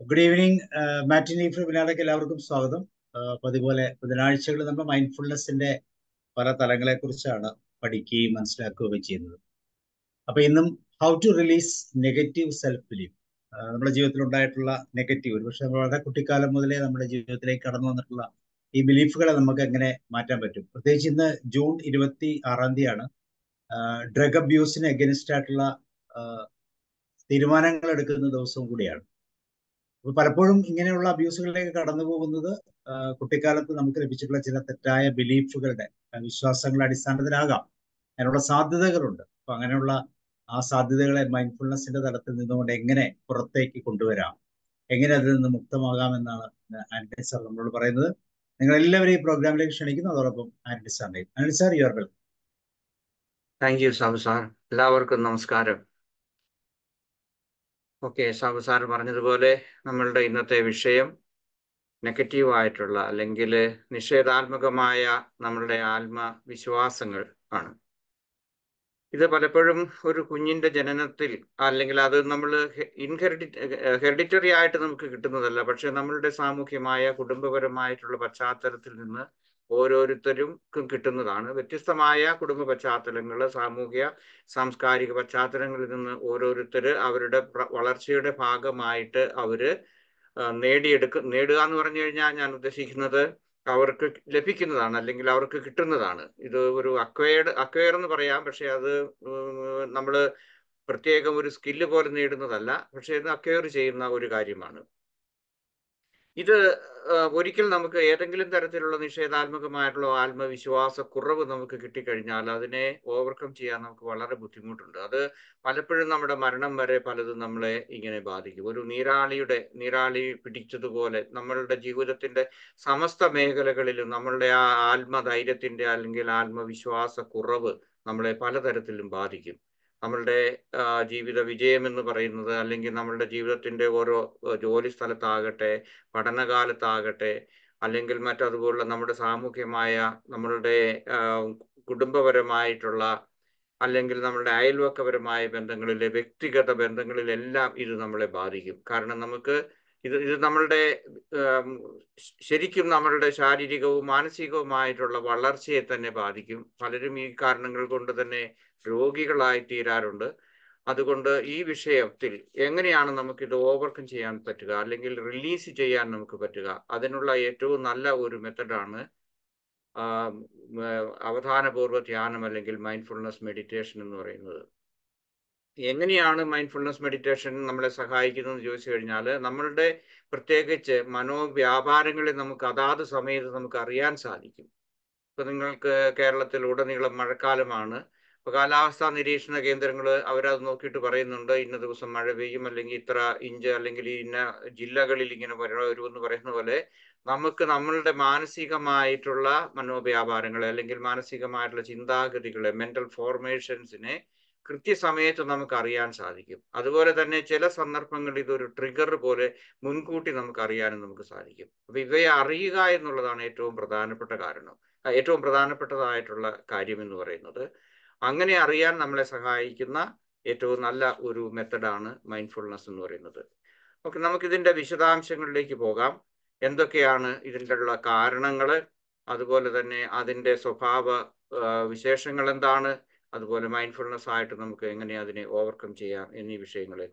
Good evening മാറ്റിനി ഫിനാലേക്ക് എല്ലാവർക്കും സ്വാഗതം. അപ്പൊ അതുപോലെ ബുധനാഴ്ചകൾ നമ്മൾ മൈൻഡ്ഫുൾനെസിന്റെ പല തലങ്ങളെ കുറിച്ചാണ് പഠിക്കുകയും മനസ്സിലാക്കുകയും ചെയ്യുന്നത്. അപ്പൊ ഇന്നും how to release negative self belief നമ്മുടെ ജീവിതത്തിൽ ഉണ്ടായിട്ടുള്ള നെഗറ്റീവ് ഒരുപക്ഷെ വളരെ കുട്ടിക്കാലം മുതലേ നമ്മുടെ ജീവിതത്തിലേക്ക് കടന്നു വന്നിട്ടുള്ള ഈ ബിലീഫുകളെ നമുക്ക് എങ്ങനെ മാറ്റാൻ പറ്റും. പ്രത്യേകിച്ച് ഇന്ന് ജൂൺ ഇരുപത്തി ആറാം തീയതിയാണ് ഡ്രഗ് അബ്യൂസിന് അഗെൻസ്റ്റ് ആയിട്ടുള്ള തീരുമാനങ്ങൾ എടുക്കുന്ന ദിവസവും കൂടിയാണ്. അപ്പൊ പലപ്പോഴും ഇങ്ങനെയുള്ള അബ്യൂസുകളിലേക്ക് കടന്നു പോകുന്നത് കുട്ടിക്കാലത്ത് നമുക്ക് ലഭിച്ചിട്ടുള്ള ചില തെറ്റായ ബിലീഫുകളുടെ വിശ്വാസങ്ങളുടെ അടിസ്ഥാനത്തിലാകാം. അതിനുള്ള സാധ്യതകളുണ്ട്. അപ്പൊ അങ്ങനെയുള്ള ആ സാധ്യതകളെ മൈൻഡ്ഫുൾനെസിന്റെ തലത്തിൽ നിന്നുകൊണ്ട് എങ്ങനെ പുറത്തേക്ക് കൊണ്ടുവരാം? എങ്ങനെ അതിൽ നിന്ന് മുക്തമാകാം എന്നാണ് ആന്റണി സാർ നമ്മളോട് പറയുന്നത്. നിങ്ങൾ എല്ലാവരും ഈ പ്രോഗ്രാമിലേക്ക് ക്ഷണിക്കുന്നു. അതോടൊപ്പം Antony സാറിനെയും Antony sir you are welcome thank you Sabu sir എല്ലാവർക്കും നമസ്കാരം. ഓക്കെ സാബു സാർ പറഞ്ഞതുപോലെ നമ്മളുടെ ഇന്നത്തെ വിഷയം നെഗറ്റീവ് ആയിട്ടുള്ള അല്ലെങ്കിൽ നിഷേധാത്മകമായ നമ്മളുടെ ആത്മവിശ്വാസങ്ങൾ ആണ്. ഇത് പലപ്പോഴും ഒരു കുഞ്ഞിന്റെ ജനനത്തിൽ അല്ലെങ്കിൽ അത് നമ്മൾ ഇൻഹെറിഡി ഹെറിഡിറ്ററി ആയിട്ട് നമുക്ക് കിട്ടുന്നതല്ല. പക്ഷെ നമ്മളുടെ സാമൂഹ്യമായ കുടുംബപരമായിട്ടുള്ള പശ്ചാത്തലത്തിൽ നിന്ന് ഓരോരുത്തരും കിട്ടുന്നതാണ്. വ്യത്യസ്തമായ കുടുംബ പശ്ചാത്തലങ്ങൾ സാമൂഹ്യ സാംസ്കാരിക പശ്ചാത്തലങ്ങളിൽ നിന്ന് ഓരോരുത്തർ അവരുടെ വളർച്ചയുടെ ഭാഗമായിട്ട് അവർ നേടിയെടുക്ക നേടുക എന്ന് പറഞ്ഞു കഴിഞ്ഞാൽ ഞാൻ ഉദ്ദേശിക്കുന്നത് അവർക്ക് ലഭിക്കുന്നതാണ് അല്ലെങ്കിൽ അവർക്ക് കിട്ടുന്നതാണ്. ഇത് ഒരു അക്വയർഡ് അക്വയർ എന്ന് പറയാം. പക്ഷെ അത് നമ്മൾ പ്രത്യേകം ഒരു സ്കില്ല് പോലെ നേടുന്നതല്ല. പക്ഷെ ഇത് അക്വയർ ചെയ്യുന്ന ഒരു കാര്യമാണ്. ഇത് ഒരിക്കൽ നമുക്ക് ഏതെങ്കിലും തരത്തിലുള്ള നിഷേധാത്മകമായിട്ടുള്ള ആത്മവിശ്വാസ കുറവ് നമുക്ക് കിട്ടിക്കഴിഞ്ഞാൽ അതിനെ ഓവർകം ചെയ്യാൻ നമുക്ക് വളരെ ബുദ്ധിമുട്ടുണ്ട്. അത് പലപ്പോഴും നമ്മുടെ മരണം വരെ പലതും നമ്മളെ ഇങ്ങനെ ബാധിക്കും. ഒരു നീരാളിയുടെ നീരാളി പിടിച്ചതുപോലെ നമ്മളുടെ ജീവിതത്തിന്റെ സമസ്ത മേഖലകളിലും നമ്മളുടെ ആ ആത്മധൈര്യത്തിന്റെ അല്ലെങ്കിൽ ആത്മവിശ്വാസ കുറവ് നമ്മളെ പലതരത്തിലും ബാധിക്കും. നമ്മളുടെ ജീവിത വിജയം എന്ന് പറയുന്നത് അല്ലെങ്കിൽ നമ്മളുടെ ജീവിതത്തിന്റെ ഓരോ ജോലി സ്ഥലത്താകട്ടെ പഠനകാലത്താകട്ടെ അല്ലെങ്കിൽ മറ്റതുപോലുള്ള നമ്മുടെ സാമൂഹ്യമായ നമ്മളുടെ കുടുംബപരമായിട്ടുള്ള അല്ലെങ്കിൽ നമ്മളുടെ അയൽവക്കപരമായ ബന്ധങ്ങളിലെ വ്യക്തിഗത ബന്ധങ്ങളിലെല്ലാം ഇത് നമ്മളെ ബാധിക്കും. കാരണം നമുക്ക് ഇത് ഇത് നമ്മളുടെ ശരിക്കും നമ്മളുടെ ശാരീരികവും മാനസികവുമായിട്ടുള്ള വളർച്ചയെ തന്നെ ബാധിക്കും. പലരും ഈ കാരണങ്ങൾ കൊണ്ട് തന്നെ രോഗികളായി തീരാറുണ്ട് അതുകൊണ്ട് ഈ വിഷയത്തിൽ എങ്ങനെയാണ് നമുക്ക് ഇത് ഓവർകം ചെയ്യാൻ പറ്റുക? അല്ലെങ്കിൽ റിലീസ് ചെയ്യാൻ നമുക്ക് പറ്റുക? അതിനുള്ള ഏറ്റവും നല്ല ഒരു മെത്തഡാണ് അവധാനപൂർവ ധ്യാനം അല്ലെങ്കിൽ മൈൻഡ്ഫുൾനെസ് മെഡിറ്റേഷൻ എന്ന് പറയുന്നത്. എങ്ങനെയാണ് മൈൻഡ്ഫുൾനെസ് മെഡിറ്റേഷൻ നമ്മളെ സഹായിക്കുന്നതെന്ന് ചോദിച്ചു കഴിഞ്ഞാൽ നമ്മളുടെ പ്രത്യേകിച്ച് മനോവ്യാപാരങ്ങളെ നമുക്ക് അതാത് സമയത്ത് നമുക്ക് അറിയാൻ സാധിക്കും. ഇപ്പൊ നിങ്ങൾക്ക് കേരളത്തിൽ ഉടനീളം മഴക്കാലമാണ്. ഇപ്പൊ കാലാവസ്ഥാ നിരീക്ഷണ കേന്ദ്രങ്ങൾ അവരത് നോക്കിയിട്ട് പറയുന്നുണ്ട്. ഇന്ന ദിവസം മഴ പെയ്യും അല്ലെങ്കിൽ ഇത്ര ഇഞ്ച് അല്ലെങ്കിൽ ഇന്ന ജില്ലകളിൽ ഇങ്ങനെ വരുമെന്ന് പറയുന്ന പോലെ നമുക്ക് നമ്മളുടെ മാനസികമായിട്ടുള്ള മനോവ്യാപാരങ്ങളെ അല്ലെങ്കിൽ മാനസികമായിട്ടുള്ള ചിന്താഗതികളെ മെന്റൽ ഫോർമേഷൻസിനെ കൃത്യസമയത്ത് നമുക്ക് അറിയാൻ സാധിക്കും. അതുപോലെ തന്നെ ചില സന്ദർഭങ്ങളിൽ ഇതൊരു ട്രിഗർ പോലെ മുൻകൂട്ടി നമുക്ക് അറിയാനും നമുക്ക് സാധിക്കും. അപ്പൊ ഇവയെ അറിയുക എന്നുള്ളതാണ് ഏറ്റവും പ്രധാനപ്പെട്ട കാരണം ഏറ്റവും പ്രധാനപ്പെട്ടതായിട്ടുള്ള കാര്യം എന്ന് പറയുന്നത്. അങ്ങനെ അറിയാൻ നമ്മളെ സഹായിക്കുന്ന ഏറ്റവും നല്ല ഒരു മെത്തഡാണ് മൈൻഡ്ഫുൾനെസ് എന്ന് പറയുന്നത്. ഓക്കെ നമുക്കിതിന്റെ വിശദാംശങ്ങളിലേക്ക് പോകാം. എന്തൊക്കെയാണ് ഇതിന്റെ ഉള്ള കാരണങ്ങൾ? അതുപോലെ തന്നെ അതിന്റെ സ്വഭാവ വിശേഷങ്ങൾ എന്താണ് അതുപോലെ മൈൻഡ്ഫുൾനെസ് ആയിട്ട് നമുക്ക് എങ്ങനെ അതിനെ ഓവർകം ചെയ്യാം എന്നീ വിഷയങ്ങളെ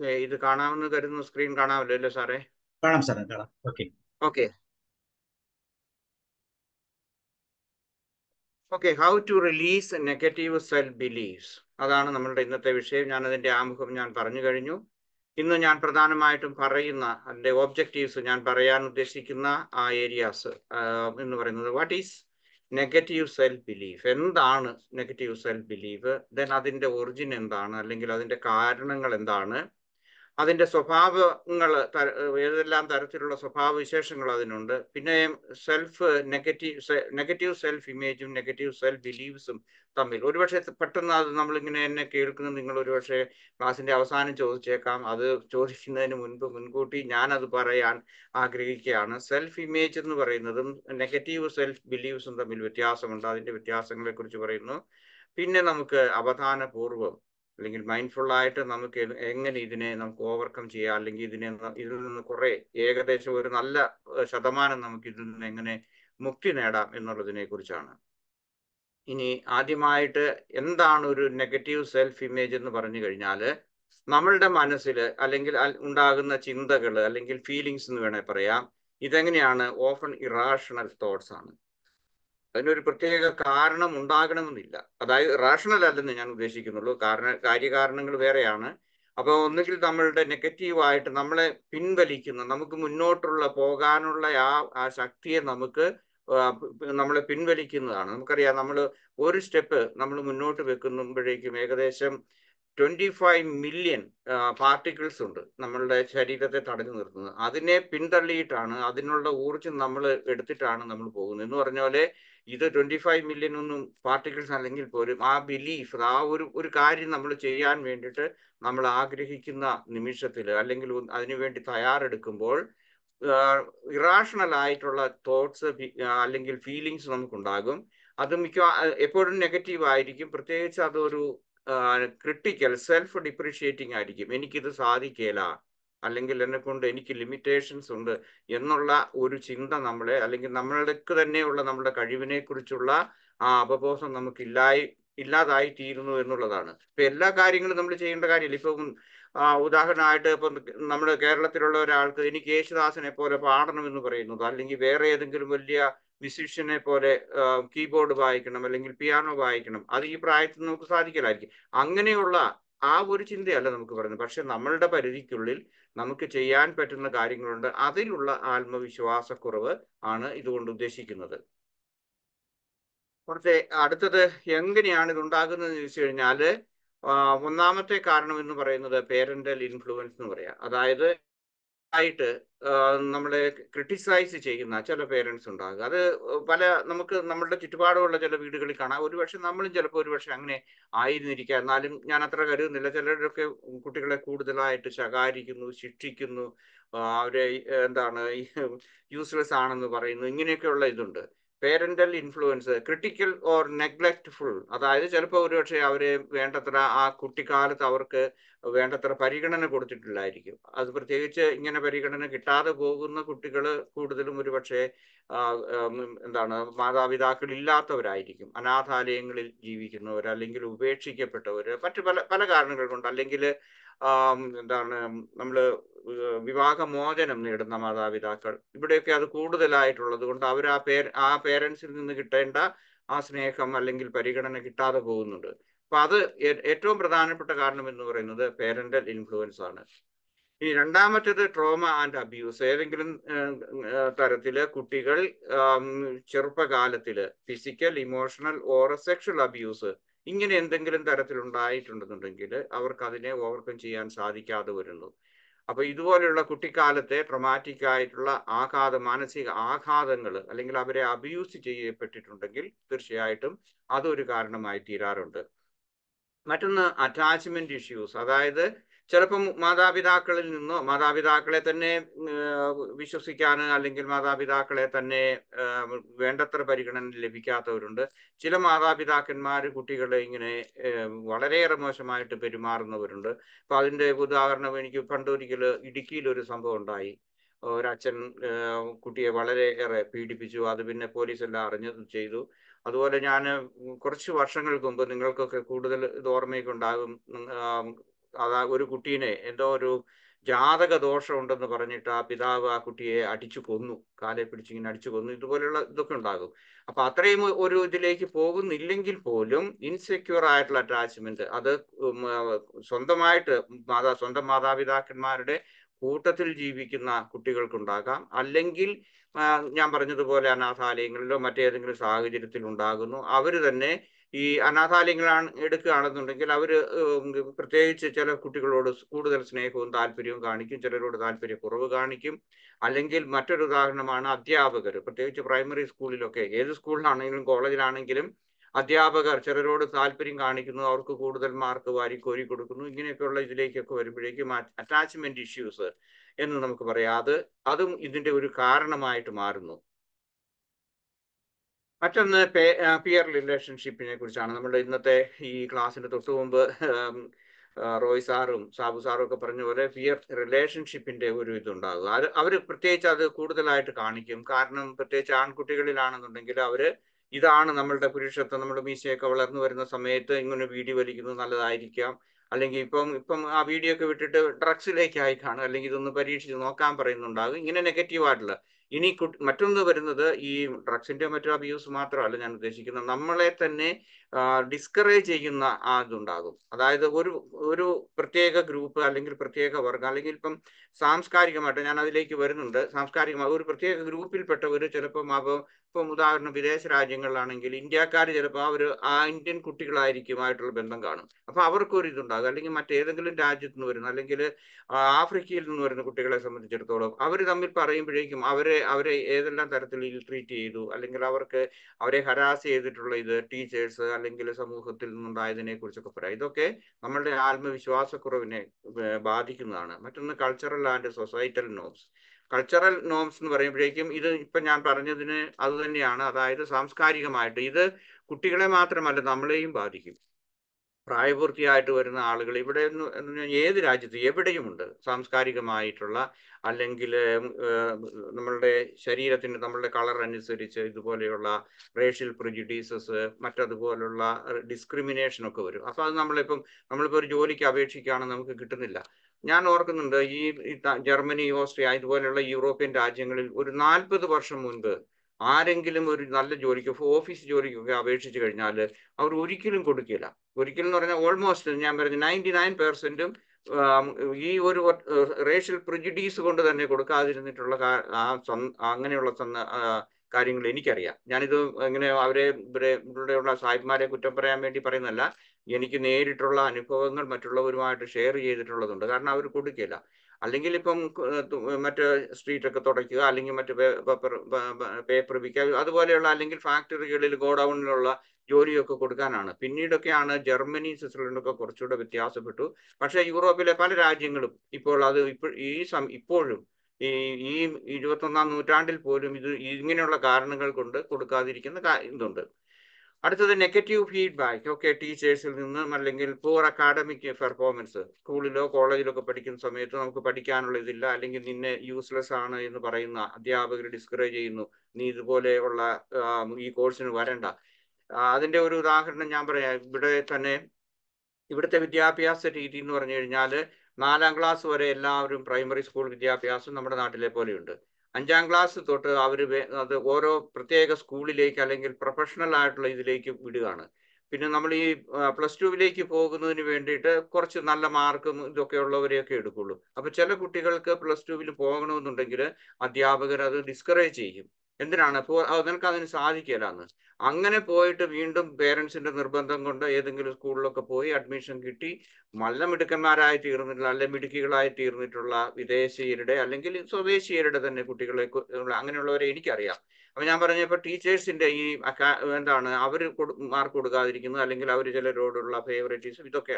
ഓക്കെ ഇത് കാണാമെന്ന് കരുതുന്നു സ്ക്രീൻ കാണാമല്ലോ അല്ലേ സാറേ? കാണാം സാറേ കാണാം. Okay okay okay how to release negative self beliefs അതാണ് നമ്മളുടെ ഇന്നത്തെ വിഷയം. ഞാൻ അതിന്റെ ആമുഖം ഞാൻ പറഞ്ഞു കഴിഞ്ഞു. ഇന്ന് ഞാൻ പ്രധാനമായിട്ടും പറയുന്ന അതിന്റെ ഓബ്ജക്റ്റീവ്സ് ഞാൻ പറയാൻ ഉദ്ദേശിക്കുന്ന ആ ഏരിയാസ് എന്ന് പറയുന്നത് what is negative self belief എന്താണ് നെഗറ്റീവ് സെൽഫ് ബിലീഫ് ദെൻ അതിന്റെ ഒറിജിൻ എന്താണ്? അല്ലെങ്കിൽ അതിന്റെ കാരണങ്ങൾ എന്താണ്? അതിന്റെ സ്വഭാവങ്ങൾ ഏതെല്ലാം തരത്തിലുള്ള സ്വഭാവ വിശേഷങ്ങൾ അതിനുണ്ട്. പിന്നെ സെൽഫ് നെഗറ്റീവ് നെഗറ്റീവ് സെൽഫ് ഇമേജും നെഗറ്റീവ് സെൽഫ് ബിലീവ്സും തമ്മിൽ. ഒരുപക്ഷെ പെട്ടെന്ന് അത് നമ്മളിങ്ങനെ എന്നെ കേൾക്കുന്നത് നിങ്ങൾ ഒരുപക്ഷെ ക്ലാസിന്റെ അവസാനം ചോദിച്ചേക്കാം. അത് ചോദിക്കുന്നതിന് മുൻപ് മുൻകൂട്ടി ഞാനത് പറയാൻ ആഗ്രഹിക്കുകയാണ്. സെൽഫ് ഇമേജ് എന്ന് പറയുന്നതും നെഗറ്റീവ് സെൽഫ് ബിലീവ്സും തമ്മിൽ വ്യത്യാസമുണ്ട്. അതിന്റെ വ്യത്യാസങ്ങളെ കുറിച്ച് പറയുന്നു. പിന്നെ നമുക്ക് അവധാനപൂർവം അല്ലെങ്കിൽ മൈൻഡ്ഫുൾ ആയിട്ട് നമുക്ക് എങ്ങനെ ഇതിനെ നമുക്ക് ഓവർകം ചെയ്യാം? അല്ലെങ്കിൽ ഇതിനെ ഇതിൽ നിന്ന് കുറെ ഏകദേശം ഒരു നല്ല ശതമാനം നമുക്ക് ഇതിൽ നിന്ന് എങ്ങനെ മുക്തി നേടാം എന്നുള്ളതിനെ കുറിച്ചാണ്. ഇനി ആദ്യമായിട്ട് എന്താണ് ഒരു നെഗറ്റീവ് സെൽഫ് ഇമേജ് എന്ന് പറഞ്ഞു കഴിഞ്ഞാൽ നമ്മളുടെ മനസ്സിൽ അല്ലെങ്കിൽ ഉണ്ടാകുന്ന ചിന്തകൾ അല്ലെങ്കിൽ ഫീലിങ്സ് എന്ന് വേണേൽ പറയാം. ഇതെങ്ങനെയാണ്? ഓഫൺ ഇറാഷണൽ തോട്ട്സ് ആണ്. അതിനൊരു പ്രത്യേക കാരണം ഉണ്ടാകണമെന്നില്ല. അതായത് റാഷണൽ അല്ലെന്ന് ഞാൻ ഉദ്ദേശിക്കുന്നുള്ളൂ. കാരണ കാര്യകാരണങ്ങൾ വേറെയാണ്. അപ്പോൾ ഒന്നുകിൽ നമ്മളുടെ നെഗറ്റീവായിട്ട് നമ്മളെ പിൻവലിക്കുന്ന നമുക്ക് മുന്നോട്ടുള്ള പോകാനുള്ള ആ ആ ശക്തിയെ നമുക്ക് നമ്മളെ പിൻവലിക്കുന്നതാണ്. നമുക്കറിയാം നമ്മൾ ഒരു സ്റ്റെപ്പ് നമ്മൾ മുന്നോട്ട് വെക്കുമ്പോഴേക്കും ഏകദേശം ട്വന്റി ഫൈവ് മില്യൺ പാർട്ടിക്കിൾസ് ഉണ്ട് നമ്മളുടെ ശരീരത്തെ തടഞ്ഞു നിർത്തുന്നത്. അതിനെ പിന്തള്ളിയിട്ടാണ് അതിനുള്ള ഊർജം നമ്മൾ എടുത്തിട്ടാണ് നമ്മൾ പോകുന്നത്. എന്ന് പറഞ്ഞ പോലെ ഇത് ട്വന്റി ഫൈവ് മില്യൺ ഒന്നും പാർട്ടിക്കിൾസ് അല്ലെങ്കിൽ പോലും ആ ബിലീഫ് ആ ഒരു ഒരു കാര്യം നമ്മൾ ചെയ്യാൻ വേണ്ടിയിട്ട് നമ്മൾ ആഗ്രഹിക്കുന്ന നിമിഷത്തിൽ അല്ലെങ്കിൽ അതിനുവേണ്ടി തയ്യാറെടുക്കുമ്പോൾ ഇറാഷണൽ ആയിട്ടുള്ള തോട്ട്സ് അല്ലെങ്കിൽ ഫീലിങ്സ് നമുക്കുണ്ടാകും. അത് മിക്ക എപ്പോഴും നെഗറ്റീവ് ആയിരിക്കും. പ്രത്യേകിച്ച് അതൊരു ക്രിട്ടിക്കൽ സെൽഫ് ഡിപ്രിഷിയേറ്റിംഗ് ആയിരിക്കും. എനിക്കിത് സാധിക്കേല. അല്ലെങ്കിൽ എന്നെ കൊണ്ട് എനിക്ക് ലിമിറ്റേഷൻസ് ഉണ്ട് എന്നുള്ള ഒരു ചിന്ത നമ്മളെ അല്ലെങ്കിൽ നമ്മൾക്ക് തന്നെയുള്ള നമ്മുടെ കഴിവിനെ കുറിച്ചുള്ള ആ അവബോധം നമുക്കില്ലായി ഇല്ലാതായി തീരുന്നു എന്നുള്ളതാണ്. ഇപ്പൊ എല്ലാ കാര്യങ്ങളും നമ്മൾ ചെയ്യേണ്ട കാര്യമില്ല. ഇപ്പം ഉദാഹരണമായിട്ട് ഇപ്പം നമ്മുടെ കേരളത്തിലുള്ള ഒരാൾക്ക് എനിക്ക് യേശുദാസിനെ പോലെ പാടണമെന്ന് പറയുന്നത് അല്ലെങ്കിൽ വേറെ ഏതെങ്കിലും വലിയ മ്യൂസീഷ്യനെ പോലെ കീബോർഡ് വായിക്കണം അല്ലെങ്കിൽ പിയാനോ വായിക്കണം അത് ഈ പ്രായത്തിൽ നമുക്ക് സാധിക്കലായിരിക്കും. അങ്ങനെയുള്ള ആ ഒരു ചിന്തയല്ല നമുക്ക് പറയുന്നത്. പക്ഷെ നമ്മളുടെ പരിധിക്കുള്ളിൽ നമുക്ക് ചെയ്യാൻ പറ്റുന്ന കാര്യങ്ങളുണ്ട്. അതിലുള്ള ആത്മവിശ്വാസക്കുറവ് ആണ് ഇതുകൊണ്ട് ഉദ്ദേശിക്കുന്നത്. കുറച്ച് അടുത്തത് എങ്ങനെയാണ് ഇത് ഉണ്ടാകുന്നത് ചോദിച്ചു കഴിഞ്ഞാൽ ഒന്നാമത്തെ കാരണം എന്ന് പറയുന്നത് പേരന്റൽ ഇൻഫ്ലുവൻസ് എന്ന് പറയാം. അതായത് ആയിട്ട് നമ്മളെ ക്രിട്ടിസൈസ് ചെയ്യുന്ന ചില പേരൻസ് ഉണ്ടാകുക. അത് പല നമുക്ക് നമ്മളുടെ ചുറ്റുപാടുമുള്ള ചില വീടുകളിൽ കാണാം. ഒരുപക്ഷെ നമ്മളും ചിലപ്പോൾ ഒരുപക്ഷെ അങ്ങനെ ആയിരുന്നിരിക്കുക എന്നാലും ഞാൻ അത്ര കരുതുന്നില്ല. ചിലരൊക്കെ കുട്ടികളെ കൂടുതലായിട്ട് ശകാരിക്കുന്നു ശിക്ഷിക്കുന്നു അവരെ എന്താണ് യൂസ്ലെസ് ആണെന്ന് പറയുന്നു. ഇങ്ങനെയൊക്കെയുള്ള ഇതുണ്ട്. Parental influence critical or neglectful. അതായത് ചിലപ്പോൾ ഒരുപക്ഷെ അവരെ വേണ്ടത്ര ആ കുട്ടിക്കാലത്ത് അവർക്ക് വേണ്ടത്ര പരിഗണന കൊടുത്തിട്ടില്ലായിരിക്കും. അത് പ്രത്യേകിച്ച് ഇങ്ങനെ പരിഗണന കിട്ടാതെ പോകുന്ന കുട്ടികൾ കൂടുതലും ഒരുപക്ഷെ എന്താണ് മാതാപിതാക്കൾ ഇല്ലാത്തവരായിരിക്കും അനാഥാലയങ്ങളിൽ ജീവിക്കുന്നവർ അല്ലെങ്കിൽ ഉപേക്ഷിക്കപ്പെട്ടവർ മറ്റു പല പല കാരണങ്ങൾ കൊണ്ട് അല്ലെങ്കിൽ എന്താണ് നമ്മൾ വിവാഹമോചനം നേടുന്ന മാതാപിതാക്കൾ. ഇവിടെയൊക്കെ അത് കൂടുതലായിട്ടുള്ളത് കൊണ്ട് അവർ ആ പേര് ആ പേരൻസിൽ നിന്ന് കിട്ടേണ്ട ആ സ്നേഹം അല്ലെങ്കിൽ പരിഗണന കിട്ടാതെ പോകുന്നുണ്ട്. അപ്പൊ അത് ഏറ്റവും പ്രധാനപ്പെട്ട കാരണം എന്ന് പറയുന്നത് പേരന്റൽ ഇൻഫ്ലുവൻസ് ആണ്. ഇനി രണ്ടാമത്തേത് ട്രോമ ആൻഡ് അബ്യൂസ് ഏതെങ്കിലും തരത്തിൽ കുട്ടികൾ ചെറുപ്പകാലത്തിൽ physical emotional or sexual abuse ഇങ്ങനെ എന്തെങ്കിലും തരത്തിൽ ഉണ്ടായിട്ടുണ്ടെന്നുണ്ടെങ്കിൽ അവർക്ക് അതിനെ ഓവർകം ചെയ്യാൻ സാധിക്കാതെ വരുന്നു. അപ്പൊ ഇതുപോലെയുള്ള കുട്ടിക്കാലത്തെ ട്രൊമാറ്റിക് ആയിട്ടുള്ള ആഘാത മാനസിക ആഘാതങ്ങൾ അല്ലെങ്കിൽ അവരെ അബ്യൂസ് ചെയ്യപ്പെട്ടിട്ടുണ്ടെങ്കിൽ തീർച്ചയായിട്ടും അതൊരു കാരണമായി തീരാറുണ്ട്. മറ്റൊന്ന് അറ്റാച്ച്മെന്റ് ഇഷ്യൂസ് അതായത് ചിലപ്പം മാതാപിതാക്കളിൽ നിന്നോ മാതാപിതാക്കളെ തന്നെ വിശ്വസിക്കാൻ അല്ലെങ്കിൽ മാതാപിതാക്കളെ തന്നെ വേണ്ടത്ര പരിഗണന ലഭിക്കാത്തവരുണ്ട്. ചില മാതാപിതാക്കന്മാർ കുട്ടികളെ ഇങ്ങനെ വളരെയേറെ മോശമായിട്ട് പെരുമാറുന്നവരുണ്ട്. അപ്പൊ അതിന്റെ ഉദാഹരണം എനിക്ക് പണ്ടൊരിക്കൽ ഇടുക്കിയിൽ ഒരു സംഭവം ഉണ്ടായി. ഒരച്ഛൻ കുട്ടിയെ വളരെയേറെ പീഡിപ്പിച്ചു. അത് പിന്നെ പോലീസെല്ലാം അറിഞ്ഞു ചെയ്തു. അതുപോലെ ഞാൻ കുറച്ച് വർഷങ്ങൾക്ക് മുമ്പ് നിങ്ങൾക്കൊക്കെ കൂടുതൽ ഇത് ഓർമ്മയൊക്കെ ഉണ്ടാകും അതാ ഒരു കുട്ടീനെ എന്തോ ഒരു ജാതക ദോഷം ഉണ്ടെന്ന് പറഞ്ഞിട്ട് ആ പിതാവ് ആ കുട്ടിയെ അടിച്ചു കൊന്നു. കാലെ പിടിച്ചിങ്ങനെ അടിച്ചു കൊന്നു. ഇതുപോലെയുള്ള ഇതൊക്കെ ഉണ്ടാകും. അപ്പൊ അത്രയും ഒരു ഇതിലേക്ക് പോകുന്നില്ലെങ്കിൽ പോലും ഇൻസെക്യൂർ ആയിട്ടുള്ള അറ്റാച്ച്മെന്റ് അത് സ്വന്തമായിട്ട് മാതാ സ്വന്തം മാതാപിതാക്കന്മാരുടെ കൂട്ടത്തിൽ ജീവിക്കുന്ന കുട്ടികൾക്കുണ്ടാകാം. അല്ലെങ്കിൽ ഞാൻ പറഞ്ഞതുപോലെ അനാഥാലയങ്ങളിലോ മറ്റേതെങ്കിലും സാഹചര്യത്തിൽ ഉണ്ടാകുന്നു അവർ തന്നെ ഈ അനാഥാലയങ്ങളാണ് എടുക്കുകയാണെന്നുണ്ടെങ്കിൽ അവർ പ്രത്യേകിച്ച് ചില കുട്ടികളോട് കൂടുതൽ സ്നേഹവും താല്പര്യവും കാണിക്കും ചിലരോട് താല്പര്യക്കുറവ് കാണിക്കും. അല്ലെങ്കിൽ മറ്റൊരു ഉദാഹരണമാണ് അധ്യാപകർ. പ്രത്യേകിച്ച് പ്രൈമറി സ്കൂളിലൊക്കെ ഏത് സ്കൂളിലാണെങ്കിലും കോളേജിലാണെങ്കിലും അധ്യാപകർ ചിലരോട് താല്പര്യം കാണിക്കുന്നു അവർക്ക് കൂടുതൽ മാർക്ക് വാരി കോരി കൊടുക്കുന്നു ഇങ്ങനെയൊക്കെയുള്ള ഇതിലേക്കൊക്കെ വരുമ്പോഴേക്കും അറ്റാച്ച്മെന്റ് ഇഷ്യൂസ് എന്ന് നമുക്ക് പറയാം. അത് അതും ഇതിന്റെ ഒരു കാരണമായിട്ട് മാറുന്നു. മറ്റൊന്ന് പിയർ റിലേഷൻഷിപ്പിനെ കുറിച്ചാണ്. നമ്മുടെ ഇന്നത്തെ ഈ ക്ലാസ്സിന് തൊട്ടു മുമ്പ് റോയ് സാറും സാബു സാറും ഒക്കെ പറഞ്ഞ പോലെ പിയർ റിലേഷൻഷിപ്പിന്റെ ഒരു ഇതുണ്ടാകും. അത് അവർ പ്രത്യേകിച്ച് അത് കൂടുതലായിട്ട് കാണിക്കും. കാരണം പ്രത്യേകിച്ച് ആൺകുട്ടികളിലാണെന്നുണ്ടെങ്കിൽ അവർ ഇതാണ് നമ്മളുടെ പുരുഷത്വം. നമ്മുടെ മീശയൊക്കെ വളർന്നു വരുന്ന സമയത്ത് ഇങ്ങനെ വീഡിയോ വലിക്കുന്നത് നല്ലതായിരിക്കാം. അല്ലെങ്കിൽ ഇപ്പം ഇപ്പം ആ വീഡിയോ ഒക്കെ വിട്ടിട്ട് ഡ്രഗ്സിലേക്കായി കാണും. അല്ലെങ്കിൽ ഇതൊന്ന് പരീക്ഷിച്ച് നോക്കാൻ പറയുന്നുണ്ടാകും. ഇങ്ങനെ നെഗറ്റീവ് ആയിട്ടുള്ള ഇനി മറ്റൊന്ന് വരുന്നത് ഈ ഡ്രഗ്സിന്റെ മറ്റു അബ്യൂസ് മാത്രമല്ല ഞാൻ ഉദ്ദേശിക്കുന്നത്. നമ്മളെ തന്നെ ഡിസ്കറേജ് ചെയ്യുന്ന അതുണ്ടാകും അതായത് ഒരു ഒരു പ്രത്യേക ഗ്രൂപ്പ് അല്ലെങ്കിൽ പ്രത്യേക വർഗം അല്ലെങ്കിൽ ഇപ്പം സാംസ്കാരികമായിട്ട് ഞാൻ അതിലേക്ക് വരുന്നുണ്ട്. സാംസ്കാരികമായി ഒരു പ്രത്യേക ഗ്രൂപ്പിൽപ്പെട്ടവർ ചിലപ്പം അപ്പോൾ ഇപ്പം ഉദാഹരണം വിദേശ രാജ്യങ്ങളിലാണെങ്കിൽ ഇന്ത്യക്കാർ ചിലപ്പോൾ അവർ ആ ഇന്ത്യൻ കുട്ടികളായിരിക്കുമായിട്ടുള്ള ബന്ധം കാണും. അപ്പൊ അവർക്കൊരു ഇതുണ്ടാകും. അല്ലെങ്കിൽ മറ്റേതെങ്കിലും രാജ്യത്ത് നിന്ന് വരുന്ന അല്ലെങ്കിൽ ആഫ്രിക്കയിൽ നിന്ന് വരുന്ന കുട്ടികളെ സംബന്ധിച്ചിടത്തോളം അവർ തമ്മിൽ പറയുമ്പോഴേക്കും അവരെ അവരെ ഏതെല്ലാം തരത്തിൽ ട്രീറ്റ് ചെയ്തു അല്ലെങ്കിൽ അവർക്ക് അവരെ ഹരാസ് ചെയ്തിട്ടുള്ള ഇത് ടീച്ചേഴ്സ് അല്ലെങ്കിൽ സമൂഹത്തിൽ നിന്നുണ്ടായതിനെ കുറിച്ചൊക്കെ പറയാം. ഇതൊക്കെ നമ്മളുടെ ആത്മവിശ്വാസക്കുറവിനെ ബാധിക്കുന്നതാണ്. മറ്റൊന്ന് cultural and societal norms cultural norms എന്ന് പറയുമ്പോഴേക്കും ഇത് ഇപ്പം ഞാൻ പറഞ്ഞതിന് അത് തന്നെയാണ്. അതായത് സാംസ്കാരികമായിട്ട് ഇത് കുട്ടികളെ മാത്രമല്ല നമ്മളെയും ബാധിക്കും. പ്രായപൂർത്തിയായിട്ട് വരുന്ന ആളുകൾ ഇവിടെ ഏത് രാജ്യത്ത് എവിടെയുമുണ്ട്? സാംസ്കാരികമായിട്ടുള്ള അല്ലെങ്കിൽ നമ്മളുടെ ശരീരത്തിന് നമ്മളുടെ കളർ അനുസരിച്ച് ഇതുപോലെയുള്ള റേഷ്യൽ പ്രിജുഡീസസ് മറ്റതുപോലുള്ള ഡിസ്ക്രിമിനേഷൻ ഒക്കെ വരും. അപ്പൊ അത് നമ്മളിപ്പം നമ്മളിപ്പോൾ ഒരു ജോലിക്ക് അപേക്ഷിക്കുകയാണെങ്കിൽ നമുക്ക് കിട്ടുന്നില്ല. ഞാൻ ഓർക്കുന്നുണ്ട് ഈ ജർമ്മനി ഓസ്ട്രിയ ഇതുപോലെയുള്ള യൂറോപ്യൻ രാജ്യങ്ങളിൽ ഒരു നാൽപ്പത് വർഷം മുൻപ് ആരെങ്കിലും ഒരു നല്ല ജോലിക്ക് ഓഫീസ് ജോലിക്കൊക്കെ അപേക്ഷിച്ചു കഴിഞ്ഞാൽ അവർ ഒരിക്കലും കൊടുക്കില്ല. ഒരിക്കലും എന്ന് പറഞ്ഞാൽ ഓൾമോസ്റ്റ് ഞാൻ പറഞ്ഞു നയന്റി നയൻ പെർസെന്റും ഈ ഒരു റേഷ്യൽ പ്രിജുഡീസ് കൊണ്ട് തന്നെ കൊടുക്കാതിരുന്നിട്ടുള്ള ആ അങ്ങനെയുള്ള കാര്യങ്ങൾ എനിക്കറിയാം. ഞാനിത് ഇങ്ങനെ അവരെ ഇവിടെയുള്ള സാഹിബ്മാരെ കുറ്റം പറയാൻ വേണ്ടി പറയുന്നതല്ല. എനിക്ക് നേരിട്ടുള്ള അനുഭവങ്ങൾ മറ്റുള്ളവരുമായിട്ട് ഷെയർ ചെയ്തിട്ടുള്ളതുണ്ട്. കാരണം അവർ കൊടുക്കില്ല. അല്ലെങ്കിൽ ഇപ്പം മറ്റ് സ്ട്രീറ്റ് ഒക്കെ തുടയ്ക്കുക അല്ലെങ്കിൽ മറ്റ് പേപ്പർ പേപ്പർ വിൽക്കുക അതുപോലെയുള്ള അല്ലെങ്കിൽ ഫാക്ടറികളിൽ ഗോഡൌണിലുള്ള ജോലിയൊക്കെ കൊടുക്കാനാണ്. പിന്നീടൊക്കെയാണ് ജർമ്മനി സ്വിറ്റ്സർലൻഡൊക്കെ കുറച്ചുകൂടെ വ്യത്യാസപ്പെട്ടു. പക്ഷേ യൂറോപ്പിലെ പല രാജ്യങ്ങളും ഇപ്പോൾ അത് ഇപ്പോൾ ഈ സം ഇപ്പോഴും ഈ ഈ ഇരുപത്തൊന്നാം നൂറ്റാണ്ടിൽ പോലും ഇത് ഇങ്ങനെയുള്ള കാരണങ്ങൾ കൊണ്ട് കൊടുക്കാതിരിക്കുന്ന ഇതുണ്ട്. അടുത്തത് നെഗറ്റീവ് ഫീഡ്ബാക്ക് ഒക്കെ ടീച്ചേഴ്സിൽ നിന്നും അല്ലെങ്കിൽ പൂർ അക്കാഡമിക് പെർഫോമൻസ് സ്കൂളിലോ കോളേജിലോ ഒക്കെ പഠിക്കുന്ന സമയത്ത് നമുക്ക് പഠിക്കാനുള്ള ഇതില്ല. അല്ലെങ്കിൽ നിന്നെ യൂസ്ലെസ് ആണ് എന്ന് പറയുന്ന അധ്യാപകർ ഡിസ്കറേജ് ചെയ്യുന്നു. നീ ഇതുപോലെയുള്ള ഈ കോഴ്സിന് വരണ്ട. അതിന്റെ ഒരു ഉദാഹരണം ഞാൻ പറയാം. ഇവിടെ തന്നെ ഇവിടുത്തെ വിദ്യാഭ്യാസ രീതി എന്ന് പറഞ്ഞു കഴിഞ്ഞാൽ നാലാം ക്ലാസ് വരെ എല്ലാവരും പ്രൈമറി സ്കൂൾ വിദ്യാഭ്യാസം നമ്മുടെ നാട്ടിലെ പോലെയുണ്ട്. അഞ്ചാം ക്ലാസ് തൊട്ട് അവർ അത് ഓരോ പ്രത്യേക സ്കൂളിലേക്ക് അല്ലെങ്കിൽ പ്രൊഫഷണൽ ആയിട്ടുള്ള ഇതിലേക്ക് വിടുകയാണ്. പിന്നെ നമ്മൾ ഈ പ്ലസ് ടുവിലേക്ക് പോകുന്നതിന് വേണ്ടിയിട്ട് കുറച്ച് നല്ല മാർക്കും ഇതൊക്കെ ഉള്ളവരെയൊക്കെ എടുക്കുള്ളൂ. അപ്പൊ ചില കുട്ടികൾക്ക് പ്ലസ് ടുവിൽ പോകണമെന്നുണ്ടെങ്കിൽ അധ്യാപകർ അത് ഡിസ്കറേജ് ചെയ്യും. എന്തിനാണ്? അപ്പോൾ നിനക്ക് അതിന് സാധിക്കില്ലെന്ന് അങ്ങനെ പോയിട്ട് വീണ്ടും പേരൻസിന്റെ നിർബന്ധം കൊണ്ട് ഏതെങ്കിലും സ്കൂളിലൊക്കെ പോയി അഡ്മിഷൻ കിട്ടി. നല്ല മിടുക്കന്മാരായി തീർന്നിട്ടുള്ള നല്ല മിടുക്കികളായി തീർന്നിട്ടുള്ള വിദേശീയരുടെ അല്ലെങ്കിൽ സ്വദേശീയരുടെ തന്നെ കുട്ടികളെ അങ്ങനെയുള്ളവരെ എനിക്കറിയാം. അപ്പൊ ഞാൻ പറഞ്ഞപ്പോൾ ടീച്ചേഴ്സിന്റെ ഈ എന്താണ് അവർ മാർക്ക് കൊടുക്കാതിരിക്കുന്നത് അല്ലെങ്കിൽ അവർ ചിലരോടുള്ള ഫേവറേറ്റീസും ഇതൊക്കെ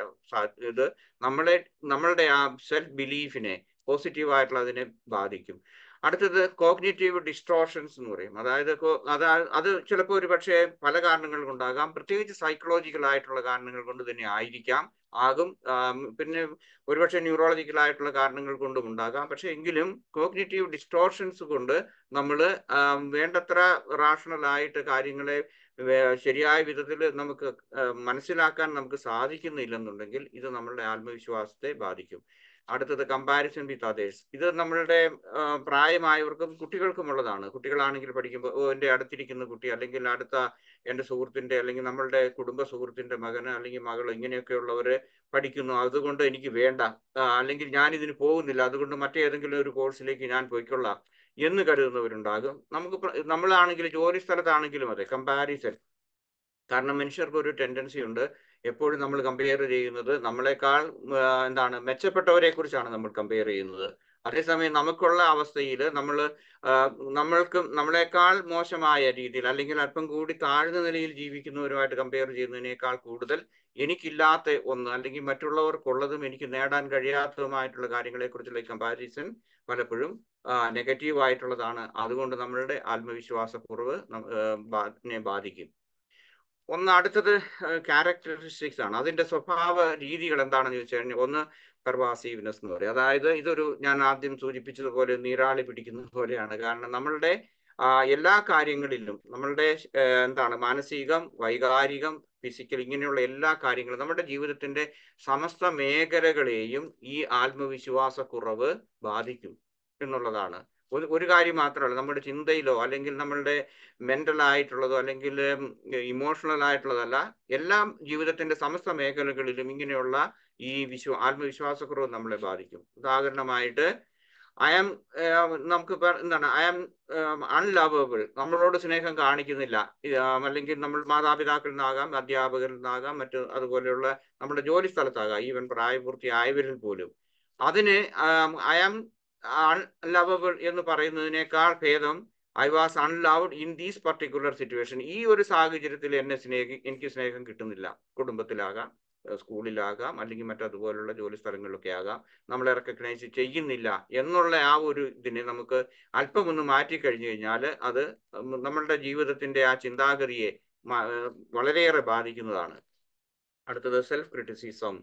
ഇത് നമ്മളെ നമ്മളുടെ ആ സെൽഫ് ബിലീഫിനെ പോസിറ്റീവായിട്ടുള്ള അതിനെ ബാധിക്കും. അടുത്തത് കോഗ്നേറ്റീവ് ഡിസ്ട്രോഷൻസ് എന്ന് പറയും. അതായത് അത് അത് ചിലപ്പോൾ ഒരു പക്ഷേ പല കാരണങ്ങൾ കൊണ്ടാകാം. പ്രത്യേകിച്ച് സൈക്കോളജിക്കൽ ആയിട്ടുള്ള കാരണങ്ങൾ കൊണ്ട് തന്നെ ആയിരിക്കാം ആകും. പിന്നെ ഒരുപക്ഷെ ന്യൂറോളജിക്കൽ ആയിട്ടുള്ള കാരണങ്ങൾ കൊണ്ടും ഉണ്ടാകാം. പക്ഷെ എങ്കിലും കോഗ്നേറ്റീവ് ഡിസ്ട്രോഷൻസ് കൊണ്ട് നമ്മൾ വേണ്ടത്ര റാഷണൽ ആയിട്ട് കാര്യങ്ങളെ ശരിയായ വിധത്തിൽ നമുക്ക് മനസ്സിലാക്കാൻ നമുക്ക് സാധിക്കുന്നില്ലെന്നുണ്ടെങ്കിൽ ഇത് നമ്മളുടെ ആത്മവിശ്വാസത്തെ ബാധിക്കും. അടുത്തത് കമ്പാരിസൺ വിത്ത് അതേഴ്സ് ഇത് നമ്മളുടെ പ്രായമായവർക്കും കുട്ടികൾക്കും ഉള്ളതാണ് കുട്ടികളാണെങ്കിൽ പഠിക്കുമ്പോൾ എന്റെ അടുത്തിരിക്കുന്ന കുട്ടി അല്ലെങ്കിൽ അടുത്ത എന്റെ സുഹൃത്തിന്റെ അല്ലെങ്കിൽ നമ്മളുടെ കുടുംബ സുഹൃത്തിന്റെ മകന് അല്ലെങ്കിൽ മകൾ ഇങ്ങനെയൊക്കെയുള്ളവർ പഠിക്കുന്നു. അതുകൊണ്ട് എനിക്ക് വേണ്ട. അല്ലെങ്കിൽ ഞാൻ പോകുന്നില്ല. അതുകൊണ്ട് മറ്റേതെങ്കിലും ഒരു കോഴ്സിലേക്ക് ഞാൻ പോയിക്കൊള്ളാം. എന്ന് കരുതുന്നവരുണ്ടാകും. നമുക്ക് നമ്മളാണെങ്കിൽ ജോലി സ്ഥലത്താണെങ്കിലും അതെ കമ്പാരിസൺ കാരണം മനുഷ്യർക്ക് ഒരു ടെൻഡൻസി ഉണ്ട്. എപ്പോഴും നമ്മൾ കമ്പയർ ചെയ്യുന്നത് നമ്മളെക്കാൾ എന്താണ് മെച്ചപ്പെട്ടവരെ കുറിച്ചാണ് നമ്മൾ കമ്പയർ ചെയ്യുന്നത്. അതേസമയം നമുക്കുള്ള അവസ്ഥയിൽ നമ്മൾ നമ്മൾക്ക് നമ്മളെക്കാൾ മോശമായ രീതിയിൽ അല്ലെങ്കിൽ അല്പം കൂടി താഴ്ന്ന നിലയിൽ ജീവിക്കുന്നവരുമായിട്ട് കമ്പയർ ചെയ്യുന്നതിനേക്കാൾ കൂടുതൽ എനിക്കില്ലാത്ത ഒന്ന് അല്ലെങ്കിൽ മറ്റുള്ളവർക്കുള്ളതും എനിക്ക് നേടാൻ കഴിയാത്തതുമായിട്ടുള്ള കാര്യങ്ങളെക്കുറിച്ചുള്ള കമ്പാരിസൺ പലപ്പോഴും നെഗറ്റീവ് ആയിട്ടുള്ളതാണ്. അതുകൊണ്ട് നമ്മളുടെ ആത്മവിശ്വാസക്കുറവ് നം- ബാധിക്കും. ഒന്ന് അടുത്തത് ക്യാരക്ടറിസ്റ്റിക്സ് ആണ്. അതിന്റെ സ്വഭാവ രീതികൾ എന്താണെന്ന് ചോദിച്ചു കഴിഞ്ഞാൽ ഒന്ന് പെർവാസീവ്നെസ് എന്ന് പറയും. അതായത് ഇതൊരു ഞാൻ ആദ്യം സൂചിപ്പിച്ചതുപോലെ നീരാളി പിടിക്കുന്ന പോലെയാണ്. കാരണം നമ്മളുടെ എല്ലാ കാര്യങ്ങളിലും നമ്മളുടെ എന്താണ് മാനസികം വൈകാരികം ഫിസിക്കൽ ഇങ്ങനെയുള്ള എല്ലാ കാര്യങ്ങളും നമ്മുടെ ജീവിതത്തിന്റെ സമസ്ത മേഖലകളെയും ഈ ആത്മവിശ്വാസക്കുറവ് ബാധിക്കും. എന്നുള്ളതാണ്. ഒരു ഒരു കാര്യം മാത്രമല്ല നമ്മുടെ ചിന്തയിലോ അല്ലെങ്കിൽ നമ്മളുടെ മെന്റൽ ആയിട്ടുള്ളതോ അല്ലെങ്കിൽ ഇമോഷണൽ ആയിട്ടുള്ളതല്ല എല്ലാം ജീവിതത്തിന്റെ സമസ്ത മേഖലകളിലും ഇങ്ങനെയുള്ള ഈ വിശ്വ ആത്മവിശ്വാസക്കുറവ് നമ്മളെ ബാധിക്കും. ഉദാഹരണമായിട്ട് ഐ ആം നമുക്ക് എന്താണ് ഐ ആം അൺലവബിൾ നമ്മളോട് സ്നേഹം കാണിക്കുന്നില്ല. അല്ലെങ്കിൽ നമ്മൾ മാതാപിതാക്കളിൽ നിന്നാകാം അധ്യാപകരിൽ നിന്നാകാം മറ്റ് അതുപോലെയുള്ള നമ്മുടെ ജോലി സ്ഥലത്താകാം ഈവൻ പ്രായപൂർത്തിയായവരിൽ പോലും. അതിന് ഐ ആം അൺലവബിൾ എന്ന് പറയുന്നതിനേക്കാൾ ഭേദം I was unloved in these particular situation ഈ ഒരു സാഹചര്യത്തിൽ എന്നെ സ്നേഹി എനിക്ക് സ്നേഹം കിട്ടുന്നില്ല. കുടുംബത്തിലാകാം സ്കൂളിലാകാം അല്ലെങ്കിൽ മറ്റതുപോലുള്ള ജോലി സ്ഥലങ്ങളിലൊക്കെ ആകാം. നമ്മളെ റെക്കഗ്നൈസ് ചെയ്യുന്നില്ല എന്നുള്ള ആ ഒരു ഇതിനെ നമുക്ക് അല്പം ഒന്ന് മാറ്റി കഴിഞ്ഞു കഴിഞ്ഞാൽ അത് നമ്മളുടെ ജീവിതത്തിന്റെ ആ ചിന്താഗതിയെ വളരെയേറെ ബാധിക്കുന്നതാണ്. അടുത്തത് സെൽഫ് ക്രിറ്റിസിസം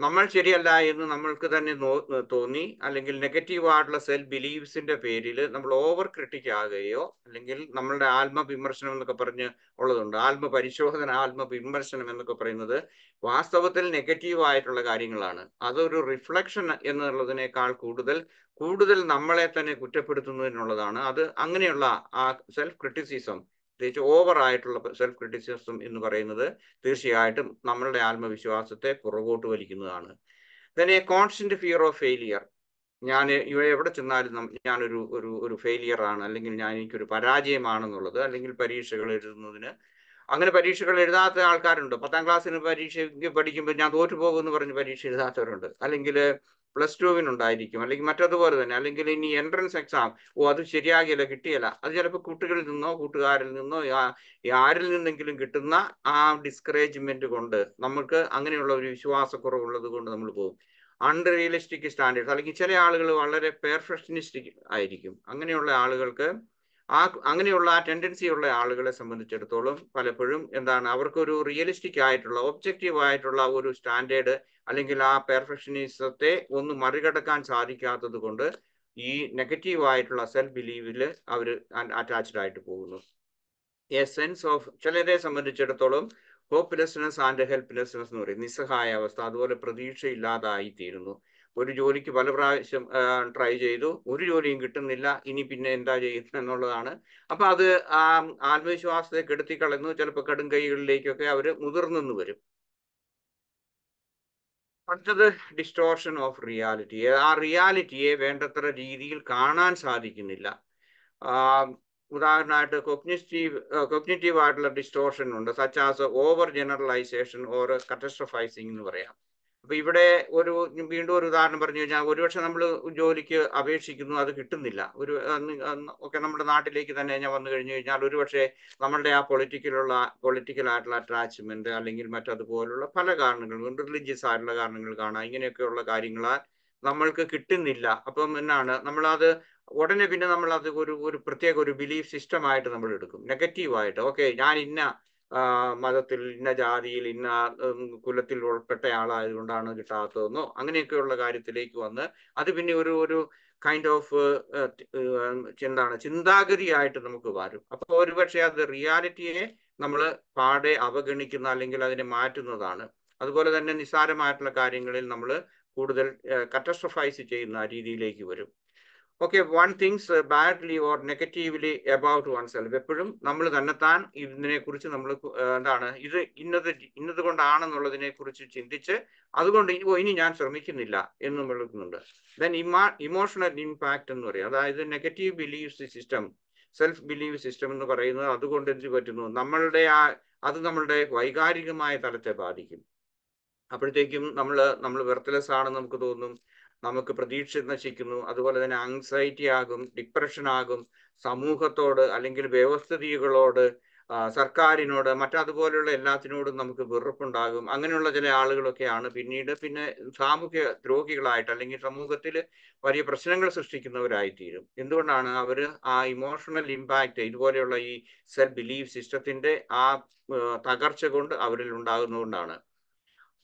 നമ്മൾ ശരിയല്ല എന്ന് നമ്മൾക്ക് തന്നെ തോന്നി. അല്ലെങ്കിൽ നെഗറ്റീവ് ആയിട്ടുള്ള സെൽഫ് ബിലീവ്സിന്റെ പേരിൽ നമ്മൾ ഓവർ ക്രിട്ടിക് ആകുകയോ അല്ലെങ്കിൽ നമ്മളുടെ ആത്മവിമർശനം എന്നൊക്കെ പറഞ്ഞ് ഉള്ളതുണ്ട്. ആത്മപരിശോധന ആത്മവിമർശനം എന്നൊക്കെ പറയുന്നത് വാസ്തവത്തിൽ നെഗറ്റീവ് ആയിട്ടുള്ള കാര്യങ്ങളാണ്. അതൊരു റിഫ്ലക്ഷൻ എന്നുള്ളതിനേക്കാൾ കൂടുതൽ കൂടുതൽ നമ്മളെ തന്നെ കുറ്റപ്പെടുത്തുന്നതിനുള്ളതാണ്. അത് അങ്ങനെയുള്ള ആ സെൽഫ് ക്രിറ്റിസിസം പ്രത്യേകിച്ച് ഓവർ ആയിട്ടുള്ള സെൽഫ് ക്രിറ്റിസിസം എന്ന് പറയുന്നത് തീർച്ചയായിട്ടും നമ്മളുടെ ആത്മവിശ്വാസത്തെ പുറകോട്ട് വലിക്കുന്നതാണ്. Then a constant fear of failure ഞാൻ എവിടെ ചെന്നാലും ഞാനൊരു ഒരു ഒരു ഫെയിലിയർ ആണ് അല്ലെങ്കിൽ ഞാൻ എനിക്കൊരു പരാജയമാണെന്നുള്ളത് അല്ലെങ്കിൽ പരീക്ഷകൾ എഴുതുന്നതിന്. അങ്ങനെ പരീക്ഷകൾ എഴുതാത്ത ആൾക്കാരുണ്ട്. പത്താം ക്ലാസ്സിന് പരീക്ഷ പഠിക്കുമ്പോൾ ഞാൻ തോറ്റുപോകുമെന്ന് പറഞ്ഞ് പരീക്ഷ എഴുതാത്തവരുണ്ട്. അല്ലെങ്കിൽ പ്ലസ് ടുവിനുണ്ടായിരിക്കും അല്ലെങ്കിൽ മറ്റതുപോലെ തന്നെ അല്ലെങ്കിൽ ഇനി എൻട്രൻസ് എക്സാം ഓ അത് ശരിയാകില്ല കിട്ടിയല്ല. അത് ചിലപ്പോൾ കുട്ടികളിൽ നിന്നോ കൂട്ടുകാരിൽ നിന്നോ ആരിൽ നിന്നെങ്കിലും കിട്ടുന്ന ആ ഡിസ്കറേജ്മെന്റ് കൊണ്ട് നമുക്ക് അങ്ങനെയുള്ള ഒരു വിശ്വാസക്കുറവുള്ളത് കൊണ്ട് നമ്മൾ പോകും. അൺറിയലിസ്റ്റിക് സ്റ്റാൻഡേർഡ്സ് അല്ലെങ്കിൽ ചില ആളുകൾ വളരെ പെർഫെക്ഷനിസ്റ്റിക് ആയിരിക്കും. അങ്ങനെയുള്ള ആളുകൾക്ക് ആ അങ്ങനെയുള്ള ആ ടെൻഡൻസി ഉള്ള ആളുകളെ സംബന്ധിച്ചിടത്തോളം പലപ്പോഴും എന്താണ് അവർക്കൊരു റിയലിസ്റ്റിക് ആയിട്ടുള്ള ഒബ്ജക്റ്റീവ് ആയിട്ടുള്ള ഒരു സ്റ്റാൻഡേർഡ് അല്ലെങ്കിൽ ആ പെർഫെക്ഷനിസത്തെ ഒന്ന് മറികടക്കാൻ സാധിക്കാത്തത് കൊണ്ട് ഈ നെഗറ്റീവ് ആയിട്ടുള്ള സെൽഫ് ബിലീവിൽ അവർ അറ്റാച്ച്ഡ് ആയിട്ട് പോകുന്നു. എ സെൻസ് ഓഫ് ചിലരെ സംബന്ധിച്ചിടത്തോളം ഹോപ്പ്ലെസ്നെസ് ആൻഡ് ഹെൽപ്ലെസ്നെസ് എന്ന് പറയും. നിസ്സഹായ അവസ്ഥ അതുപോലെ പ്രതീക്ഷയില്ലാതായി തീരുന്നു ഒരു ജോലിക്ക് പല പ്രാവശ്യം ട്രൈ ചെയ്തു. ഒരു ജോലിയും കിട്ടുന്നില്ല. ഇനി പിന്നെ എന്താ ചെയ്യുന്നത് എന്നുള്ളതാണ്. അപ്പൊ അത് ആ ആത്മവിശ്വാസത്തെ കെടുത്തി കളയുന്നു ചിലപ്പോൾ കടും കൈകളിലേക്കൊക്കെ അവർ മുതിർന്നു വരും. അടുത്തത് ഡിസ്റ്റോർഷൻ ഓഫ് റിയാലിറ്റി ആ റിയാലിറ്റിയെ വേണ്ടത്ര രീതിയിൽ കാണാൻ സാധിക്കുന്നില്ല. ഉദാഹരണമായിട്ട് കൊഗ്നിറ്റീവ് കൊഗ്നിറ്റീവ് ആയിട്ടുള്ള ഡിസ്റ്റോർഷൻ ഉണ്ട്. Such as over generalisation or catastrophising എന്ന് പറയാം. അപ്പൊ ഇവിടെ ഒരു വീണ്ടും ഒരു ഉദാഹരണം പറഞ്ഞു കഴിഞ്ഞാൽ ഒരുപക്ഷെ നമ്മൾ ജോലിക്ക് അപേക്ഷിക്കുന്നു അത് കിട്ടുന്നില്ല. ഒരു ഒക്കെ നമ്മുടെ നാട്ടിലേക്ക് തന്നെ ഞാൻ വന്നു കഴിഞ്ഞു കഴിഞ്ഞാൽ ഒരുപക്ഷെ നമ്മളുടെ ആ പൊളിറ്റിക്കലുള്ള പൊളിറ്റിക്കൽ ആയിട്ടുള്ള അറ്റാച്ച്മെന്റ് അല്ലെങ്കിൽ മറ്റതുപോലുള്ള പല കാരണങ്ങൾ റിലീജിയസ് ആയിട്ടുള്ള കാരണങ്ങൾ കാണാം. ഇങ്ങനെയൊക്കെയുള്ള കാര്യങ്ങളാൽ നമ്മൾക്ക് കിട്ടുന്നില്ല. അപ്പം എന്നാണ് നമ്മളത് ഉടനെ പിന്നെ നമ്മൾ അത് ഒരു ഒരു പ്രത്യേക ഒരു ബിലീഫ് സിസ്റ്റമായിട്ട് നമ്മൾ എടുക്കും നെഗറ്റീവായിട്ട് ഓക്കെ ഞാൻ ഇന്ന മതത്തിൽ ഇന്ന ജാതിയിൽ ഇന്ന കുലത്തിൽ ഉൾപ്പെട്ട ആളായതുകൊണ്ടാണ് കിട്ടാത്തതെന്നോ അങ്ങനെയൊക്കെയുള്ള കാര്യത്തിലേക്ക് വന്ന് അത് പിന്നെ ഒരു ഒരു കൈൻഡ് ഓഫ് എന്താണ് ചിന്താഗതിയായിട്ട് നമുക്ക് വരും. അപ്പോൾ ഒരുപക്ഷെ അത് റിയാലിറ്റിയെ നമ്മൾ പാടെ അവഗണിക്കുന്ന അല്ലെങ്കിൽ അതിനെ മാറ്റുന്നതാണ്. അതുപോലെ തന്നെ നിസ്സാരമായിട്ടുള്ള കാര്യങ്ങളിൽ നമ്മൾ കൂടുതൽ കറ്റസ്ട്രഫൈസ് ചെയ്യുന്ന രീതിയിലേക്ക് വരും. Okay one thinks badly or negatively about oneself എപ്പോഴും നമ്മൾ തന്നെത്താൻ ഇതിനെ കുറിച്ച് നമ്മൾ എന്താണ് ഇത് ഇന്നത് ഇന്നത് കൊണ്ടാണെന്നുള്ളതിനെ കുറിച്ച് ചിന്തിച്ച് അതുകൊണ്ട് ഓ, ഇനി ഞാൻ ശ്രമിക്കുന്നില്ല എന്ന് നമ്മൾ എടുക്കുന്നുണ്ട് ദെൻ ഇമാ ഇമോഷണൽ ഇമ്പാക്റ്റ് എന്ന് പറയും. അതായത് negative belief system self believe system എന്ന് പറയുന്നത് അതുകൊണ്ട് എന്ത് പറ്റുന്നു? നമ്മളുടെ ആ അത് നമ്മളുടെ വൈകാരികമായ തലത്തെ ബാധിക്കും. അപ്പോഴത്തേക്കും നമ്മൾ നമ്മൾ വെർത്തലെസ് ആണെന്ന് നമുക്ക് തോന്നും. നമുക്ക് പ്രതീക്ഷ നശിക്കുന്നു. അതുപോലെ തന്നെ ആങ്സൈറ്റി ആകും ഡിപ്രഷൻ ആകും. സമൂഹത്തോട് അല്ലെങ്കിൽ വ്യവസ്ഥിതികളോട് സർക്കാരിനോട് മറ്റതുപോലെയുള്ള എല്ലാത്തിനോടും നമുക്ക് വെറുപ്പുണ്ടാകും. അങ്ങനെയുള്ള ചില ആളുകളൊക്കെയാണ് പിന്നീട് പിന്നെ സാമൂഹ്യ ദ്രോഹികളായിട്ട് അല്ലെങ്കിൽ സമൂഹത്തിൽ വലിയ പ്രശ്നങ്ങൾ സൃഷ്ടിക്കുന്നവരായിത്തീരും. എന്തുകൊണ്ടാണ് അവർ ആ ഇമോഷണൽ ഇമ്പാക്റ്റ് ഇതുപോലെയുള്ള ഈ സെൽഫ് ബിലീഫ് സിസ്റ്റത്തിന്റെ ആ തകർച്ച കൊണ്ട് അവരിൽ ഉണ്ടാകുന്നതുകൊണ്ടാണ്.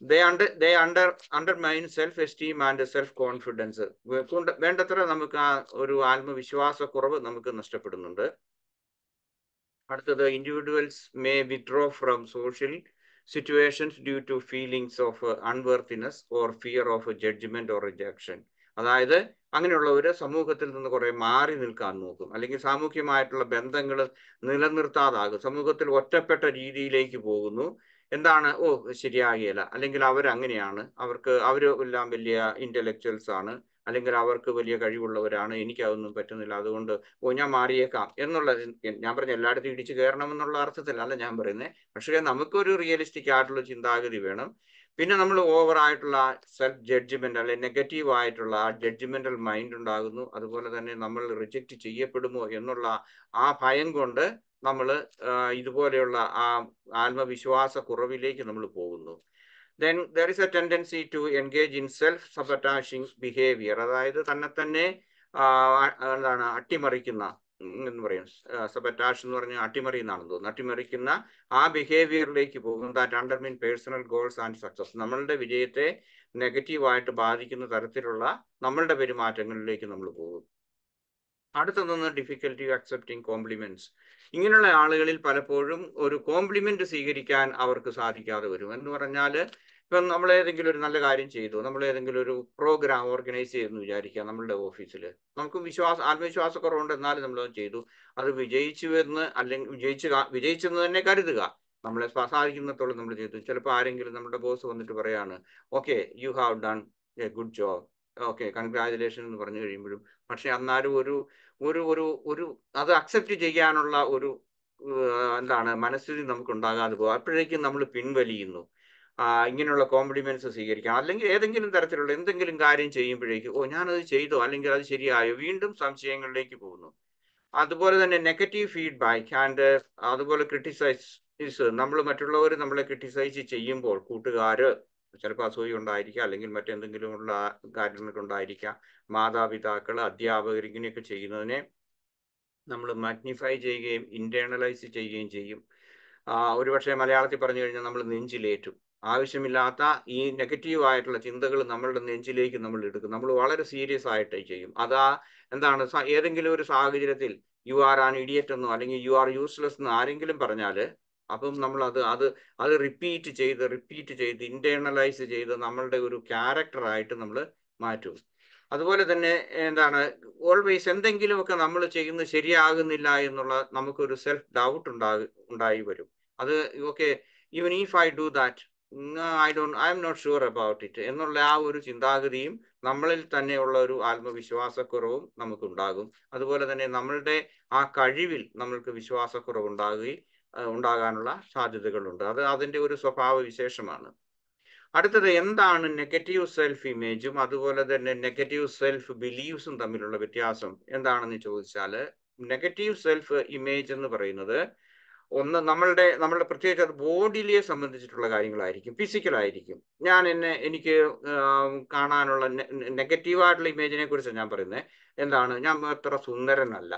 They under they under undermine self esteem and self confidence വേണ്ടത്ര നമുക്ക് ആ ഒരു ആത്മവിശ്വാസക്കുറവ് നമുക്ക് നഷ്ടപ്പെടുന്നുണ്ട്. അടുത്തത് individuals may withdraw from social situations due to feelings of unworthiness or fear of judgement or rejection അതായത് അങ്ങനെയുള്ളവർ സമൂഹത്തിൽ നിന്ന് കുറെ മാറി നിൽക്കാൻ നോക്കും. അല്ലെങ്കിൽ സാമൂഹ്യമായിട്ടുള്ള ബന്ധങ്ങൾ നിലനിർത്താതാകും. സമൂഹത്തിൽ ഒറ്റപ്പെട്ട രീതിയിലേക്ക് പോകുന്നു. എന്താണ്? ഓ ശരിയാകിയല്ല അല്ലെങ്കിൽ അവരങ്ങനെയാണ് അവർക്ക് അവർ എല്ലാം വലിയ ഇന്റലക്ച്വൽസ് ആണ്. അല്ലെങ്കിൽ അവർക്ക് വലിയ കഴിവുള്ളവരാണ്. എനിക്കതൊന്നും പറ്റുന്നില്ല. അതുകൊണ്ട് ഓ ഞാൻ മാറിയേക്കാം എന്നുള്ള ഞാൻ പറഞ്ഞ എല്ലായിടത്തും ഇടിച്ചു കയറണം എന്നുള്ള അർത്ഥത്തിലല്ല ഞാൻ പറയുന്നത് പക്ഷേ നമുക്കൊരു റിയലിസ്റ്റിക് ആയിട്ടുള്ള ചിന്താഗതി വേണം. പിന്നെ നമ്മൾ ഓവർ ആയിട്ടുള്ള സെൽഫ് ജഡ്ജ്മെന്റ് അല്ലെ നെഗറ്റീവ് ആയിട്ടുള്ള ആ ജഡ്ജ്മെന്റൽ മൈൻഡ് ഉണ്ടാകുന്നു. അതുപോലെ തന്നെ നമ്മൾ റിജക്റ്റ് ചെയ്യപ്പെടുമോ എന്നുള്ള ആ ഭയം കൊണ്ട് നമ്മൾ ഇതുപോലെയുള്ള ആ ആത്മവിശ്വാസ കുറവിലേക്ക് നമ്മൾ പോകുന്നു. Then there is a tendency to engage in self sabotaging behaviour അതായത് തന്നെ തന്നെ എന്താണ് അട്ടിമറിക്കുന്ന എന്ന് പറയും. സബറ്റാഷ് എന്ന് പറഞ്ഞാൽ അട്ടിമറി എന്നാണ് തോന്നുന്നു. അട്ടിമറിക്കുന്ന ആ ബിഹേവിയറിലേക്ക് പോകും that undermine personal goals and success നമ്മളുടെ വിജയത്തെ നെഗറ്റീവായിട്ട് ബാധിക്കുന്ന തരത്തിലുള്ള നമ്മളുടെ പെരുമാറ്റങ്ങളിലേക്ക് നമ്മൾ പോകും അടുത്തതൊന്ന് ഡിഫിക്കൽറ്റി അക്സെപ്റ്റിംഗ് കോംപ്ലിമെന്റ്സ് ഇങ്ങനെയുള്ള ആളുകളിൽ പലപ്പോഴും ഒരു കോംപ്ലിമെന്റ് സ്വീകരിക്കാൻ അവർക്ക് സാധിക്കാതെ വരും. എന്ന് പറഞ്ഞാൽ ഇപ്പം നമ്മൾ ഏതെങ്കിലും ഒരു നല്ല കാര്യം ചെയ്തു നമ്മൾ ഏതെങ്കിലും ഒരു പ്രോഗ്രാം ഓർഗനൈസ് ചെയ്തെന്ന് വിചാരിക്കുക നമ്മളുടെ ഓഫീസിൽ നമുക്ക് വിശ്വാസ ആത്മവിശ്വാസക്കുറവുണ്ട് എന്നാലും നമ്മൾ ചെയ്തു. അത് വിജയിച്ചു എന്ന് അല്ലെങ്കിൽ വിജയിച്ചു വിജയിച്ചെന്ന് തന്നെ കരുതുക. നമ്മളെ സാധിക്കുന്നിടത്തോളം നമ്മൾ ചെയ്തു. ചിലപ്പോൾ ആരെങ്കിലും നമ്മുടെ ബോസ് വന്നിട്ട് പറയാണ് okay you have done a good job okay congratulation എന്ന് പറഞ്ഞു കഴിയുമ്പോഴും. പക്ഷെ അന്നാലും ഒരു ഒരു ഒരു ഒരു അത് അക്സെപ്റ്റ് ചെയ്യാനുള്ള ഒരു എന്താണ് മനസ്ഥിതി നമുക്ക് ഉണ്ടാകാതെ പോകും. അപ്പോഴേക്കും നമ്മൾ പിൻവലിയുന്നു. ഇങ്ങനെയുള്ള കോംപ്ലിമെന്റ്സ് സ്വീകരിക്കാം. അല്ലെങ്കിൽ ഏതെങ്കിലും തരത്തിലുള്ള എന്തെങ്കിലും കാര്യം ചെയ്യുമ്പോഴേക്കും ഓ ഞാനത് ചെയ്തോ അല്ലെങ്കിൽ അത് ശരിയായോ വീണ്ടും സംശയങ്ങളിലേക്ക് പോകുന്നു. അതുപോലെ തന്നെ നെഗറ്റീവ് ഫീഡ്ബാക്ക് ആൻഡ് അതുപോലെ ക്രിട്ടിസൈസ് നമ്മൾ മറ്റുള്ളവർ നമ്മളെ ക്രിട്ടിസൈസ് ചെയ്യുമ്പോൾ കൂട്ടുകാര് ചിലപ്പോൾ അസൂയ ഉണ്ടായിരിക്കാം അല്ലെങ്കിൽ മറ്റെന്തെങ്കിലും ഉള്ള കാര്യങ്ങളൊക്കെ ഉണ്ടായിരിക്കാം. മാതാപിതാക്കൾ അധ്യാപകർ ഇങ്ങനെയൊക്കെ ചെയ്യുന്നതിനെ നമ്മൾ മാഗ്നിഫൈ ചെയ്യുകയും ഇന്റേണലൈസ് ചെയ്യുകയും ചെയ്യും. ഒരു പക്ഷേ മലയാളത്തിൽ പറഞ്ഞു കഴിഞ്ഞാൽ നമ്മൾ നെഞ്ചിലേറ്റും. ആവശ്യമില്ലാത്ത ഈ നെഗറ്റീവ് ആയിട്ടുള്ള ചിന്തകൾ നമ്മളുടെ നെഞ്ചിലേക്ക് നമ്മൾ എടുക്കും. നമ്മൾ വളരെ സീരിയസ് ആയിട്ട് ചെയ്യും. അതാ എന്താണ് ഏതെങ്കിലും ഒരു സാഹചര്യത്തിൽ യു ആർ ആൻ ഇഡിയറ്റ് എന്നോ അല്ലെങ്കിൽ യു ആർ യൂസ്ലെസ് എന്ന് ആരെങ്കിലും പറഞ്ഞാൽ അപ്പം നമ്മൾ അത് അത് അത് റിപ്പീറ്റ് ചെയ്ത് റിപ്പീറ്റ് ചെയ്ത് ഇന്റേണലൈസ് ചെയ്ത് നമ്മളുടെ ഒരു ക്യാരക്ടറായിട്ട് നമ്മൾ മാറ്റും. അതുപോലെ തന്നെ എന്താണ് ഓൾവേസ് എന്തെങ്കിലുമൊക്കെ നമ്മൾ ചെയ്യുന്നത് ശരിയാകുന്നില്ല എന്നുള്ള നമുക്കൊരു സെൽഫ് ഡൗട്ട് ഉണ്ടാകും ഉണ്ടായി വരും. അത് okay even if I do that I don't I am not sure about it എന്നുള്ള ആ ഒരു ചിന്താഗതിയും നമ്മളിൽ തന്നെയുള്ള ഒരു ആത്മവിശ്വാസക്കുറവും നമുക്കുണ്ടാകും. അതുപോലെ തന്നെ നമ്മളുടെ ആ കഴിവിൽ നമ്മൾക്ക് വിശ്വാസക്കുറവ് ഉണ്ടാകുകയും ഉണ്ടാകാനുള്ള സാധ്യതകളുണ്ട്. അത് അതിന്റെ ഒരു സ്വഭാവ വിശേഷമാണ്. അടുത്തത് എന്താണ് നെഗറ്റീവ് സെൽഫ് ഇമേജും അതുപോലെ തന്നെ നെഗറ്റീവ് സെൽഫ് ബിലീവ്സും തമ്മിലുള്ള വ്യത്യാസം എന്താണെന്ന് ചോദിച്ചാൽ നെഗറ്റീവ് സെൽഫ് ഇമേജ് എന്ന് പറയുന്നത് ഒന്ന് നമ്മളുടെ നമ്മളുടെ പ്രത്യേകിച്ച് അത് ബോഡിയിലെ സംബന്ധിച്ചിട്ടുള്ള കാര്യങ്ങളായിരിക്കും ഫിസിക്കലായിരിക്കും ഞാൻ എന്നെ എനിക്ക് കാണാനുള്ള നെഗറ്റീവായിട്ടുള്ള ഇമേജിനെ കുറിച്ച് ഞാൻ പറയുന്നത്. എന്താണ്? ഞാൻ അത്ര സുന്ദരനല്ല.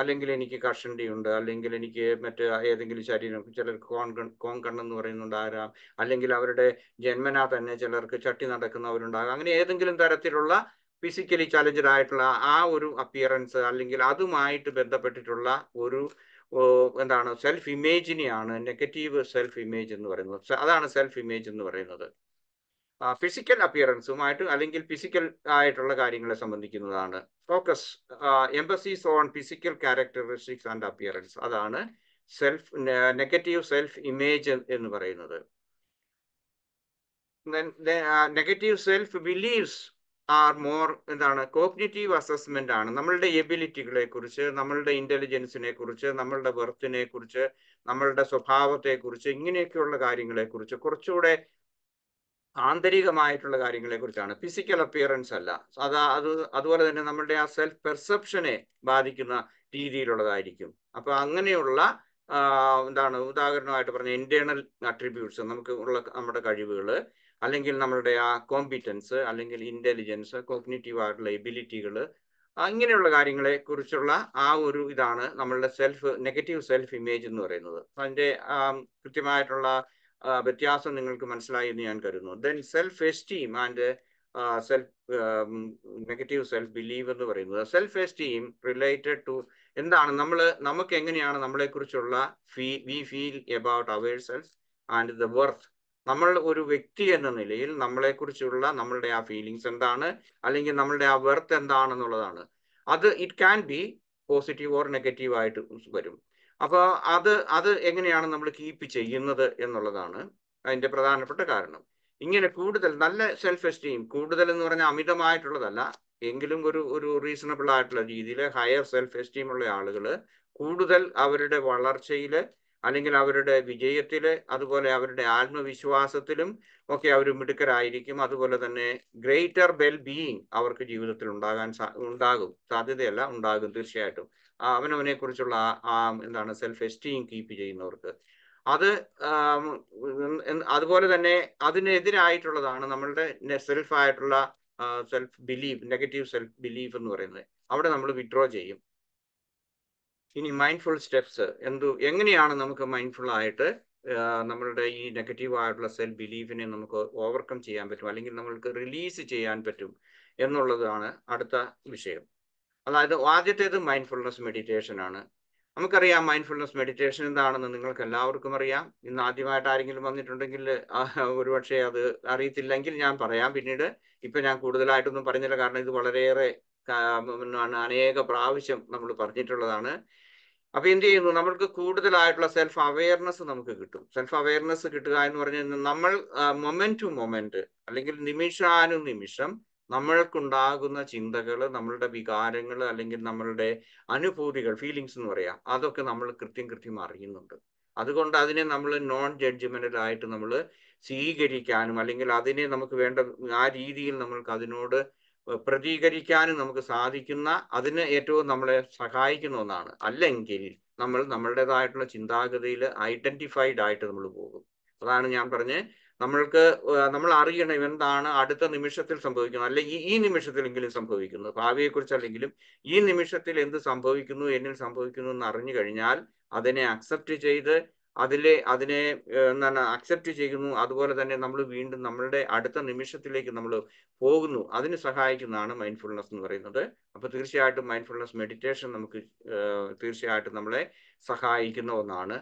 അല്ലെങ്കിൽ എനിക്ക് കഷണ്ടിയുണ്ട് അല്ലെങ്കിൽ എനിക്ക് മറ്റ് ഏതെങ്കിലും ശരീരം ചിലർക്ക് കോൺ എന്ന് പറയുന്നുണ്ട് ആരാം അല്ലെങ്കിൽ അവരുടെ ജന്മനാ തന്നെ ചിലർക്ക് ചട്ടി നടക്കുന്നവരുണ്ടാകാം. അങ്ങനെ ഏതെങ്കിലും തരത്തിലുള്ള ഫിസിക്കലി ചലഞ്ചഡ് ആയിട്ടുള്ള ആ ഒരു അപ്പിയറൻസ് അല്ലെങ്കിൽ അതുമായിട്ട് ബന്ധപ്പെട്ടിട്ടുള്ള ഒരു എന്താണ് സെൽഫ് ഇമേജിനെയാണ് നെഗറ്റീവ് സെൽഫ് ഇമേജ് എന്ന് പറയുന്നത്. അതാണ് സെൽഫ് ഇമേജ് എന്ന് പറയുന്നത്. ഫിസിക്കൽ അപ്പിയറൻസുമായിട്ട് അല്ലെങ്കിൽ ഫിസിക്കൽ ആയിട്ടുള്ള കാര്യങ്ങളെ സംബന്ധിക്കുന്നതാണ്. Focus emphasis on physical characteristics and appearance അതാണ് സെൽഫ് നെഗറ്റീവ് സെൽഫ് ഇമേജ് എന്ന് പറയുന്നത്. Negative self believes are more എന്താണ്? കോഗ്നിറ്റീവ് അസസ്മെന്റ് ആണ്. നമ്മളുടെ എബിലിറ്റികളെ കുറിച്ച് നമ്മളുടെ ഇന്റലിജൻസിനെ കുറിച്ച് നമ്മളുടെ വെർത്തിനെ കുറിച്ച് നമ്മളുടെ സ്വഭാവത്തെ കുറിച്ച് ഇങ്ങനെയൊക്കെയുള്ള കാര്യങ്ങളെ കുറിച്ച് കുറച്ചുകൂടെ ആന്തരികമായിട്ടുള്ള കാര്യങ്ങളെ കുറിച്ചാണ് ഫിസിക്കൽ അപ്പിയറൻസ് അല്ല. അതാ അത് അതുപോലെ തന്നെ നമ്മളുടെ ആ സെൽഫ് പെർസെപ്ഷനെ ബാധിക്കുന്ന രീതിയിലുള്ളതായിരിക്കും. അപ്പൊ അങ്ങനെയുള്ള എന്താണ് ഉദാഹരണമായിട്ട് പറഞ്ഞ ഇന്റേണൽ അട്രിബ്യൂട്ട്സ് നമുക്ക് ഉള്ള നമ്മുടെ കഴിവുകൾ അല്ലെങ്കിൽ നമ്മളുടെ ആ കോമ്പിറ്റൻസ് അല്ലെങ്കിൽ ഇന്റലിജൻസ് കോഗ്നേറ്റീവ് ആയിട്ടുള്ള എബിലിറ്റികൾ അങ്ങനെയുള്ള കാര്യങ്ങളെ കുറിച്ചുള്ള ആ ഒരു ഇതാണ് നമ്മളുടെ സെൽഫ് നെഗറ്റീവ് സെൽഫ് ഇമേജ് എന്ന് പറയുന്നത്. അതിന്റെ കൃത്യമായിട്ടുള്ള വ്യത്യാസം നിങ്ങൾക്ക് മനസ്സിലായി എന്ന് ഞാൻ കരുതുന്നു. Then self esteem and self negative self believe എന്ന് പറയുന്നത്. സെൽഫ് എസ്റ്റീം റിലേറ്റഡ് ടു എന്താണ്? നമ്മൾ നമുക്ക് എങ്ങനെയാണ് നമ്മളെ കുറിച്ചുള്ള fee we feel about our self and the worth നമ്മൾ ഒരു വ്യക്തി എന്ന നിലയിൽ നമ്മളെ കുറിച്ചുള്ള നമ്മളുടെ ആ ഫീലിങ്സ് എന്താണ്? അല്ലെങ്കിൽ നമ്മളുടെ ആ വെർത്ത് എന്താണെന്നുള്ളതാണ്. അത് it can be positive or negative ആയിട്ട് വരും. അപ്പോൾ അത് അത് എങ്ങനെയാണ് നമ്മൾ കീപ്പ് ചെയ്യുന്നത് എന്നുള്ളതാണ് അതിന്റെ പ്രധാനപ്പെട്ട കാരണം. ഇങ്ങനെ കൂടുതൽ നല്ല സെൽഫ് എസ്റ്റീം കൂടുതൽ എന്ന് പറഞ്ഞാൽ അമിതമായിട്ടുള്ളതല്ല എങ്കിലും ഒരു ഒരു റീസണബിൾ ആയിട്ടുള്ള രീതിയിൽ ഹയർ സെൽഫ് എസ്റ്റീം ഉള്ള ആളുകൾ കൂടുതൽ അവരുടെ വളർച്ചയിൽ അല്ലെങ്കിൽ അവരുടെ വിജയത്തിൽ അതുപോലെ അവരുടെ ആത്മവിശ്വാസത്തിലും ഒക്കെ അവർ മിടുക്കരായിരിക്കും. അതുപോലെ തന്നെ ഗ്രേറ്റർ വെൽ ബീയിങ് അവർക്ക് ജീവിതത്തിൽ ഉണ്ടാകാൻ ഉണ്ടാകും. സാധ്യതയല്ല ഉണ്ടാകും തീർച്ചയായിട്ടും. അവനവനെ കുറിച്ചുള്ള എന്താണ് സെൽഫ് എസ്റ്റീം കീപ്പ് ചെയ്യുന്നവർക്ക്. അത് അതുപോലെ തന്നെ അതിനെതിരായിട്ടുള്ളതാണ് നമ്മളുടെ സെൽഫ് ആയിട്ടുള്ള self belief negative self belief എന്ന് പറയുന്നത്. അവിടെ നമ്മൾ വിഡ്രോ ചെയ്യും. ഇനി മൈൻഡ്ഫുൾ സ്റ്റെപ്സ് എന്തു എങ്ങനെയാണ് നമുക്ക് മൈൻഡ്ഫുൾ ആയിട്ട് നമ്മളുടെ ഈ നെഗറ്റീവ് ആയിട്ടുള്ള സെൽഫ് ബിലീഫിനെ നമുക്ക് ഓവർകം ചെയ്യാൻ പറ്റും? അല്ലെങ്കിൽ നമ്മൾക്ക് റിലീസ് ചെയ്യാൻ പറ്റും? എന്നുള്ളതാണ് അടുത്ത വിഷയം. അതായത് ആദ്യത്തേത് മൈൻഡ്ഫുൾനെസ് മെഡിറ്റേഷൻ ആണ്. നമുക്കറിയാം മൈൻഡ്ഫുൾനെസ് മെഡിറ്റേഷൻ എന്താണെന്ന് നിങ്ങൾക്ക് എല്ലാവർക്കും അറിയാം. ഇന്ന് ആദ്യമായിട്ട് ആരെങ്കിലും വന്നിട്ടുണ്ടെങ്കിൽ ഒരുപക്ഷെ അത് അറിയത്തില്ലെങ്കിൽ ഞാൻ പറയാം. പിന്നീട് ഇപ്പൊ ഞാൻ കൂടുതലായിട്ടൊന്നും പറഞ്ഞില്ല. കാരണം ഇത് വളരെയേറെ അനേക പ്രാവശ്യം നമ്മൾ പറഞ്ഞിട്ടുള്ളതാണ്. അപ്പൊ എന്ത് ചെയ്യുന്നു? നമ്മൾക്ക് കൂടുതലായിട്ടുള്ള സെൽഫ് അവയർനെസ് നമുക്ക് കിട്ടും. സെൽഫ് അവയർനെസ് കിട്ടുക എന്ന് പറഞ്ഞു കഴിഞ്ഞാൽ നമ്മൾ മൊമെന്റ് ടു മൊമെന്റ് അല്ലെങ്കിൽ നിമിഷാനുനിമിഷം നമ്മൾക്കുണ്ടാകുന്ന ചിന്തകൾ നമ്മളുടെ വികാരങ്ങൾ അല്ലെങ്കിൽ നമ്മളുടെ അനുഭൂതികൾ ഫീലിങ്സ് എന്ന് പറയാം അതൊക്കെ നമ്മൾ കൃത്യം കൃത്യം അറിയുന്നുണ്ട്. അതുകൊണ്ട് അതിനെ നമ്മൾ നോൺ ജഡ്ജ്മെന്റൽ ആയിട്ട് നമ്മൾ സ്വീകരിക്കാനും അല്ലെങ്കിൽ അതിനെ നമുക്ക് വേണ്ട ആ രീതിയിൽ നമ്മൾക്ക് അതിനോട് പ്രതികരിക്കാനും നമുക്ക് സാധിക്കുന്ന അതിന് ഏറ്റവും നമ്മളെ സഹായിക്കുന്ന ഒന്നാണ്. അല്ലെങ്കിൽ നമ്മൾ നമ്മളുടേതായിട്ടുള്ള ചിന്താഗതിയിൽ ഐഡന്റിഫൈഡ് ആയിട്ട് നമ്മൾ പോകും. അതാണ് ഞാൻ പറഞ്ഞ് നമ്മൾക്ക് നമ്മൾ അറിയണം എന്താണ് അടുത്ത നിമിഷത്തിൽ സംഭവിക്കുന്നത് അല്ലെങ്കിൽ ഈ നിമിഷത്തിലെങ്കിലും സംഭവിക്കുന്നത്. ഭാവിയെക്കുറിച്ച് അല്ലെങ്കിലും ഈ നിമിഷത്തിൽ എന്ത് സംഭവിക്കുന്നു എന്നിൽ സംഭവിക്കുന്നു എന്ന് അറിഞ്ഞു കഴിഞ്ഞാൽ അതിനെ അക്സെപ്റ്റ് ചെയ്ത് അതിലെ അതിനെ എന്താണ് അക്സെപ്റ്റ് ചെയ്യുന്നു. അതുപോലെ തന്നെ നമ്മൾ വീണ്ടും നമ്മളുടെ അടുത്ത നിമിഷത്തിലേക്ക് നമ്മൾ പോകുന്നു. അതിന് സഹായിക്കുന്നതാണ് മൈൻഡ്ഫുൾനെസ് എന്ന് പറയുന്നത്. അപ്പൊ തീർച്ചയായിട്ടും മൈൻഡ്ഫുൾനെസ് മെഡിറ്റേഷൻ നമുക്ക് തീർച്ചയായിട്ടും നമ്മളെ സഹായിക്കുന്ന ഒന്നാണ്.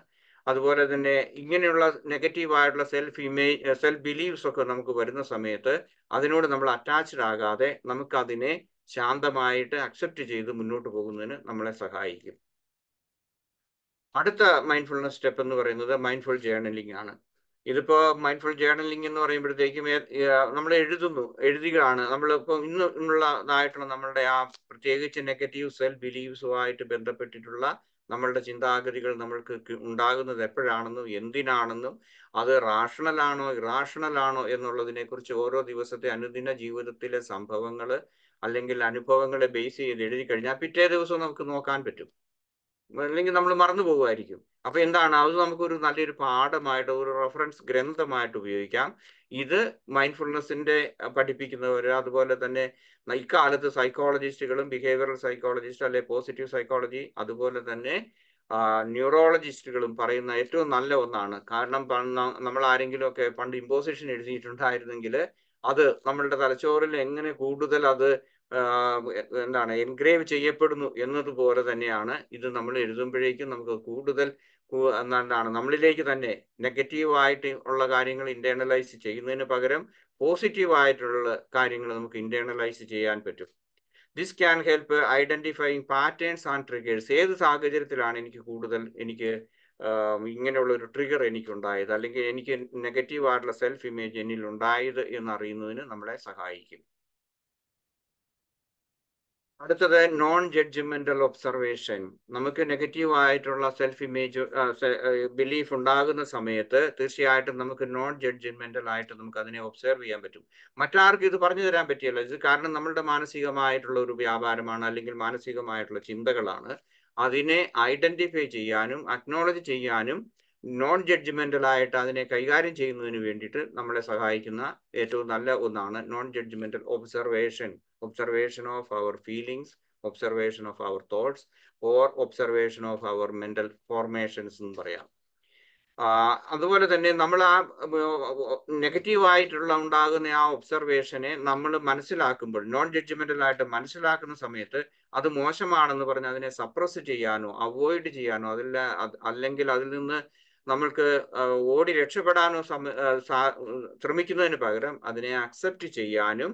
അതുപോലെ തന്നെ ഇങ്ങനെയുള്ള നെഗറ്റീവായിട്ടുള്ള സെൽഫ് ഇമേജ് സെൽഫ് ബിലീവ്സ് ഒക്കെ നമുക്ക് വരുന്ന സമയത്ത് അതിനോട് നമ്മൾ അറ്റാച്ച്ഡ് ആകാതെ നമുക്കതിനെ ശാന്തമായിട്ട് അക്സെപ്റ്റ് ചെയ്ത് മുന്നോട്ട് പോകുന്നതിന് നമ്മളെ സഹായിക്കും. അടുത്ത മൈൻഡ്ഫുൾനെസ് സ്റ്റെപ്പ് എന്ന് പറയുന്നത് മൈൻഡ്ഫുൾ ജേർണലിംഗ് ആണ്. ഇതിപ്പോ മൈൻഡ്ഫുൾ ജേർണലിംഗ് എന്ന് പറയുമ്പോഴത്തേക്കും നമ്മൾ എഴുതുന്നു എഴുതുകയാണ് നമ്മൾ ഇപ്പോൾ ഇന്ന് ഉള്ളതായിട്ടുള്ള നമ്മളുടെ ആ പ്രത്യേകിച്ച് നെഗറ്റീവ് സെൽഫ് ബിലീവ്സുമായിട്ട് ബന്ധപ്പെട്ടിട്ടുള്ള നമ്മളുടെ ചിന്താഗതികൾ നമ്മൾക്ക് ഉണ്ടാകുന്നത് എപ്പോഴാണെന്നും എന്തിനാണെന്നും അത് റാഷണൽ ആണോ ഇറാഷണൽ ആണോ എന്നുള്ളതിനെ കുറിച്ച് ഓരോ ദിവസത്തെ അനുദിന ജീവിതത്തിലെ സംഭവങ്ങൾ അല്ലെങ്കിൽ അനുഭവങ്ങളെ ബേസ് ചെയ്ത് എഴുതി കഴിഞ്ഞാൽ പിറ്റേ ദിവസം നമുക്ക് നോക്കാൻ പറ്റും. അല്ലെങ്കിൽ നമ്മൾ മറന്നു പോകുമായിരിക്കും. അപ്പൊ എന്താണ്? അത് നമുക്കൊരു നല്ലൊരു പാഠമായിട്ട് ഒരു റെഫറൻസ് ഗ്രന്ഥമായിട്ട് ഉപയോഗിക്കാം. ഇത് മൈൻഡ്ഫുൾനെസിന്റെ പഠിപ്പിക്കുന്നവർ അതുപോലെ തന്നെ ഇക്കാലത്ത് സൈക്കോളജിസ്റ്റുകളും ബിഹേവിയറൽ സൈക്കോളജിസ്റ്റ് അല്ലെ പോസിറ്റീവ് സൈക്കോളജി അതുപോലെ തന്നെ ന്യൂറോളജിസ്റ്റുകളും പറയുന്ന ഏറ്റവും നല്ല ഒന്നാണ്. കാരണം നമ്മൾ ആരെങ്കിലും ഒക്കെ പണ്ട് ഇമ്പോസിഷൻ എഴുതിയിട്ടുണ്ടായിരുന്നെങ്കിൽ അത് നമ്മളുടെ തലച്ചോറിൽ എങ്ങനെ കൂടുതൽ അത് എന്താണ് എൻഗ്രേവ് ചെയ്യപ്പെടുന്നു എന്നതുപോലെ തന്നെയാണ് ഇത് നമ്മൾ എഴുതുമ്പോഴേക്കും നമുക്ക് കൂടുതൽ എന്താണ് നമ്മളിലേക്ക് തന്നെ നെഗറ്റീവായിട്ട് ഉള്ള കാര്യങ്ങൾ ഇന്റേണലൈസ് ചെയ്യുന്നതിന് പകരം പോസിറ്റീവായിട്ടുള്ള കാര്യങ്ങൾ നമുക്ക് ഇന്റേണലൈസ് ചെയ്യാൻ പറ്റും. This can help identifying patterns and triggers ഏത് സാഹചര്യത്തിലാണ് എനിക്ക് കൂടുതൽ എനിക്ക് ഇങ്ങനെയുള്ള ഒരു ട്രിഗർ എനിക്കുണ്ടായത്? അല്ലെങ്കിൽ എനിക്ക് നെഗറ്റീവ് ആയിട്ടുള്ള സെൽഫ് ഇമേജ് എന്നിൽ ഉണ്ടായത് എന്നറിയുന്നതിന് നമ്മളെ സഹായിക്കും. അടുത്തത് നോൺ ജഡ്ജ്മെന്റൽ ഒബ്സർവേഷൻ നമുക്ക് നെഗറ്റീവ് ആയിട്ടുള്ള സെൽഫ് ഇമേജ് ബിലീഫ് ഉണ്ടാകുന്ന സമയത്ത് തീർച്ചയായിട്ടും നമുക്ക് നോൺ ജഡ്ജ്മെന്റൽ ആയിട്ട് നമുക്ക് അതിനെ ഒബ്സർവ് ചെയ്യാൻ പറ്റും. മറ്റാർക്കും ഇത് പറഞ്ഞു തരാൻ പറ്റിയല്ല. ഇത് കാരണം നമ്മളുടെ മാനസികമായിട്ടുള്ള ഒരു വ്യാപാരമാണ് അല്ലെങ്കിൽ മാനസികമായിട്ടുള്ള ചിന്തകളാണ്. അതിനെ ഐഡന്റിഫൈ ചെയ്യാനും അക്നോളജ് ചെയ്യാനും നോൺ ജഡ്ജ്മെന്റൽ ആയിട്ട് അതിനെ കൈകാര്യം ചെയ്യുന്നതിന് വേണ്ടിയിട്ട് നമ്മളെ സഹായിക്കുന്ന ഏറ്റവും നല്ല ഒന്നാണ് non judgemental observation observation of our feelings observation of our thoughts or observation of our mental formations എന്ന് പറയാം. അതുപോലെ തന്നെ നമ്മൾ ആ നെഗറ്റീവായിട്ടുള്ള ഉണ്ടാകുന്ന ആ ഒബ്സർവേഷനെ നമ്മൾ മനസ്സിലാക്കുമ്പോൾ നോൺ ജഡ്ജ്മെന്റൽ ആയിട്ട് മനസ്സിലാക്കുന്ന സമയത്ത് അത് മോശമാണെന്ന് പറഞ്ഞ് അതിനെ സപ്രസ് ചെയ്യാനോ അവോയ്ഡ് ചെയ്യാനോ അതിൽ അല്ലെങ്കിൽ അതിൽ നിന്ന് നമ്മൾക്ക് ഓടി രക്ഷപ്പെടാനോ ശ്രമിക്കുന്നതിന് പകരം അതിനെ അക്സെപ്റ്റ് ചെയ്യാനും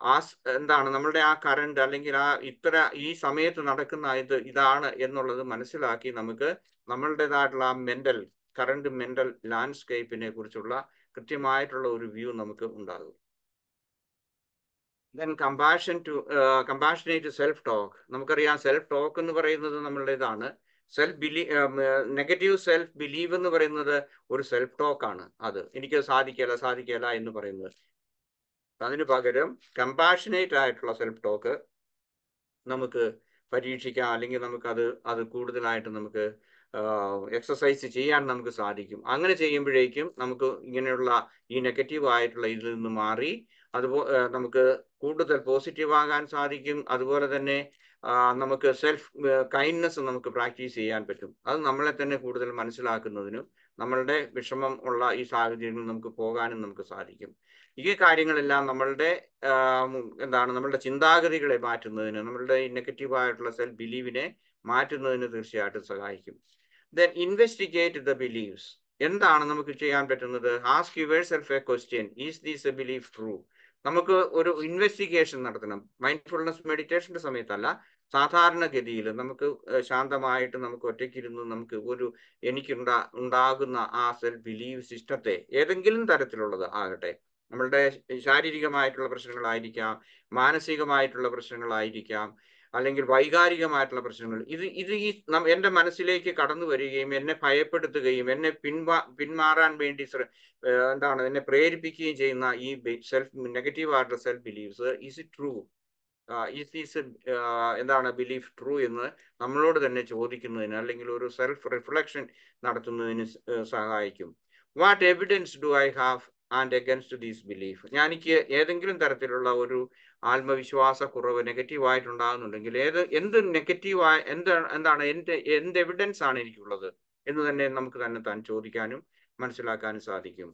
ആ എന്താണ് നമ്മളുടെ ആ കറണ്ട് അല്ലെങ്കിൽ ആ ഇത്ര ഈ സമയത്ത് നടക്കുന്ന ഇത് ഇതാണ് എന്നുള്ളത് മനസ്സിലാക്കി നമുക്ക് നമ്മളുടേതായിട്ടുള്ള ആ മെന്റൽ കറണ്ട് മെന്റൽ ലാൻഡ്സ്കേപ്പിനെ കുറിച്ചുള്ള കൃത്യമായിട്ടുള്ള ഒരു വ്യൂ നമുക്ക് ഉണ്ടാകും. Then compassion to compassionate self talk നമുക്കറിയാം സെൽഫ് ടോക്ക് എന്ന് പറയുന്നത് നമ്മളുടേതാണ്. Self belie negative self believe എന്ന് പറയുന്നത് ഒരു സെൽഫ് ടോക്ക് ആണ് അത്. എനിക്ക് സാധിക്കല സാധിക്കല എന്ന് പറയുന്നത്. അതിന് പകരം കമ്പാഷനേറ്റ് ആയിട്ടുള്ള സെൽഫ് ടോക്ക് നമുക്ക് പരീക്ഷിക്കാം. അല്ലെങ്കിൽ നമുക്കത് അത് കൂടുതലായിട്ട് നമുക്ക് എക്സസൈസ് ചെയ്യാൻ നമുക്ക് സാധിക്കും. അങ്ങനെ ചെയ്യുമ്പോഴേക്കും നമുക്ക് ഇങ്ങനെയുള്ള ഈ നെഗറ്റീവ് ആയിട്ടുള്ള ഇതിൽ നിന്ന് മാറി അതുപോലെ നമുക്ക് കൂടുതൽ പോസിറ്റീവ് ആകാൻ സാധിക്കും. അതുപോലെ തന്നെ നമുക്ക് സെൽഫ് കൈൻഡ്നെസ് നമുക്ക് പ്രാക്ടീസ് ചെയ്യാൻ പറ്റും. അത് നമ്മളെ തന്നെ കൂടുതൽ മനസ്സിലാക്കുന്നതിനും നമ്മളുടെ വിഷമം ഉള്ള ഈ സാഹചര്യങ്ങളിൽ നമുക്ക് പോകാനും നമുക്ക് സാധിക്കും. ഈ കാര്യങ്ങളെല്ലാം നമ്മളുടെ എന്താണ് നമ്മളുടെ ചിന്താഗതികളെ മാറ്റുന്നതിന് നമ്മളുടെ നെഗറ്റീവ് ആയിട്ടുള്ള സെൽഫ് ബിലീവിനെ മാറ്റുന്നതിന് തീർച്ചയായിട്ടും സഹായിക്കും. ദെൻ ഇൻവെസ്റ്റിഗേറ്റ് ദ ബിലീവ്സ് എന്താണ് നമുക്ക് ചെയ്യാൻ പറ്റുന്നത്? Ask yourself a question is these a belief true നമുക്ക് ഒരു ഇൻവെസ്റ്റിഗേഷൻ നടത്തണം. മൈൻഡ്ഫുൾനെസ് മെഡിറ്റേഷന്റെ സമയത്തല്ല സാധാരണഗതിയിൽ നമുക്ക് ശാന്തമായിട്ട് നമുക്ക് ഒറ്റയ്ക്കിരുന്ന് നമുക്ക് ഒരു എനിക്കുണ്ടാ ഉണ്ടാകുന്ന ആ സെൽഫ് ബിലീവ് സിസ്റ്റത്തെ ഏതെങ്കിലും തരത്തിലുള്ളത് ആകട്ടെ. നമ്മളുടെ ശാരീരികമായിട്ടുള്ള പ്രശ്നങ്ങളായിരിക്കാം മാനസികമായിട്ടുള്ള പ്രശ്നങ്ങളായിരിക്കാം അല്ലെങ്കിൽ വൈകാരികമായിട്ടുള്ള പ്രശ്നങ്ങൾ. ഇത് ഇത് ഈ എന്റെ മനസ്സിലേക്ക് കടന്നു വരികയും എന്നെ ഭയപ്പെടുത്തുകയും എന്നെ പിൻവാ പിന്മാറാൻ വേണ്ടി എന്താണ് എന്നെ പ്രേരിപ്പിക്കുകയും ചെയ്യുന്ന ഈ സെൽഫ് നെഗറ്റീവ് ആയിട്ടുള്ള self believes is it true is is എന്താണ് ബിലീഫ് ട്രൂ എന്ന് നമ്മളോട് തന്നെ ചോദിക്കുന്നതിന് അല്ലെങ്കിൽ ഒരു സെൽഫ് റിഫ്ലക്ഷൻ നടത്തുന്നതിന് സഹായിക്കും. What evidence do I have and against these belief ഞാൻ എനിക്ക് ഏതെങ്കിലും തരത്തിലുള്ള ഒരു ആത്മവിശ്വാസ കുറവ് നെഗറ്റീവ് ആയിട്ടുണ്ടാകുന്നുണ്ടെങ്കിൽ ഏത് എന്ത് നെഗറ്റീവായ എന്ത് എന്താണ് എന്റെ എന്ത് എവിഡൻസ് ആണ് എനിക്കുള്ളത് എന്ന് തന്നെ നമുക്ക് തന്നെ താൻ ചോദിക്കാനും മനസ്സിലാക്കാനും സാധിക്കും.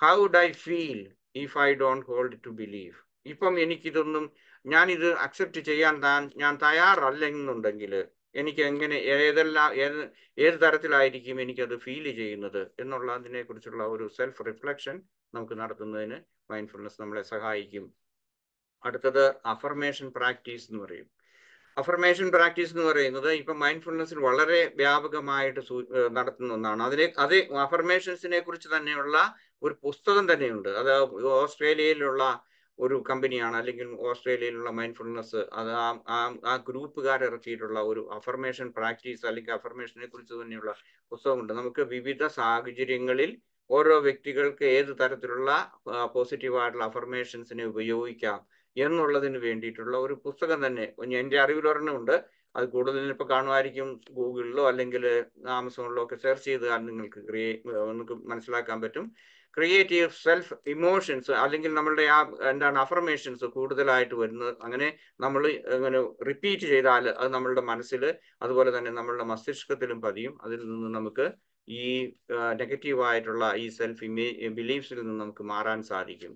How do I feel if I don't hold to believe ഇപ്പം എനിക്കിതൊന്നും ഞാനിത് അക്സെപ്റ്റ് ചെയ്യാൻ താൻ ഞാൻ തയ്യാറല്ലെന്നുണ്ടെങ്കിൽ എനിക്ക് എങ്ങനെ ഏതെല്ലാം ഏത് ഏത് തരത്തിലായിരിക്കും എനിക്കത് ഫീൽ ചെയ്യുന്നത് എന്നുള്ളതിനെ കുറിച്ചുള്ള ഒരു സെൽഫ് റിഫ്ലക്ഷൻ നമുക്ക് നടത്തുന്നതിന് മൈൻഡ്ഫുൾനെസ് നമ്മളെ സഹായിക്കും. അടുത്തത് അഫർമേഷൻ പ്രാക്ടീസ് എന്ന് പറയും. അഫർമേഷൻ പ്രാക്ടീസ് എന്ന് പറയുന്നത് ഇപ്പൊ മൈൻഡ്ഫുൾനെസ്സിൽ വളരെ വ്യാപകമായിട്ട് നടത്തുന്ന ഒന്നാണ്. അതിനെ അതേ അഫർമേഷൻസിനെ കുറിച്ച് തന്നെയുള്ള ഒരു പുസ്തകം തന്നെയുണ്ട്. അത് ഓസ്ട്രേലിയയിലുള്ള ഒരു കമ്പനിയാണ് അല്ലെങ്കിൽ ഓസ്ട്രേലിയയിലുള്ള മൈൻഡ്ഫുൾനെസ് അത് ആ ആ ഗ്രൂപ്പുകാർ ഇറക്കിയിട്ടുള്ള ഒരു അഫർമേഷൻ പ്രാക്ടീസ് അല്ലെങ്കിൽ അഫർമേഷനെ കുറിച്ച് തന്നെയുള്ള പുസ്തകമുണ്ട്. നമുക്ക് വിവിധ സാഹചര്യങ്ങളിൽ ഓരോ വ്യക്തികൾക്ക് ഏത് തരത്തിലുള്ള പോസിറ്റീവായിട്ടുള്ള അഫർമേഷൻസിനെ ഉപയോഗിക്കാം എന്നുള്ളതിന് വേണ്ടിയിട്ടുള്ള ഒരു പുസ്തകം തന്നെ. എന്റെ അറിവിലൊരെണ്ണമുണ്ട് അത് കൂടുതൽ ഇപ്പോൾ കാണുമായിരിക്കും ഗൂഗിളിലോ അല്ലെങ്കിൽ ആമസോണിലോ ഒക്കെ സെർച്ച് ചെയ്താൽ നിങ്ങൾക്ക് ക്രിയേ നിങ്ങൾക്ക് മനസ്സിലാക്കാൻ പറ്റും. ക്രിയേറ്റീവ് സെൽഫ് ഇമോഷൻസ് അല്ലെങ്കിൽ നമ്മളുടെ ആ എന്താണ് അഫർമേഷൻസ് കൂടുതലായിട്ട് വരുന്നത്. അങ്ങനെ നമ്മൾ അങ്ങനെ റിപ്പീറ്റ് ചെയ്താൽ അത് നമ്മളുടെ മനസ്സിൽ അതുപോലെ തന്നെ നമ്മളുടെ മസ്തിഷ്കത്തിലും പതിയും. അതിൽ നിന്ന് നമുക്ക് ഈ നെഗറ്റീവായിട്ടുള്ള ഈ സെൽഫ് ഇമേ ബിലീഫ്സിൽ നിന്ന് നമുക്ക് മാറാൻ സാധിക്കും.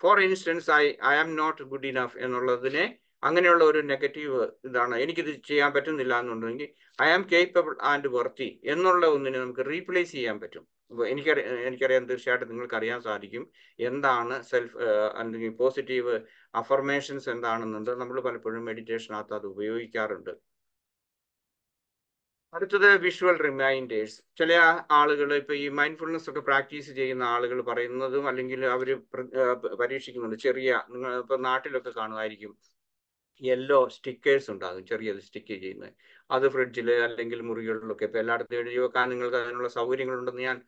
For instance I I am not good enough എന്നുള്ളതിനെ അങ്ങനെയുള്ള ഒരു നെഗറ്റീവ് ഇതാണ്. എനിക്കിത് ചെയ്യാൻ പറ്റുന്നില്ല എന്നുണ്ടെങ്കിൽ I am capable and worthy എന്നുള്ള ഒന്നിനെ നമുക്ക് റീപ്ലേസ് ചെയ്യാൻ പറ്റും. എനിക്കറിയാം എനിക്കറിയാം തീർച്ചയായിട്ടും നിങ്ങൾക്ക് അറിയാൻ സാധിക്കും. എന്താണ് സെൽഫ് അല്ലെങ്കിൽ പോസിറ്റീവ് അഫർമേഷൻസ് എന്താണെന്നുണ്ട് നമ്മൾ പലപ്പോഴും മെഡിറ്റേഷനകത്ത് അത് ഉപയോഗിക്കാറുണ്ട്. അടുത്തത് വിഷ്വൽ റിമൈൻഡേഴ്സ് ചില ആളുകൾ ഇപ്പൊ ഈ മൈൻഡ്ഫുൾനെസ് ഒക്കെ പ്രാക്ടീസ് ചെയ്യുന്ന ആളുകൾ പറയുന്നതും അല്ലെങ്കിൽ അവർ പരീക്ഷിക്കുന്നുണ്ട്. ചെറിയ നിങ്ങൾ ഇപ്പൊ നാട്ടിലൊക്കെ കാണുമായിരിക്കും. യെല്ലോ സ്റ്റിക്കേഴ്സ് ഉണ്ടാകും ചെറിയത് സ്റ്റിക്ക് ചെയ്യുന്നത് അത് ഫ്രിഡ്ജിൽ അല്ലെങ്കിൽ മുറികളിലൊക്കെ ഇപ്പം എല്ലായിടത്തും എഴുതി വെക്കാൻ നിങ്ങൾക്ക് അതിനുള്ള സൗകര്യങ്ങളുണ്ടെന്ന് ഞാൻ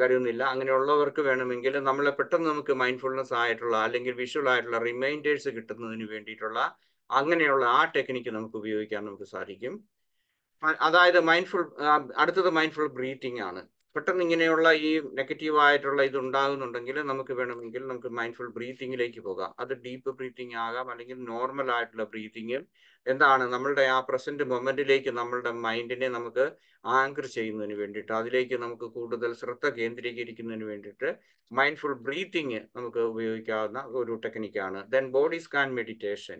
കരുതുന്നില്ല. അങ്ങനെയുള്ളവർക്ക് വേണമെങ്കിൽ നമ്മളെ പെട്ടെന്ന് നമുക്ക് മൈൻഡ്ഫുൾനെസ് ആയിട്ടുള്ള അല്ലെങ്കിൽ വിഷ്വൽ ആയിട്ടുള്ള റിമൈൻഡേഴ്സ് കിട്ടുന്നതിന് വേണ്ടിയിട്ടുള്ള അങ്ങനെയുള്ള ആ ടെക്നിക്ക് നമുക്ക് ഉപയോഗിക്കാൻ നമുക്ക് സാധിക്കും. അതായത് മൈൻഡ്ഫുൾ അടുത്തത് മൈൻഡ്ഫുൾ ബ്രീത്തിങ് ആണ്. പെട്ടെന്ന് ഇങ്ങനെയുള്ള ഈ നെഗറ്റീവ് ആയിട്ടുള്ള ഇത് ഉണ്ടാകുന്നുണ്ടെങ്കിൽ നമുക്ക് വേണമെങ്കിൽ നമുക്ക് മൈൻഡ്ഫുൾ ബ്രീത്തിങ്ങിലേക്ക് പോകാം. അത് ഡീപ്പ് ബ്രീത്തിങ് ആകാം അല്ലെങ്കിൽ നോർമൽ ആയിട്ടുള്ള ബ്രീത്തിങ് എന്താണ് നമ്മളുടെ ആ പ്രസന്റ് മൊമെന്റിലേക്ക് നമ്മളുടെ മൈൻഡിനെ നമുക്ക് ആങ്കർ ചെയ്യുന്നതിന് വേണ്ടിയിട്ട് അതിലേക്ക് നമുക്ക് കൂടുതൽ ശ്രദ്ധ കേന്ദ്രീകരിക്കുന്നതിന് വേണ്ടിയിട്ട് മൈൻഡ്ഫുൾ ബ്രീത്തിങ് നമുക്ക് ഉപയോഗിക്കാവുന്ന ഒരു ടെക്നിക്കാണ് then body scan meditation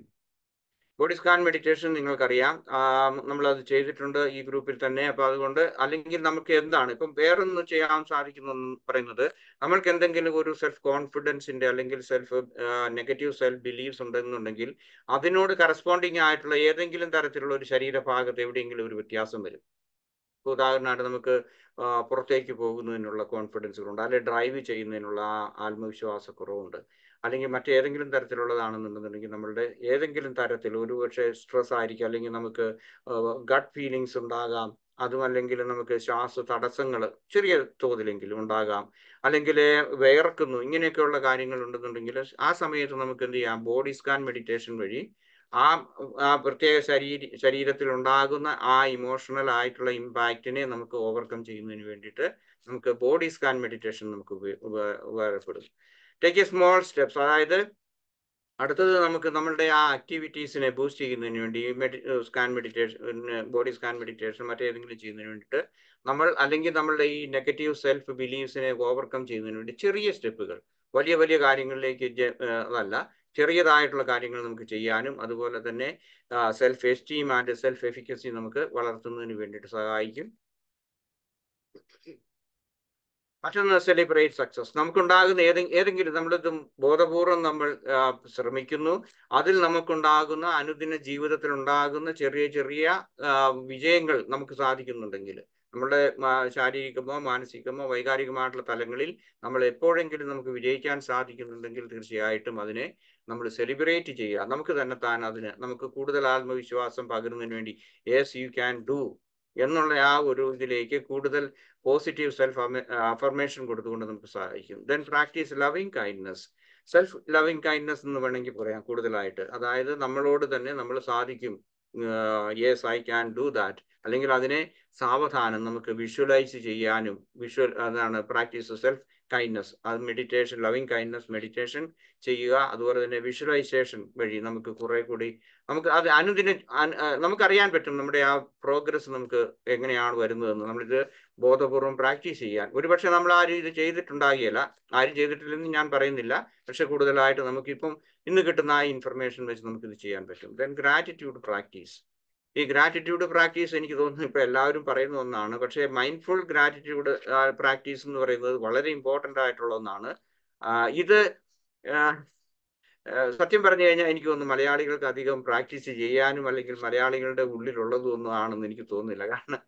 body scan meditation നിങ്ങൾക്കറിയാം. നമ്മളത് ചെയ്തിട്ടുണ്ട് ഈ ഗ്രൂപ്പിൽ തന്നെ. അപ്പൊ അതുകൊണ്ട് അല്ലെങ്കിൽ നമുക്ക് എന്താണ്? ഇപ്പം വേറൊന്ന് ചെയ്യാൻ സാധിക്കുന്നു പറയുന്നത് നമ്മൾക്ക് എന്തെങ്കിലും ഒരു സെൽഫ് കോൺഫിഡൻസിന്റെ അല്ലെങ്കിൽ സെൽഫ് നെഗറ്റീവ് സെൽഫ് ബിലീഫ്സ് ഉണ്ടെന്നുണ്ടെങ്കിൽ അതിനോട് കറസ്പോണ്ടിങ് ആയിട്ടുള്ള ഏതെങ്കിലും തരത്തിലുള്ള ഒരു ശരീരഭാഗത്ത് എവിടെയെങ്കിലും ഒരു വ്യത്യാസം വരും. ഉദാഹരണമായിട്ട് നമുക്ക് പുറത്തേക്ക് പോകുന്നതിനുള്ള കോൺഫിഡൻസുകളുണ്ട് അല്ലെങ്കിൽ ഡ്രൈവ് ചെയ്യുന്നതിനുള്ള ആത്മവിശ്വാസക്കുറവുണ്ട്. അല്ലെങ്കിൽ മറ്റേതെങ്കിലും തരത്തിലുള്ളതാണെന്നുണ്ടെന്നുണ്ടെങ്കിൽ നമ്മളുടെ ഏതെങ്കിലും തരത്തിൽ ഒരു പക്ഷേ സ്ട്രെസ് ആയിരിക്കും അല്ലെങ്കിൽ നമുക്ക് ഗട്ട് ഫീലിങ്സ് ഉണ്ടാകാം. അതും അല്ലെങ്കിൽ നമുക്ക് ശ്വാസ തടസ്സങ്ങൾ ചെറിയ തോതിലെങ്കിലും ഉണ്ടാകാം. അല്ലെങ്കിൽ വിയർക്കുന്നു ഇങ്ങനെയൊക്കെയുള്ള കാര്യങ്ങൾ ഉണ്ടെന്നുണ്ടെങ്കിൽ ആ സമയത്ത് നമുക്ക് എന്ത് ചെയ്യാം? ബോഡി സ്കാൻ മെഡിറ്റേഷൻ വഴി ആ ആ പ്രത്യേക ശരീര ശരീരത്തിൽ ഉണ്ടാകുന്ന ആ ഇമോഷണൽ ആയിട്ടുള്ള ഇമ്പാക്റ്റിനെ നമുക്ക് ഓവർകം ചെയ്യുന്നതിന് വേണ്ടിയിട്ട് നമുക്ക് ബോഡി സ്കാൻ മെഡിറ്റേഷൻ നമുക്ക് ഉപയോഗ ഉപ- ഉപകാരപ്പെടും. ടേക്ക് എ സ്മോൾ സ്റ്റെപ്സ് അതായത് അടുത്തത് നമുക്ക് നമ്മളുടെ ആ ആക്ടിവിറ്റീസിനെ ബൂസ്റ്റ് ചെയ്യുന്നതിന് വേണ്ടി scan meditation body scan meditation മറ്റേതെങ്കിലും ചെയ്യുന്നതിന് വേണ്ടിയിട്ട് നമ്മൾ അല്ലെങ്കിൽ നമ്മളുടെ ഈ നെഗറ്റീവ് സെൽഫ് ബിലീവ്സിനെ ഓവർകം ചെയ്യുന്നതിന് വേണ്ടി ചെറിയ സ്റ്റെപ്പുകൾ വലിയ വലിയ കാര്യങ്ങളിലേക്ക് അതല്ല ചെറിയതായിട്ടുള്ള കാര്യങ്ങൾ നമുക്ക് ചെയ്യാനും അതുപോലെ തന്നെ self esteem and self efficacy നമുക്ക് വളർത്തുന്നതിന് വേണ്ടിയിട്ട് സഹായിക്കും. മറ്റൊന്ന് സെലിബ്രേറ്റ് സക്സസ് നമുക്കുണ്ടാകുന്ന ഏതെ ഏതെങ്കിലും നമ്മളിത് ബോധപൂർവം നമ്മൾ ശ്രമിക്കുന്നു. അതിൽ നമുക്കുണ്ടാകുന്ന അനുദിന ജീവിതത്തിൽ ഉണ്ടാകുന്ന ചെറിയ ചെറിയ വിജയങ്ങൾ നമുക്ക് സാധിക്കുന്നുണ്ടെങ്കിൽ നമ്മുടെ ശാരീരികമോ മാനസികമോ വൈകാരികമായിട്ടുള്ള തലങ്ങളിൽ നമ്മൾ എപ്പോഴെങ്കിലും നമുക്ക് വിജയിക്കാൻ സാധിക്കുന്നുണ്ടെങ്കിൽ തീർച്ചയായിട്ടും അതിനെ നമ്മൾ സെലിബ്രേറ്റ് ചെയ്യുക. നമുക്ക് തന്നെ താൻ അതിന് നമുക്ക് കൂടുതൽ ആത്മവിശ്വാസം പകരുന്നതിന് വേണ്ടി യെസ് യു ക്യാൻ ഡു എന്നുള്ള ആ ഒരു ഇതിലേക്ക് കൂടുതൽ പോസിറ്റീവ് സെൽഫ് അഫർമേഷൻ കൊടുത്തുകൊണ്ട് നമുക്ക് സഹായിക്കും. Then practice loving kindness self loving kindness എന്ന് വേണമെങ്കിൽ പറയാം കൂടുതലായിട്ട്. അതായത് നമ്മളോട് തന്നെ നമ്മൾ സാധിക്കും. Yes I can do that അല്ലെങ്കിൽ അതിനെ സാവധാനം നമുക്ക് വിഷ്വലൈസ് ചെയ്യാനും വിഷ്വൽ അതാണ് പ്രാക്ടീസ് സെൽഫ് കൈൻഡ്നസ് അത് മെഡിറ്റേഷൻ ലവിങ് കൈൻഡ്നസ് മെഡിറ്റേഷൻ ചെയ്യുക അതുപോലെ തന്നെ വിഷ്വലൈസേഷൻ വഴി നമുക്ക് കുറെ കൂടി നമുക്ക് അത് അനുദിന നമുക്കറിയാൻ പറ്റും നമ്മുടെ ആ പ്രോഗ്രസ് നമുക്ക് എങ്ങനെയാണ് വരുന്നതെന്ന്. നമ്മളിത് ബോധപൂർവം പ്രാക്ടീസ് ചെയ്യാൻ. ഒരുപക്ഷെ നമ്മൾ ആരും ഇത് ചെയ്തിട്ടുണ്ടാകില്ല ആരും ചെയ്തിട്ടില്ലെന്ന് ഞാൻ പറയുന്നില്ല. പക്ഷെ കൂടുതലായിട്ട് നമുക്കിപ്പം ഇന്ന് കിട്ടുന്ന ആ ഇൻഫർമേഷൻ വെച്ച് നമുക്കിത് ചെയ്യാൻ പറ്റും. ദെൻ ഗ്രാറ്റിറ്റ്യൂഡ് പ്രാക്ടീസ് ഈ ഗ്രാറ്റിറ്റ്യൂഡ് പ്രാക്ടീസ് എനിക്ക് തോന്നുന്നു ഇപ്പൊ എല്ലാവരും പറയുന്ന ഒന്നാണ്. പക്ഷേ മൈൻഡ്ഫുൾ ഗ്രാറ്റിറ്റ്യൂഡ് പ്രാക്ടീസ് എന്ന് പറയുന്നത് വളരെ ഇമ്പോർട്ടന്റ് ആയിട്ടുള്ള ഒന്നാണ്. ഇത് സത്യം പറഞ്ഞു കഴിഞ്ഞാൽ എനിക്ക് തോന്നുന്നു മലയാളികൾക്ക് അധികം പ്രാക്ടീസ് ചെയ്യാനും അല്ലെങ്കിൽ മലയാളികളുടെ ഉള്ളിലുള്ളതും ഒന്നും ആണെന്ന് എനിക്ക് തോന്നുന്നില്ല. കാരണം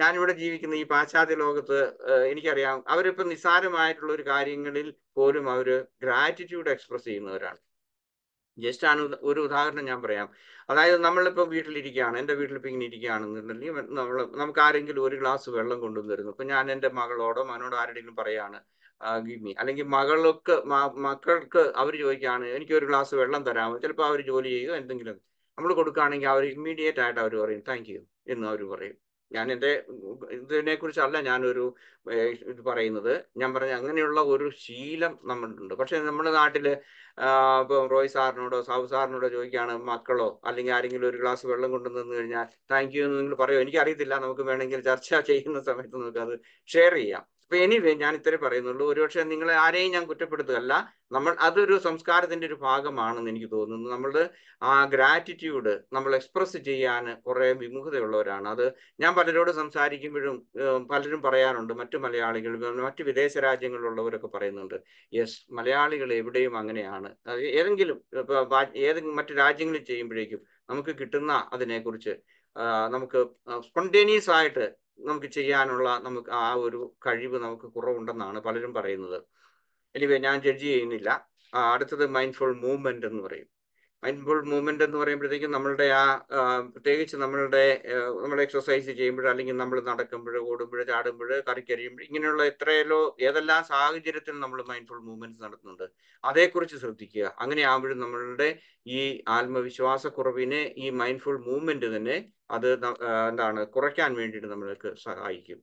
ഞാനിവിടെ ജീവിക്കുന്ന ഈ പാശ്ചാത്യ ലോകത്ത് എനിക്കറിയാം അവരിപ്പം നിസ്സാരമായിട്ടുള്ള ഒരു കാര്യങ്ങളിൽ പോലും അവർ ഗ്രാറ്റിറ്റ്യൂഡ് എക്സ്പ്രസ് ചെയ്യുന്നവരാണ്. ജസ്റ്റ് ആണ് ഒരു ഉദാഹരണം ഞാൻ പറയാം. അതായത് നമ്മളിപ്പോൾ വീട്ടിലിരിക്കുകയാണ് എന്റെ വീട്ടിലിപ്പോൾ ഇങ്ങനെ ഇരിക്കുകയാണെന്നുണ്ടെങ്കിൽ നമ്മൾ നമുക്ക് ആരെങ്കിലും ഒരു ഗ്ലാസ് വെള്ളം കൊണ്ടുവന്ന് തരുന്നു. ഇപ്പം ഞാൻ എന്റെ മകളോടോ മകനോടോ ആരുടെങ്കിലും പറയാണ് ഗിവ് മീ. അല്ലെങ്കിൽ മകൾക്ക് മക്കൾക്ക് അവർ ചോദിക്കുകയാണ് എനിക്ക് ഒരു ഗ്ലാസ് വെള്ളം തരാമോ? ചിലപ്പോൾ അവർ ജോലി ചെയ്യുമോ എന്തെങ്കിലും. നമ്മൾ കൊടുക്കുകയാണെങ്കിൽ അവർ ഇമ്മീഡിയറ്റ് ആയിട്ട് അവർ പറയും താങ്ക് യു എന്ന് അവർ പറയും. ഞാൻ എന്റെ ഇതിനെ കുറിച്ചല്ല ഞാനൊരു ഇത് പറയുന്നത്. ഞാൻ പറഞ്ഞ അങ്ങനെയുള്ള ഒരു ശീലം നമ്മളുണ്ട്. പക്ഷെ നമ്മുടെ നാട്ടിൽ ഇപ്പം റോയ് സാറിനോടോ സാബു സാറിനോടോ ചോദിക്കുകയാണ് മക്കളോ അല്ലെങ്കിൽ ആരെങ്കിലും ഒരു ഗ്ലാസ് വെള്ളം കൊണ്ടുവന്നു കഴിഞ്ഞാൽ താങ്ക് യു എന്ന് നിങ്ങൾ പറയുമോ എനിക്കറിയത്തില്ല. നമുക്ക് വേണമെങ്കിൽ ചർച്ച ചെയ്യുന്ന സമയത്ത് നമുക്ക് അത് ഷെയർ ചെയ്യാം. അപ്പൊ എനിവേ ഞാൻ ഇത്രേ പറയുന്നുള്ളൂ. ഒരുപക്ഷെ നിങ്ങളെ ആരെയും ഞാൻ കുറ്റപ്പെടുത്തുകയല്ല. നമ്മൾ അതൊരു സംസ്കാരത്തിന്റെ ഒരു ഭാഗമാണെന്ന് എനിക്ക് തോന്നുന്നു. നമ്മൾ ആ ഗ്രാറ്റിറ്റ്യൂഡ് നമ്മൾ എക്സ്പ്രസ് ചെയ്യാൻ കുറെ വിമുഖതയുള്ളവരാണ്. അത് ഞാൻ പലരോട് സംസാരിക്കുമ്പോഴും പലരും പറയാറുണ്ട്. മറ്റു മലയാളികൾ മറ്റു വിദേശ രാജ്യങ്ങളിലുള്ളവരൊക്കെ പറയുന്നുണ്ട്. യെസ് മലയാളികൾ എവിടെയും അങ്ങനെയാണ്. ഏതെങ്കിലും ഏതെങ്കിലും മറ്റു രാജ്യങ്ങളിൽ ചെയ്യുമ്പോഴേക്കും നമുക്ക് കിട്ടുന്ന അതിനെക്കുറിച്ച് നമുക്ക് സ്പോണ്ടേനിയസ് ആയിട്ട് നമുക്ക് ചെയ്യാനുള്ള നമുക്ക് ആ ഒരു കഴിവ് നമുക്ക് കുറവുണ്ടെന്നാണ് പലരും പറയുന്നത്. എനിവേ ഞാൻ ജഡ്ജ് ചെയ്യുന്നില്ല. അടുത്തത് മൈൻഡ്ഫുൾ മൂവ്മെന്റ് എന്ന് പറയും. മൈൻഡ്ഫുൾ മൂവ്മെന്റ് എന്ന് പറയുമ്പോഴത്തേക്കും നമ്മളുടെ ആ ആ, പ്രത്യേകിച്ച് നമ്മളുടെ നമ്മൾ എക്സസൈസ് ചെയ്യുമ്പോൾ അല്ലെങ്കിൽ നമ്മൾ നടക്കുമ്പോൾ ഓടുമ്പോൾ ചാടുമ്പോൾ കറിക്കരിയുമ്പോൾ ഇങ്ങനെയുള്ള എത്രയല്ലോ ഏതെല്ലാം സാഹചര്യത്തിൽ നമ്മൾ മൈൻഡ്ഫുൾ മൂവ്മെന്റ്സ് നടത്തുന്നുണ്ട്. അതേക്കുറിച്ച് ശ്രദ്ധിക്കുക. അങ്ങനെ ആകുമ്പോഴും നമ്മളുടെ ഈ ആത്മവിശ്വാസക്കുറവിനെ ഈ മൈൻഡ്ഫുൾ മൂവ്മെന്റ് തന്നെ അത് എന്താണ് കുറയ്ക്കാൻ വേണ്ടിയിട്ട് നമ്മൾക്ക് സഹായിക്കും.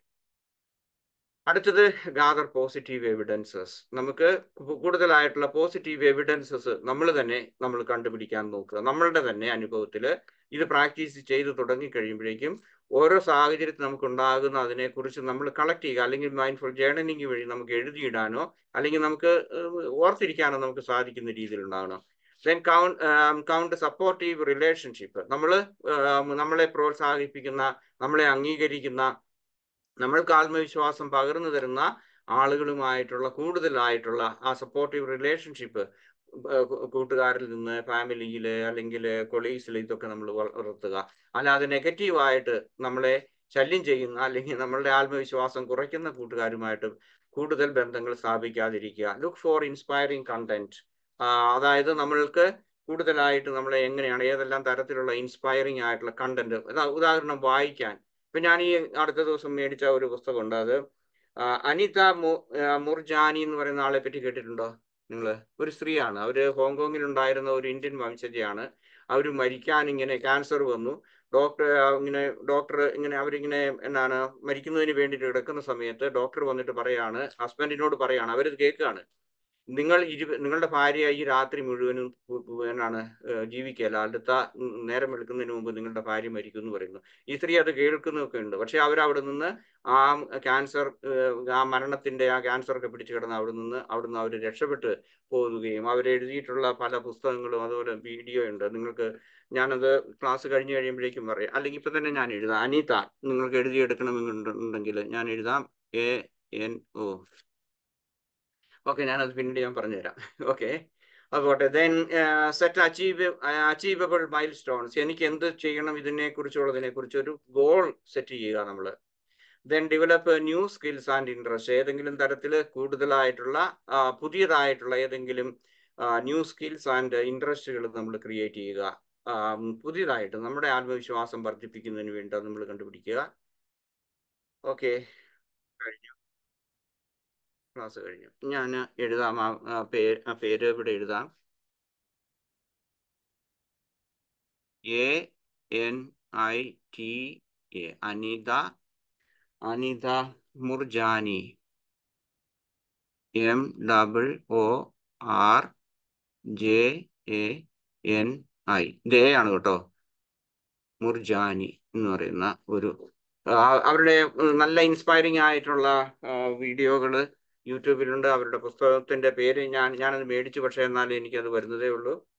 അടുത്തത് ഗാദർ പോസിറ്റീവ് എവിഡൻസസ് നമുക്ക് കൂടുതലായിട്ടുള്ള പോസിറ്റീവ് എവിഡൻസസ് നമ്മൾ തന്നെ നമ്മൾ കണ്ടുപിടിക്കാൻ നോക്കുക. നമ്മളുടെ തന്നെ അനുഭവത്തിൽ ഇത് പ്രാക്ടീസ് ചെയ്ത് തുടങ്ങി കഴിയുമ്പോഴേക്കും ഓരോ സാഹചര്യത്തിൽ നമുക്ക് ഉണ്ടാകുന്ന അതിനെക്കുറിച്ച് നമ്മൾ കളക്ട് ചെയ്യുക. അല്ലെങ്കിൽ മൈൻഡ്ഫുൾ ജേർണലിംഗ് വഴി നമുക്ക് എഴുതിയിടാനോ അല്ലെങ്കിൽ നമുക്ക് ഓർത്തിരിക്കാനോ നമുക്ക് സാധിക്കുന്ന രീതിയിൽ ഉണ്ടാകണം then count count supportive relationship നമ്മൾ നമ്മളെ പ്രോത്സാഹിപ്പിക്കുന്ന നമ്മളെ അംഗീകരിക്കുന്ന നമ്മൾക്ക് ആത്മവിശ്വാസം പകർന്നു തരുന്ന ആളുകളുമായിട്ടുള്ള കൂടുതലായിട്ടുള്ള ആ സപ്പോർട്ടീവ് റിലേഷൻഷിപ്പ് കൂട്ടുകാരിൽ നിന്ന് ഫാമിലിയിൽ അല്ലെങ്കിൽ കൊളീഗ്സിൽ ഇതൊക്കെ നമ്മൾ വളർത്തുക. അല്ലാതെ നെഗറ്റീവായിട്ട് നമ്മളെ ശല്യം ചെയ്യുന്ന അല്ലെങ്കിൽ നമ്മളുടെ ആത്മവിശ്വാസം കുറയ്ക്കുന്ന കൂട്ടുകാരുമായിട്ട് കൂടുതൽ ബന്ധങ്ങൾ സ്ഥാപിക്കാതിരിക്കുക. ലുക്ക് ഫോർ ഇൻസ്പയറിംഗ് കണ്ടന്റ് അതായത് നമ്മൾക്ക് കൂടുതലായിട്ട് നമ്മളെ എങ്ങനെയാണ് ഏതെല്ലാം തരത്തിലുള്ള ഇൻസ്പയറിംഗ് ആയിട്ടുള്ള കണ്ടന്റ് ഉദാഹരണം വായിക്കാൻ. ഇപ്പൊ ഞാൻ ഈ അടുത്ത ദിവസം മേടിച്ച ഒരു പുസ്തകമുണ്ട്. അത് അനിത മുർജാനി എന്ന് പറയുന്ന ആളെ പറ്റി കേട്ടിട്ടുണ്ടോ നിങ്ങൾ ഒരു സ്ത്രീയാണ്. അവർ ഹോങ്കോങ്ങിൽ ഉണ്ടായിരുന്ന ഒരു ഇന്ത്യൻ വംശജയാണ്. അവർ മരിക്കാൻ ഇങ്ങനെ ക്യാൻസർ വന്നു. ഡോക്ടർ ഇങ്ങനെ ഡോക്ടർ ഇങ്ങനെ അവരിങ്ങനെ എന്നാണ് മരിക്കുന്നതിന് വേണ്ടിയിട്ട് കിടക്കുന്ന സമയത്ത് ഡോക്ടർ വന്നിട്ട് പറയാണ് ഹസ്ബൻഡിനോട് പറയാണ് അവരത് കേൾക്കുകയാണ്. നിങ്ങൾ നിങ്ങളുടെ ഭാര്യ ഈ രാത്രി മുഴുവനും ജീവിക്കുക എന്നാണ് ഏഹ് ജീവിക്കുകയല്ല. അടുത്ത നേരം എടുക്കുന്നതിന് മുമ്പ് നിങ്ങളുടെ ഭാര്യ മരിക്കും എന്ന് പറയുന്നു. ഈ സ്ത്രീ അത് കേൾക്കുന്നൊക്കെ ഉണ്ട്. പക്ഷെ അവരവിടെ നിന്ന് ആ ക്യാൻസർ ആ മരണത്തിന്റെ ആ ക്യാൻസർ ഒക്കെ പിടിച്ചു കിടന്ന് അവിടെ നിന്ന് അവിടുന്ന് അവർ രക്ഷപ്പെട്ട് പോവുകയും അവരെഴുതിയിട്ടുള്ള പല പുസ്തകങ്ങളും അതുപോലെ വീഡിയോ ഉണ്ട്. നിങ്ങൾക്ക് ഞാനത് ക്ലാസ് കഴിഞ്ഞ് കഴിയുമ്പോഴേക്കും പറയാം. അല്ലെങ്കിൽ ഇപ്പൊ തന്നെ ഞാൻ എഴുതാം. അനീത നിങ്ങൾക്ക് എഴുതിയെടുക്കണമെന്നുണ്ടെങ്കിൽ ഞാൻ എഴുതാം. A N O. ഓക്കെ ഞാനത് പിന്നീട് ഞാൻ പറഞ്ഞുതരാം. ഓക്കെ അതുപോട്ടെ then set achieve achievable milestones എനിക്ക് എന്ത് ചെയ്യണം ഇതിനെ കുറിച്ചുള്ളതിനെ കുറിച്ച് ഒരു ഗോൾ സെറ്റ് ചെയ്യുക നമ്മൾ then develop new skills and interest ഏതെങ്കിലും തരത്തിൽ കൂടുതലായിട്ടുള്ള പുതിയതായിട്ടുള്ള ഏതെങ്കിലും ന്യൂ സ്കിൽസ് ആൻഡ് ഇൻട്രസ്റ്റുകൾ നമ്മൾ ക്രിയേറ്റ് ചെയ്യുക. പുതിയതായിട്ട് നമ്മുടെ ആത്മവിശ്വാസം വർദ്ധിപ്പിക്കുന്നതിന് വേണ്ടി നമ്മൾ കണ്ടുപിടിക്കുക. ഓക്കെ കഴിഞ്ഞു. ക്ലാസ് കഴിഞ്ഞു. ഞാൻ എഴുതാം. ആ പേര് ആ പേര് ഇവിടെ എഴുതാം. A N I T A Anita Anita Moorjani. M double O R J A N I ദേ ആണ് കേട്ടോ. മുർജാനി എന്ന് പറയുന്ന ഒരു അവരുടെ നല്ല ഇൻസ്പയറിംഗ് ആയിട്ടുള്ള വീഡിയോകൾ യൂട്യൂബിലുണ്ട്. അവരുടെ പുസ്തകത്തിന്റെ പേര് ഞാൻ ഞാനത് മേടിച്ചു. പക്ഷേ എന്നാലും എനിക്കത് വരുന്നതേ ഉള്ളൂ.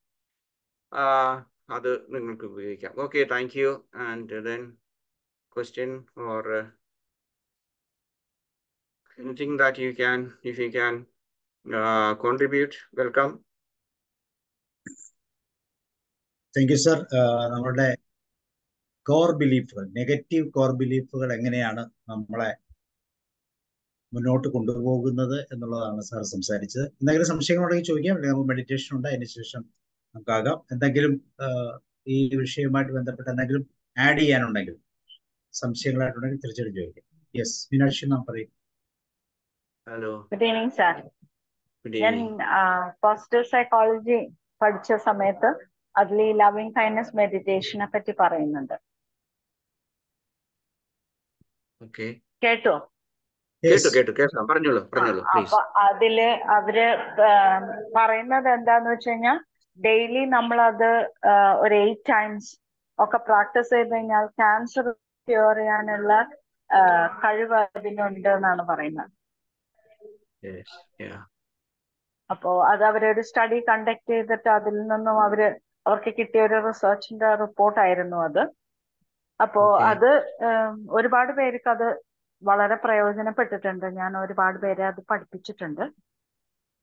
അത് നിങ്ങൾക്ക് ഉപയോഗിക്കാം. Okay thank you. And then question or anything that you can if you can contribute. Welcome. Thank you sir. നമ്മളുടെ കോർ ബിലീഫുകൾ നെഗറ്റീവ് കോർ ബിലീഫുകൾ എങ്ങനെയാണ് നമ്മളെ മുന്നോട്ട് കൊണ്ടുപോകുന്നത് എന്നുള്ളതാണ് സാർ സംസാരിച്ചത്. എന്തെങ്കിലും സംശയങ്ങളുണ്ടെങ്കിൽ ചോദിക്കാം. അല്ലെങ്കിൽ നമുക്ക് മെഡിറ്റേഷൻ ഉണ്ട്. അതിന് ശേഷം നമുക്കാകാം. എന്തെങ്കിലും ഈ വിഷയവുമായിട്ട് ബന്ധപ്പെട്ട് എന്തെങ്കിലും ആഡ് ചെയ്യാനുണ്ടെങ്കിൽ സംശയങ്ങളായിട്ടുണ്ടെങ്കിൽ തീർച്ചയായിട്ടും ചോദിക്കാം. യെസ് മീനാക്ഷി നാം പറയും. ഹലോ ഗുഡ് ഈവനിങ് സാർ ഞാൻ പോസിറ്റീവ് സൈക്കോളജി പഠിച്ച സമയത്ത് അതിൽ ഈ ലവിങ് കൈൻഡ്നസ് മെഡിറ്റേഷനെ പറ്റി പറയുന്നുണ്ട്. ഓക്കെ കേട്ടോ? കേട്ടു കേട്ടു കേൾക്കാം. പറഞ്ഞോളൂ പറഞ്ഞോളൂ പ്ലീസ് അതിൽ അവർ പറയുന്നത് എന്താന്ന് വെച്ച് കഴിഞ്ഞാൽ ഡെയിലി നമ്മളത് ഒരു എയ്റ്റ് ടൈംസ് ഒക്കെ പ്രാക്ടീസ് ചെയ്ത് കഴിഞ്ഞാൽ ക്യാൻസർ ക്യൂർ ചെയ്യാനുള്ള കഴിവ് അതിനുണ്ട് എന്നാണ് പറയുന്നത് അപ്പോ അത് അവരൊരു സ്റ്റഡി കണ്ടക്ട് ചെയ്തിട്ട് അതിൽ നിന്നും അവർ അവർക്ക് കിട്ടിയ ഒരു റിസർച്ചിന്റെ റിപ്പോർട്ടായിരുന്നു അത്. അപ്പോ. അത് ഒരുപാട് പേർക്ക് അത് വളരെ പ്രയോജനപ്പെട്ടിട്ടുണ്ട്. ഞാൻ ഒരുപാട് പേരെ അത് പഠിപ്പിച്ചിട്ടുണ്ട്.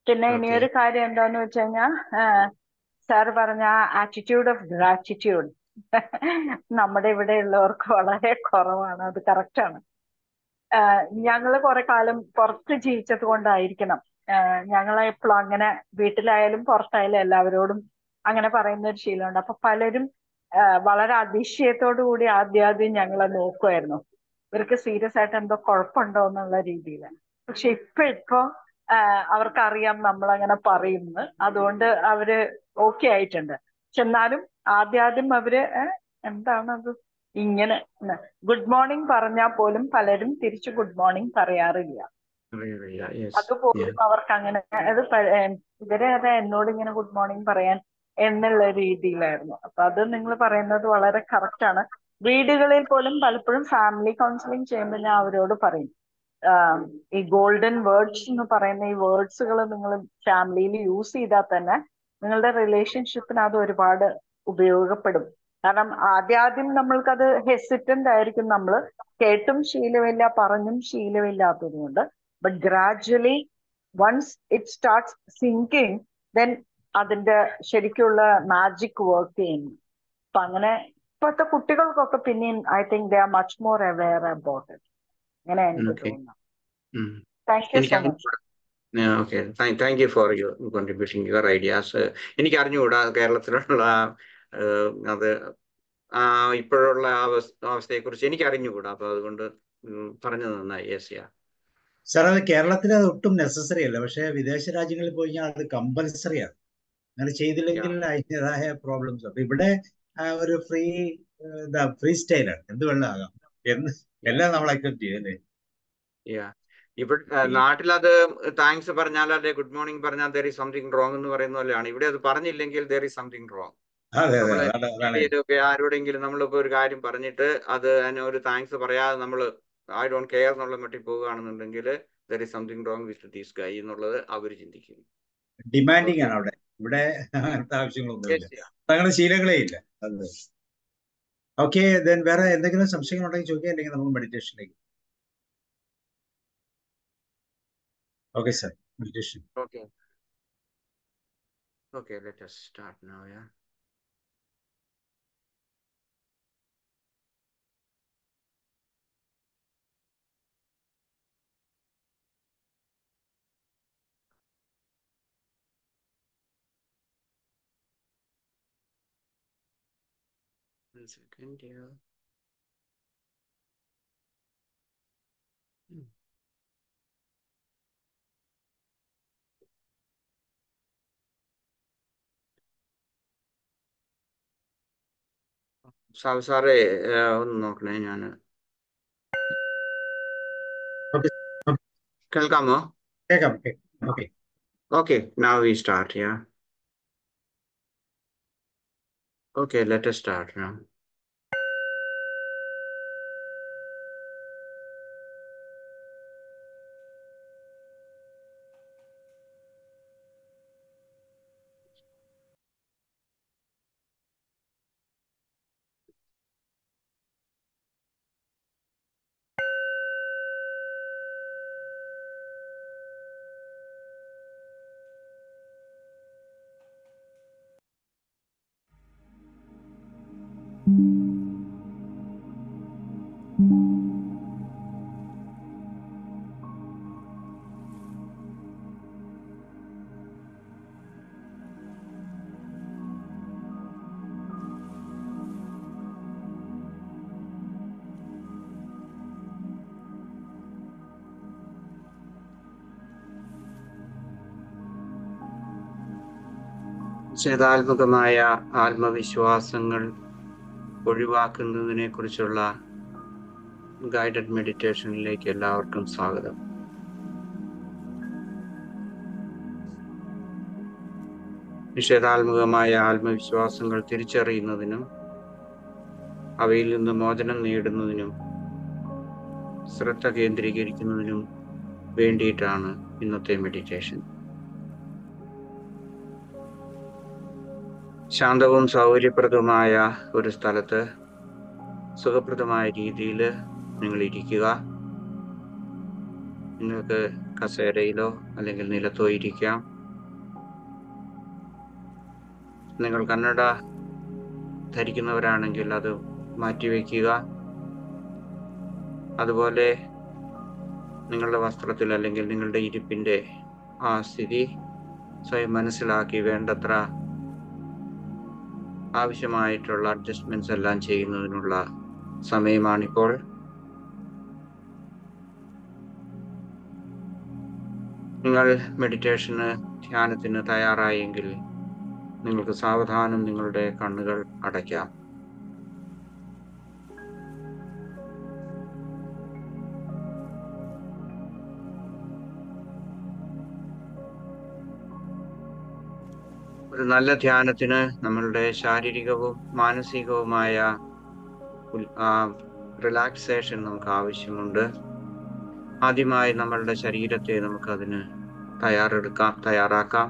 പിന്നെ. ഇനിയൊരു കാര്യം എന്താന്ന് വെച്ച് കഴിഞ്ഞാൽ സാർ പറഞ്ഞ ആറ്റിറ്റ്യൂഡ് ഓഫ് ഗ്രാറ്റിറ്റ്യൂഡ് നമ്മുടെ ഇവിടെ ഉള്ളവർക്ക് വളരെ കുറവാണ്. അത് കറക്റ്റ് ആണ്. ഞങ്ങൾ കുറെ കാലം പുറത്ത് ജീവിച്ചത് കൊണ്ടായിരിക്കണം. ഞങ്ങൾ എപ്പോഴും അങ്ങനെ വീട്ടിലായാലും പുറത്തായാലും എല്ലാവരോടും അങ്ങനെ പറയുന്ന ഒരു ശീലമുണ്ട്. അപ്പൊ പലരും വളരെ അതിശയത്തോടു കൂടി ആദ്യാദ്യം ഞങ്ങളെ നോക്കുമായിരുന്നു ഇവർക്ക് സീരിയസ് ആയിട്ട് എന്തോ കുഴപ്പമുണ്ടോ എന്നുള്ള രീതിയിൽ പക്ഷെ ഇപ്പൊ ഇപ്പൊ അവർക്കറിയാം നമ്മൾ അങ്ങനെ പറയുന്നു. അതുകൊണ്ട് അവർ ഓക്കെ ആയിട്ടുണ്ട്. പക്ഷെ എന്നാലും ആദ്യാദ്യം അവർ എന്താണ് എന്താണത്? ഇങ്ങനെ ഗുഡ് മോർണിംഗ് പറഞ്ഞാൽ പോലും പലരും തിരിച്ചു ഗുഡ് മോർണിംഗ് പറയാറില്ല. അതുപോലും അവർക്ക് അങ്ങനെ അത് ഇവരെ അത് എന്നോട് ഇങ്ങനെ ഗുഡ് മോർണിംഗ് പറയാൻ എന്നുള്ള രീതിയിലായിരുന്നു. അപ്പൊ അത് നിങ്ങൾ പറയുന്നത് വളരെ കറക്റ്റ് ആണ്. വീടുകളിൽ പോലും പലപ്പോഴും ഫാമിലി കൗൺസിലിംഗ് ചെയ്യുമ്പോൾ ഞാൻ അവരോട് പറയും. ഈ ഗോൾഡൻ വേർഡ്സ് എന്ന് പറയുന്ന ഈ വേർഡ്സുകൾ നിങ്ങൾ ഫാമിലിയിൽ യൂസ് ചെയ്താൽ തന്നെ നിങ്ങളുടെ റിലേഷൻഷിപ്പിന് അത് ഒരുപാട് ഉപയോഗപ്പെടും. കാരണം ആദ്യാദ്യം നമ്മൾക്കത് ഹെസിറ്റന്റ് ആയിരിക്കും നമ്മൾ. കേട്ടും ശീലമില്ല പറഞ്ഞും ശീലമില്ലാത്തത് കൊണ്ട് but gradually once it start sinking then അതിന്റെ ശരിക്കുള്ള മാജിക് വർക്ക് ചെയ്യുന്നു. അപ്പൊ അങ്ങനെ ഇപ്പോഴത്തെ കുട്ടികൾക്കൊക്കെ പിന്നെയും I think they are much more aware about it. അങ്ങനെ എനിക്ക് Okay. തോന്നുന്നു. താങ്ക് യു എനിക്ക് so much. Okay. Thank you for your contribution your ideas. എനിക്ക് അറിഞ്ഞുകൂടാ കേരളത്തിലുള്ള അത് ആ ഇപ്പോഴുള്ള അവസ്ഥയെ കുറിച്ച് എനിക്ക് അറിഞ്ഞുകൂടാ അപ്പൊ അതുകൊണ്ട് പറഞ്ഞത് നന്നായി യെസ് യാ. സാർ അത് കേരളത്തിൽ അത് ഒട്ടും നെസസറി അല്ല. പക്ഷെ വിദേശ രാജ്യങ്ങളിൽ പോയി കഴിഞ്ഞാൽ അത് കമ്പൽസറി ആണ്. അങ്ങനെ ചെയ്തില്ലെങ്കിൽ അതിന്റെതായ പ്രോബ്ലംസ് അപ്പൊ ഇവിടെ ഒരു ഫ്രീ എന്താ ഫ്രീ സ്റ്റൈലാണ് എന്ത് വെള്ളമാകാം എന്ന് എല്ലാം നമ്മൾ അക്സെപ്റ്റ് ചെയ്യും അല്ലേ? ഇവിടെ നാട്ടിലത് താങ്ക്സ് പറഞ്ഞാൽ അല്ലെ ഗുഡ് മോർണിംഗ് പറഞ്ഞാൽ ദർ ഇസ് സംതിങ് റോങ് എന്ന് പറയുന്ന പോലെയാണ്. ഇവിടെ അത് പറഞ്ഞില്ലെങ്കിൽ ദർ ഇസ് സംതിങ് റോങ് അതെ അതെ ആരോടെങ്കിലും നമ്മളിപ്പോ ഒരു കാര്യം പറഞ്ഞിട്ട് അത് അതിന് ഒരു താങ്ക്സ് പറയാതെ നമ്മൾ ഐ ഡോണ്ട് കെയർ എന്നുള്ള മട്ടിൽ പോവുകയാണെന്നുണ്ടെങ്കിൽ there is something wrong with these guy എന്നുള്ളത് അവർ ചിന്തിക്കും. ഡിമാൻഡിങ് ആണ് അവിടെ. ഇവിടെ yeah. അങ്ങനെ ശീലങ്ങളേ ഇല്ല. അതെ. ഓക്കെ ദെൻ വേറെ എന്തെങ്കിലും സംശയങ്ങൾ ഉണ്ടെങ്കിൽ ചോദിക്കാം അല്ലെങ്കിൽ നമുക്ക് മെഡിറ്റേഷനിലേക്ക് okay sir meditation okay okay let us start now, yeah. One second, yeah. Hmm. സാ- സാറേ ഏഹ്, ഒന്ന് നോക്കണേ ഞാൻ ഓക്കെ കേൾക്കാമോ കേൾക്കാം okay Okay, now we start, yeah. Okay, let us start ആത്മവിശ്വാസങ്ങൾ ഒഴിവാക്കുന്നതിനെ കുറിച്ചുള്ള ഗൈഡഡ് മെഡിറ്റേഷനിലേക്ക് എല്ലാവർക്കും സ്വാഗതം. നിഷേധാത്മകമായ ആത്മവിശ്വാസങ്ങൾ തിരിച്ചറിയുന്നതിനും അവയിൽ നിന്ന് മോചനം നേടുന്നതിനും ശ്രദ്ധ കേന്ദ്രീകരിക്കുന്നതിനും വേണ്ടിയിട്ടാണ് ഇന്നത്തെ മെഡിറ്റേഷൻ. ശാന്തവും സൗകര്യപ്രദവുമായ ഒരു സ്ഥലത്ത് സുഖപ്രദമായ രീതിയിൽ നിങ്ങൾ ഇരിക്കുക. നിങ്ങൾക്ക് കസേരയിലോ അല്ലെങ്കിൽ നിലത്തോ ഇരിക്കാം. നിങ്ങൾ കന്നഡ ധരിക്കുന്നവരാണെങ്കിൽ അത് മാറ്റിവെക്കുക. അതുപോലെ നിങ്ങളുടെ വസ്ത്രത്തിൽ അല്ലെങ്കിൽ നിങ്ങളുടെ ഇരിപ്പിന്റെ ആ സ്ഥിതി സ്വയം മനസ്സിലാക്കി വേണ്ടത്ര ആവശ്യമായിട്ടുള്ള അഡ്ജസ്റ്റ്മെന്റ്സ് എല്ലാം ചെയ്യുന്നതിനുള്ള സമയമാണിപ്പോൾ. നിങ്ങൾ മെഡിറ്റേഷന് ധ്യാനത്തിന് തയ്യാറായെങ്കിൽ നിങ്ങൾക്ക് സാവധാനം നിങ്ങളുടെ കണ്ണുകൾ അടയ്ക്കാം. ഒരു നല്ല ധ്യാനത്തിന് നമ്മളുടെ ശാരീരികവും മാനസികവുമായ റിലാക്സേഷൻ നമുക്ക് ആവശ്യമുണ്ട്. ആദ്യമായി നമ്മളുടെ ശരീരത്തെ നമുക്ക് അതിന് തയ്യാറെടുക്കാം തയ്യാറാക്കാം.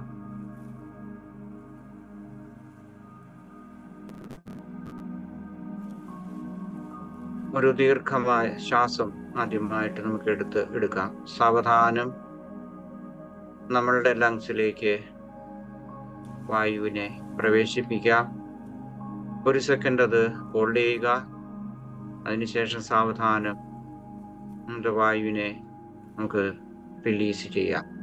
ഒരു ദീർഘമായ ശ്വാസം ആദ്യമായിട്ട് നമുക്ക് എടുത്ത് എടുക്കാം. സാവധാനം നമ്മളുടെ ലങ്സിലേക്ക് വായുവിനെ പ്രവേശിപ്പിക്കുക. ഒരു സെക്കൻഡ് അത് ഹോൾഡ് ചെയ്യുക. അതിനുശേഷം സാവധാനം നമ്മുടെ വായുവിനെ നമുക്ക് റിലീസ് ചെയ്യാം.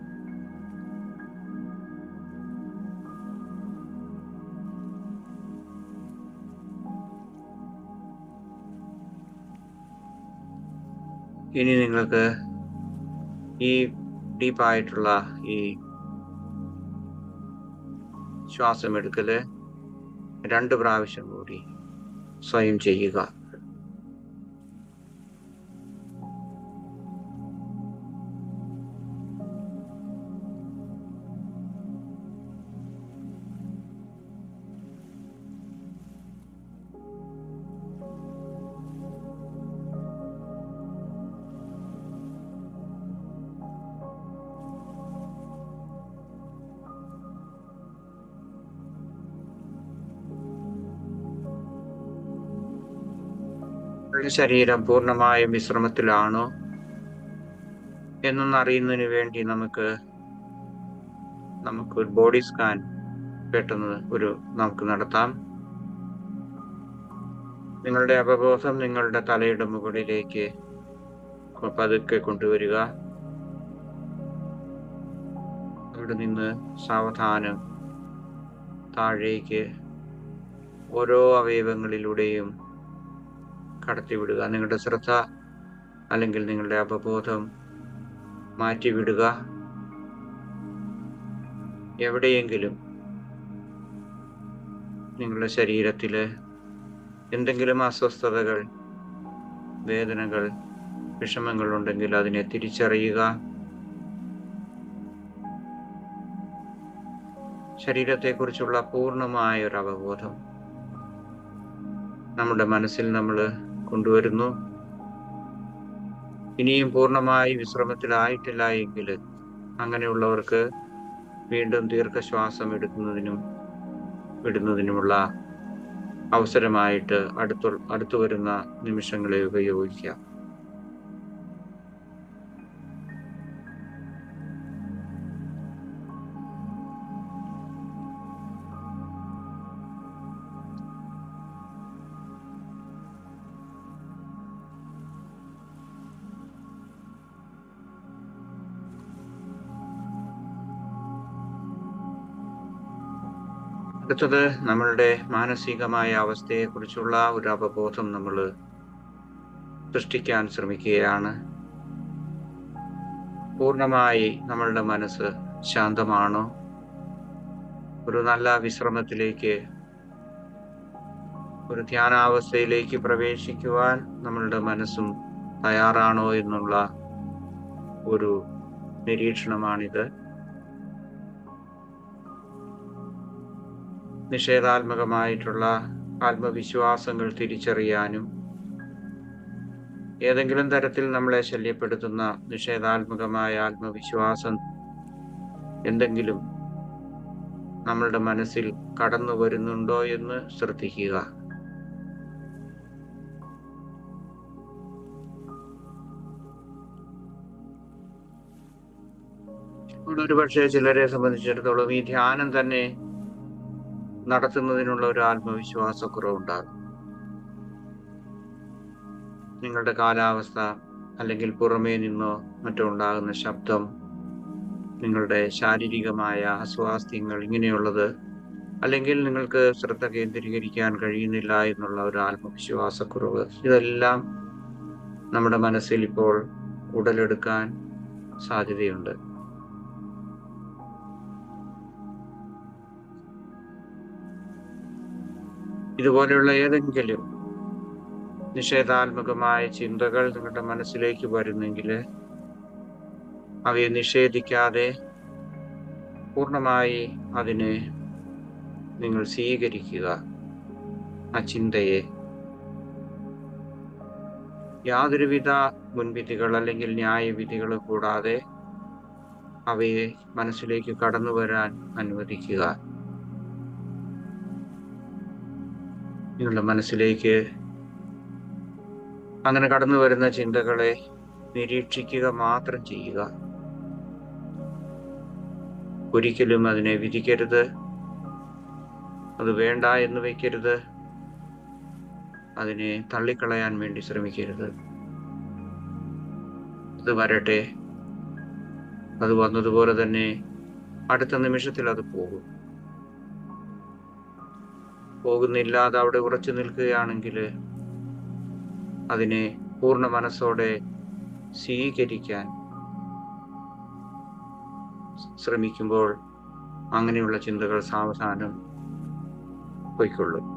ഇനി നിങ്ങൾക്ക് ഈ ഡീപ്പായിട്ടുള്ള ഈ ശ്വാസം എടുക്കൽ രണ്ട് പ്രാവശ്യം കൂടി സ്വയം ചെയ്യുക. ശരീരം പൂർണമായും വിശ്രമത്തിലാണോ എന്നൊന്നറിയുന്നതിന് വേണ്ടി നമുക്ക് നമുക്ക് ഒരു ബോഡി സ്കാൻ പെട്ടെന്ന് ഒരു നമുക്ക് നടത്താം. നിങ്ങളുടെ അപബോധം നിങ്ങളുടെ തലയുടെ മുകളിലേക്ക് പതുക്കെ കൊണ്ടുവരിക. അവിടെ നിന്ന് സാവധാനം താഴേക്ക് ഓരോ അവയവങ്ങളിലൂടെയും കടത്തിവിടുക. നിങ്ങളുടെ ശ്രദ്ധ അല്ലെങ്കിൽ നിങ്ങളുടെ അവബോധം മാറ്റിവിടുക. എവിടെയെങ്കിലും നിങ്ങളുടെ ശരീരത്തിൽ എന്തെങ്കിലും അസ്വസ്ഥതകൾ വേദനകൾ വിഷമങ്ങൾ ഉണ്ടെങ്കിൽ അതിനെ തിരിച്ചറിയുക. ശരീരത്തെക്കുറിച്ചുള്ള പൂർണമായ ഒരു അവബോധം നമ്മുടെ മനസ്സിൽ നമ്മൾ കൊണ്ടുവരുന്നു. ഇനിയും പൂർണമായി വിശ്രമത്തിലായിട്ടില്ല എങ്കിൽ അങ്ങനെയുള്ളവർക്ക് വീണ്ടും ദീർഘശ്വാസം എടുക്കുന്നതിനും വിടുന്നതിനുമുള്ള അവസരമായിട്ട് അടുത്തു അടുത്തു വരുന്ന നിമിഷങ്ങളെ ഉപയോഗിക്കാം. അടുത്തത് നമ്മളുടെ മാനസികമായ അവസ്ഥയെക്കുറിച്ചുള്ള ഒരു അവബോധം നമ്മൾ സൃഷ്ടിക്കാൻ ശ്രമിക്കുകയാണ്. പൂർണമായി നമ്മളുടെ മനസ്സ് ശാന്തമാണോ? ഒരു നല്ല വിശ്രമത്തിലേക്ക് ഒരു ധ്യാനാവസ്ഥയിലേക്ക് പ്രവേശിക്കുവാൻ നമ്മളുടെ മനസ്സും തയ്യാറാണോ എന്നുള്ള ഒരു നിരീക്ഷണമാണിത്. നിഷേധാത്മകമായിട്ടുള്ള ആത്മവിശ്വാസങ്ങൾ തിരിച്ചറിയാനും ഏതെങ്കിലും തരത്തിൽ നമ്മളെ ശല്യപ്പെടുത്തുന്ന നിഷേധാത്മകമായ ആത്മവിശ്വാസം എന്തെങ്കിലും നമ്മളുടെ മനസ്സിൽ കടന്നു വരുന്നുണ്ടോ എന്ന് ശ്രദ്ധിക്കുക. ഒരുപക്ഷെ ചിലരെ സംബന്ധിച്ചിടത്തോളം ഈ ധ്യാനം തന്നെ നടത്തുന്നതിനുള്ള ഒരു ആത്മവിശ്വാസക്കുറവുണ്ടാകും. നിങ്ങളുടെ കാലാവസ്ഥ അല്ലെങ്കിൽ പുറമേ നിന്നോ മറ്റോ ഉണ്ടാകുന്ന ശബ്ദം നിങ്ങളുടെ ശാരീരികമായ അസ്വാസ്ഥ്യങ്ങൾ ഇങ്ങനെയുള്ളത് അല്ലെങ്കിൽ നിങ്ങൾക്ക് ശ്രദ്ധ കേന്ദ്രീകരിക്കാൻ കഴിയുന്നില്ല എന്നുള്ള ഒരു ആത്മവിശ്വാസക്കുറവ് ഇതെല്ലാം നമ്മുടെ മനസ്സിൽ ഇപ്പോൾ ഉടലെടുക്കാൻ സാധ്യതയുണ്ട്. ഇതുപോലെയുള്ള ഏതെങ്കിലും നിഷേധാത്മകമായ ചിന്തകൾ നിങ്ങളുടെ മനസ്സിലേക്ക് വരുന്നെങ്കിൽ അവയെ നിഷേധിക്കാതെ പൂർണമായി അതിനെ നിങ്ങൾ സ്വീകരിക്കുക. ആ ചിന്തയെ യാതൊരുവിധ മുൻവിധികൾ അല്ലെങ്കിൽ ന്യായവിധികൾ കൂടാതെ അവയെ മനസ്സിലേക്ക് കടന്നു വരാൻ അനുവദിക്കുക. നിങ്ങളുടെ മനസ്സിലേക്ക് അങ്ങനെ കടന്നു വരുന്ന ചിന്തകളെ നിരീക്ഷിക്കുക മാത്രം ചെയ്യുക. ഒരിക്കലും അതിനെ വിധിക്കരുത്. അത് വേണ്ട എന്ന് വയ്ക്കരുത് അതിനെ തള്ളിക്കളയാൻ വേണ്ടി ശ്രമിക്കരുത്. അത് വരട്ടെ. അത് വന്നതുപോലെ തന്നെ അടുത്ത നിമിഷത്തിൽ അത് പോകും. പോകുന്നില്ല അത് അവിടെ ഉറച്ചു നിൽക്കുകയാണെങ്കിൽ അതിനെ പൂർണ മനസ്സോടെ സ്വീകരിക്കാൻ ശ്രമിക്കുമ്പോൾ അങ്ങനെയുള്ള ചിന്തകൾ സാവധാനം പൊയ്ക്കൊള്ളും.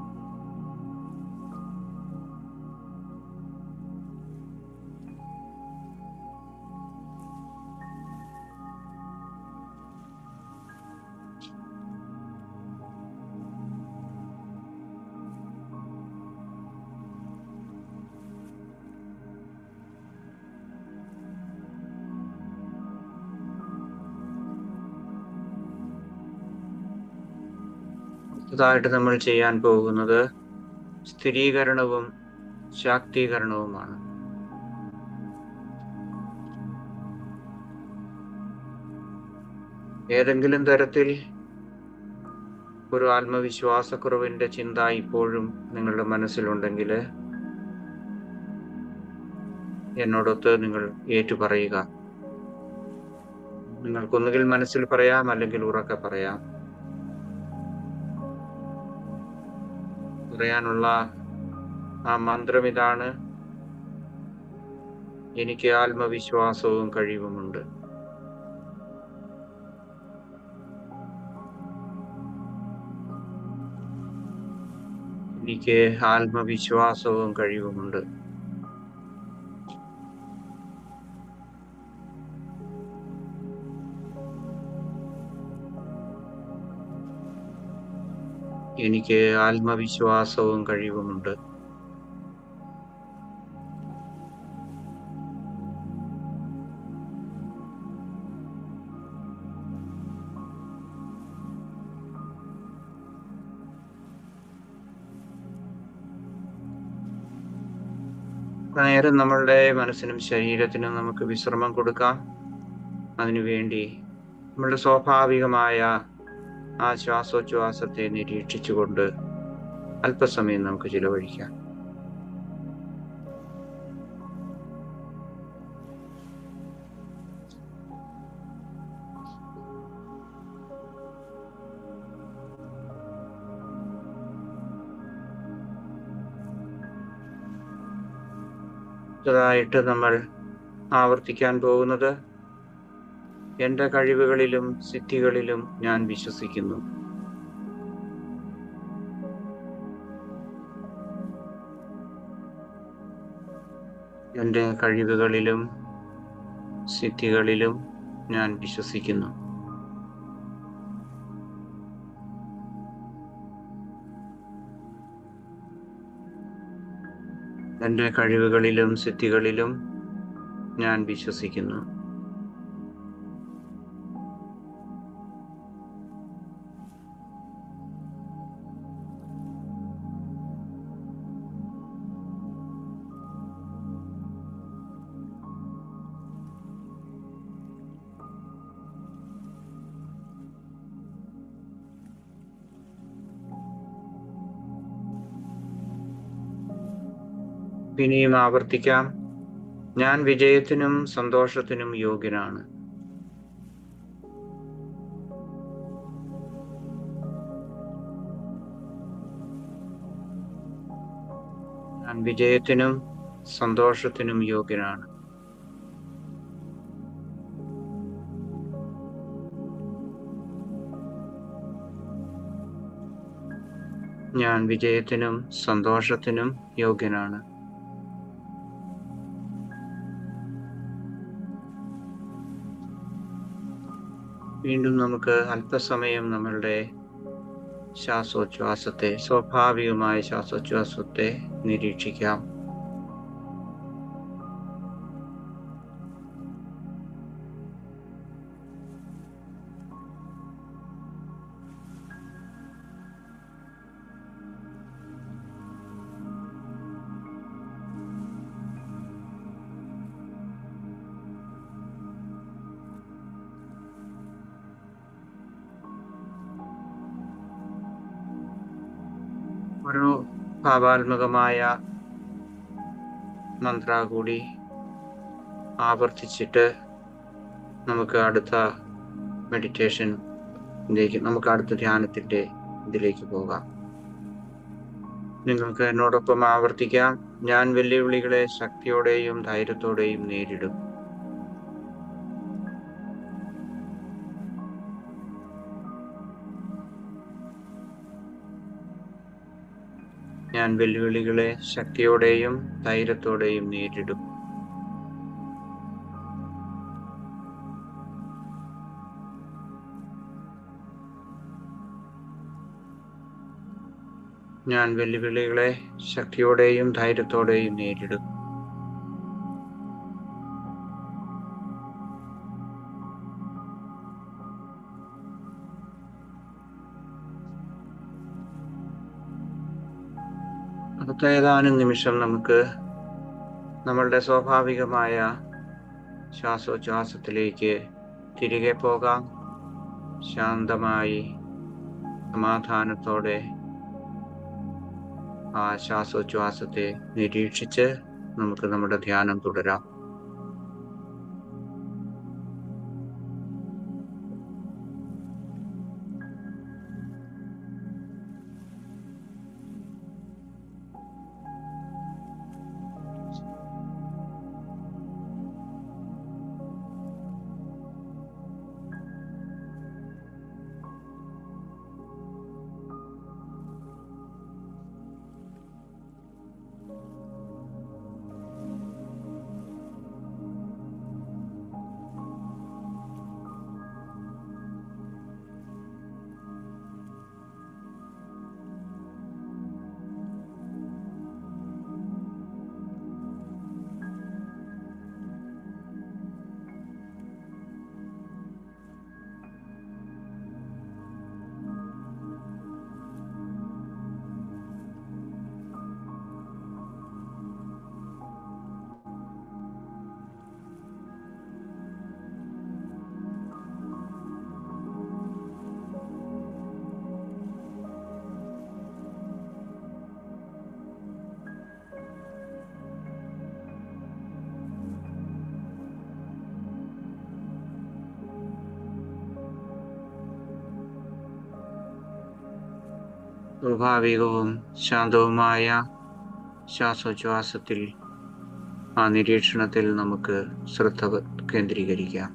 അടുത്തതായിട്ട് നമ്മൾ ചെയ്യാൻ പോകുന്നത് സ്ഥിരീകരണവും ശാക്തീകരണവുമാണ്. ഏതെങ്കിലും തരത്തിൽ ഒരു ആത്മവിശ്വാസക്കുറവിന്റെ ചിന്ത ഇപ്പോഴും നിങ്ങളുടെ മനസ്സിലുണ്ടെങ്കിൽ എന്നോടൊത്ത് നിങ്ങൾ ഏറ്റുപറയുക. നിങ്ങൾക്കൊന്നുകിൽ മനസ്സിൽ പറയാം അല്ലെങ്കിൽ ഉറക്കെ പറയാം. പറയാനുള്ള ആ മന്ത്രം ഇതാണ്. എനിക്ക് ആത്മവിശ്വാസവും കഴിവുമുണ്ട്. എനിക്ക് ആത്മവിശ്വാസവും കഴിവുമുണ്ട്. എനിക്ക് ആത്മവിശ്വാസവും കഴിവുമുണ്ട്. നേരം നമ്മളുടെ മനസ്സിനും ശരീരത്തിനും നമുക്ക് വിശ്രമം കൊടുക്കാം. അതിനുവേണ്ടി നമ്മളുടെ സ്വാഭാവികമായ ആ ശ്വാസോച്ഛ്വാസത്തെ നിരീക്ഷിച്ചുകൊണ്ട് അല്പസമയം നമുക്ക് ചിലവഴിക്കാം. ായിട്ട് നമ്മൾ ആവർത്തിക്കാൻ പോകുന്നത് എന്റെ കഴിവുകളിലും സിദ്ധികളിലും ഞാൻ വിശ്വസിക്കുന്നു. എന്റെ കഴിവുകളിലും സിദ്ധികളിലും ഞാൻ വിശ്വസിക്കുന്നു. എന്റെ കഴിവുകളിലും സിദ്ധികളിലും ഞാൻ വിശ്വസിക്കുന്നു. ഇനിയും ആവർത്തിക്കാം. ഞാൻ വിജയത്തിനും സന്തോഷത്തിനും യോഗ്യനാണ്. ഞാൻ വിജയത്തിനും സന്തോഷത്തിനും യോഗ്യനാണ്. ഞാൻ വിജയത്തിനും സന്തോഷത്തിനും യോഗ്യനാണ്. വീണ്ടും നമുക്ക് അല്പസമയം നമ്മളുടെ ശ്വാസോച്ഛ്വാസത്തെ സ്വാഭാവികമായ ശ്വാസോച്ഛ്വാസത്തെ നിരീക്ഷിക്കാം. ഭാവാത്മകമായ മന്ത്ര കൂടി ആവർത്തിച്ചിട്ട് നമുക്ക് അടുത്ത മെഡിറ്റേഷൻ ഇതിലേക്ക് നമുക്ക് അടുത്ത ധ്യാനത്തിന്റെ ഇതിലേക്ക് പോകാം. നിങ്ങൾക്ക് എന്നോടൊപ്പം ആവർത്തിക്കാം. ഞാൻ വെല്ലുവിളികളെ ശക്തിയോടെയും ധൈര്യത്തോടെയും നേരിടും. ഞാൻ വെല്ലുവിളികളെ ശക്തിയോടെയും ധൈര്യത്തോടെയും നേരിടും. ഞാൻ വെല്ലുവിളികളെ ശക്തിയോടെയും ധൈര്യത്തോടെയും നേരിടും. അടുത്ത ഏതാനും നിമിഷം നമുക്ക് നമ്മളുടെ സ്വാഭാവികമായ ശ്വാസോച്ഛ്വാസത്തിലേക്ക് തിരികെ പോകാം. ശാന്തമായി സമാധാനത്തോടെ ആ ശ്വാസോച്ഛ്വാസത്തെ നിരീക്ഷിച്ച് നമുക്ക് നമ്മുടെ ധ്യാനം തുടരാം. സ്വാഭാവികവും ശാന്തവുമായ ശ്വാസോച്ഛ്വാസത്തിൽ ആ നിരീക്ഷണത്തിൽ നമുക്ക് ശ്രദ്ധ കേന്ദ്രീകരിക്കാം.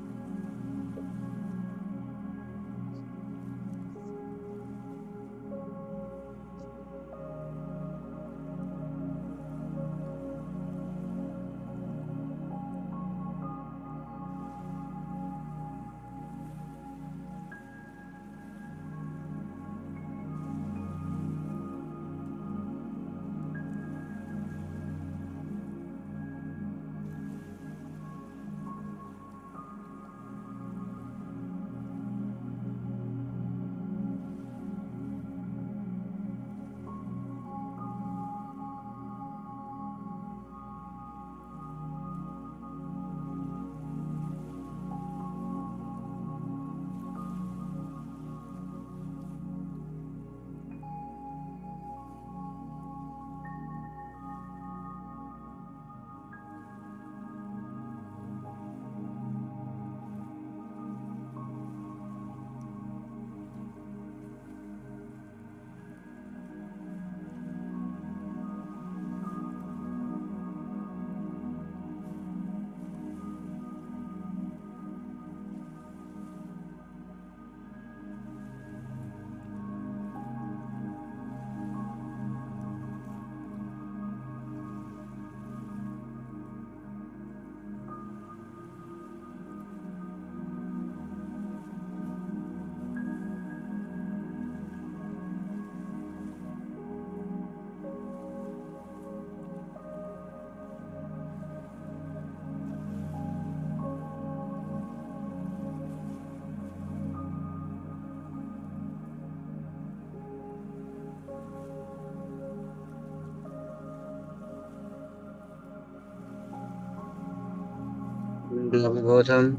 നിങ്ങളുടെ അവബോധം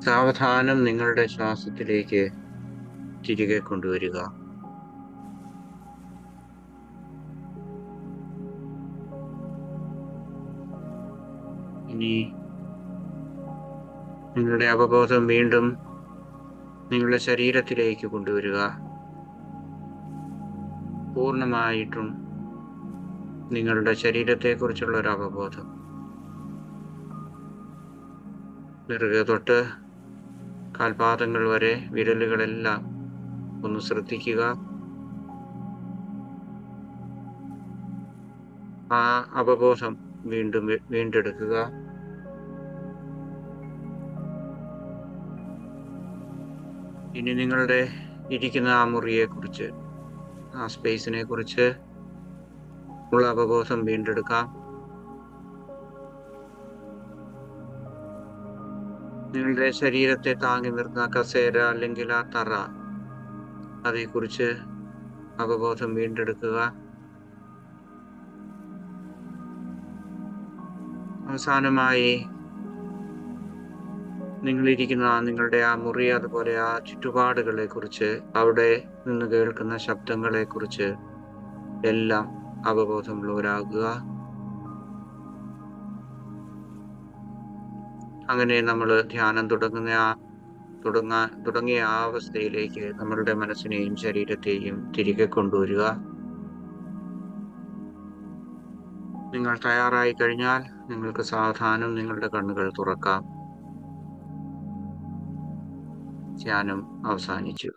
സാവധാനം നിങ്ങളുടെ ശ്വാസത്തിലേക്ക് തിരികെ കൊണ്ടുവരിക. ഇനി നിങ്ങളുടെ അവബോധം വീണ്ടും നിങ്ങളുടെ ശരീരത്തിലേക്ക് കൊണ്ടുവരിക. പൂർണമായിട്ടും നിങ്ങളുടെ ശരീരത്തെക്കുറിച്ചുള്ള ഒരു അവബോധം നെറുക തൊട്ട് കാൽപാദങ്ങൾ വരെ വിരലുകളെല്ലാം ഒന്ന് ശ്രദ്ധിക്കുക. ആ അവബോധം വീണ്ടും വീണ്ടെടുക്കുക. ഇനി നിങ്ങളുടെ ഇരിക്കുന്ന ആ മുറിയെ കുറിച്ച് ആ സ്പേസിനെ കുറിച്ച് ഉള്ള അവബോധം വീണ്ടെടുക്കാം. നിങ്ങളുടെ ശരീരത്തെ താങ്ങി നിർത്തുന്ന കസേര അല്ലെങ്കിൽ ആ തറ അതേക്കുറിച്ച് അവബോധം വീണ്ടെടുക്കുക. അവസാനമായി നിങ്ങളിരിക്കുന്ന നിങ്ങളുടെ ആ മുറി അതുപോലെ ആ ചുറ്റുപാടുകളെ കുറിച്ച് അവിടെ നിന്ന് കേൾക്കുന്ന ശബ്ദങ്ങളെ കുറിച്ച് എല്ലാം അവബോധമുള്ളവരാകുക അങ്ങനെ നമ്മൾ ധ്യാനം തുടങ്ങുന്ന ആ തുടങ്ങാ തുടങ്ങിയ ആ അവസ്ഥയിലേക്ക് നമ്മളുടെ മനസ്സിനെയും ശരീരത്തെയും തിരികെ കൊണ്ടുവരിക. നിങ്ങൾ തയ്യാറായി കഴിഞ്ഞാൽ നിങ്ങൾക്ക് സാവധാനം നിങ്ങളുടെ കണ്ണുകൾ തുറക്കാം. ധ്യാനം അവസാനിച്ചു.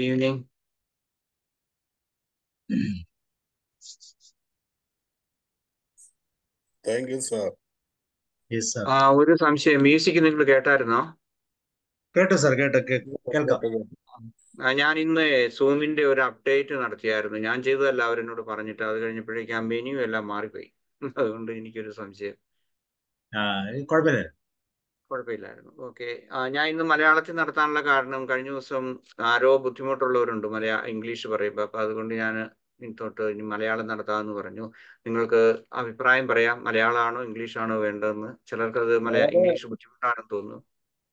Evening thank you sir yes sir ആ ഒരു സംശയം. മ്യൂസിക് നിങ്ങൾ കേട്ടായിരുന്നോ? കേട്ടോ സാർ കേട്ടോ. കേൾക്കാം. ഞാൻ ഇന്ന് സൂമിന്റെ ഒരു അപ്ഡേറ്റ് നടത്തിയായിരുന്നു. ഞാൻ ചെയ്തതല്ല അവരെന്നോട് പറഞ്ഞിട്ട്. അത് കഴിഞ്ഞപ്പോഴേക്കും ആ മെനു എല്ലാം മാറിപ്പോയി. അതുകൊണ്ട് എനിക്കൊരു സംശയം. ആ കുഴപ്പമില്ല. കുഴപ്പമില്ലായിരുന്നു. ഓക്കെ. ഞാൻ ഇന്ന് മലയാളത്തിൽ നടത്താനുള്ള കാരണം കഴിഞ്ഞ ദിവസം ആരോ ബുദ്ധിമുട്ടുള്ളവരുണ്ട് മലയാ ഇംഗ്ലീഷ് പറയുമ്പോൾ അപ്പൊ അതുകൊണ്ട് ഞാൻ തൊട്ട് ഇനി മലയാളം നടത്താമെന്ന് പറഞ്ഞു. നിങ്ങൾക്ക് അഭിപ്രായം പറയാം. മലയാളമാണോ ഇംഗ്ലീഷാണോ വേണ്ടതെന്ന്? ചിലർക്ക് അത് മലയാള ഇംഗ്ലീഷ് ബുദ്ധിമുട്ടാണെന്ന് തോന്നുന്നു.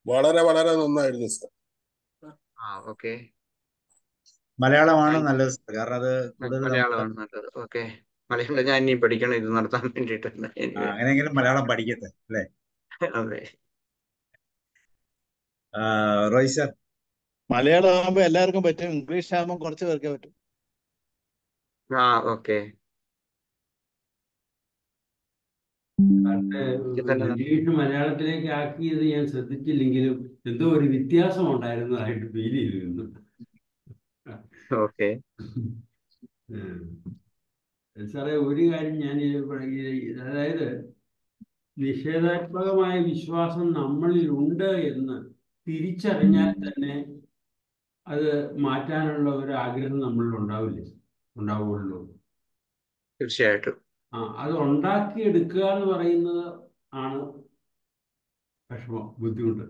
വളരെ വളരെ നന്നായിരുന്നു സാർ. ആ ഓക്കെ. മലയാളമാണ് നല്ലത് സാർ. കാരണം അത് കൂടുതൽ മലയാളമാണ് നല്ലത്. ഓക്കെ. മലയാളം ഞാൻ ഇനി പഠിക്കണം. ഇത് നടത്താൻ വേണ്ടിയിട്ട് ആ, അങ്ങനെയെങ്കിലും മലയാളം പഠിക്കട്ടെ അല്ലേ? അതെ. ആ, റോയ് സാർ മലയാളം ആകുമ്പോ എല്ലാവർക്കും പറ്റും. ഇംഗ്ലീഷ് ആകുമ്പോൾ കുറച്ച് പേർക്കേ പറ്റും. ആ ഓക്കെ. മലയാളത്തിലേക്ക് ആക്കിയത് ഞാൻ ശ്രദ്ധിച്ചില്ലെങ്കിലും എന്തോ ഒരു വ്യത്യാസം ഉണ്ടായിരുന്നതായിട്ട് ഫീൽ ചെയ്തിരുന്നു ഓക്കെ. ഉം. സാറേ ഒരു കാര്യം ഞാൻ അതായത് നിഷേധാത്മകമായ വിശ്വാസം നമ്മളിൽ ഉണ്ട് എന്ന് തിരിച്ചറിഞ്ഞാൽ തന്നെ അത് മാറ്റാനുള്ള ഒരു ആഗ്രഹം നമ്മളിൽ ഉണ്ടാവില്ലേ? ഉണ്ടാവുള്ളൂ. തീർച്ചയായിട്ടും. ആ അത് ഉണ്ടാക്കിയെടുക്കുക എന്ന് പറയുന്നത് ആണ് വിഷമം ബുദ്ധിമുട്ട്.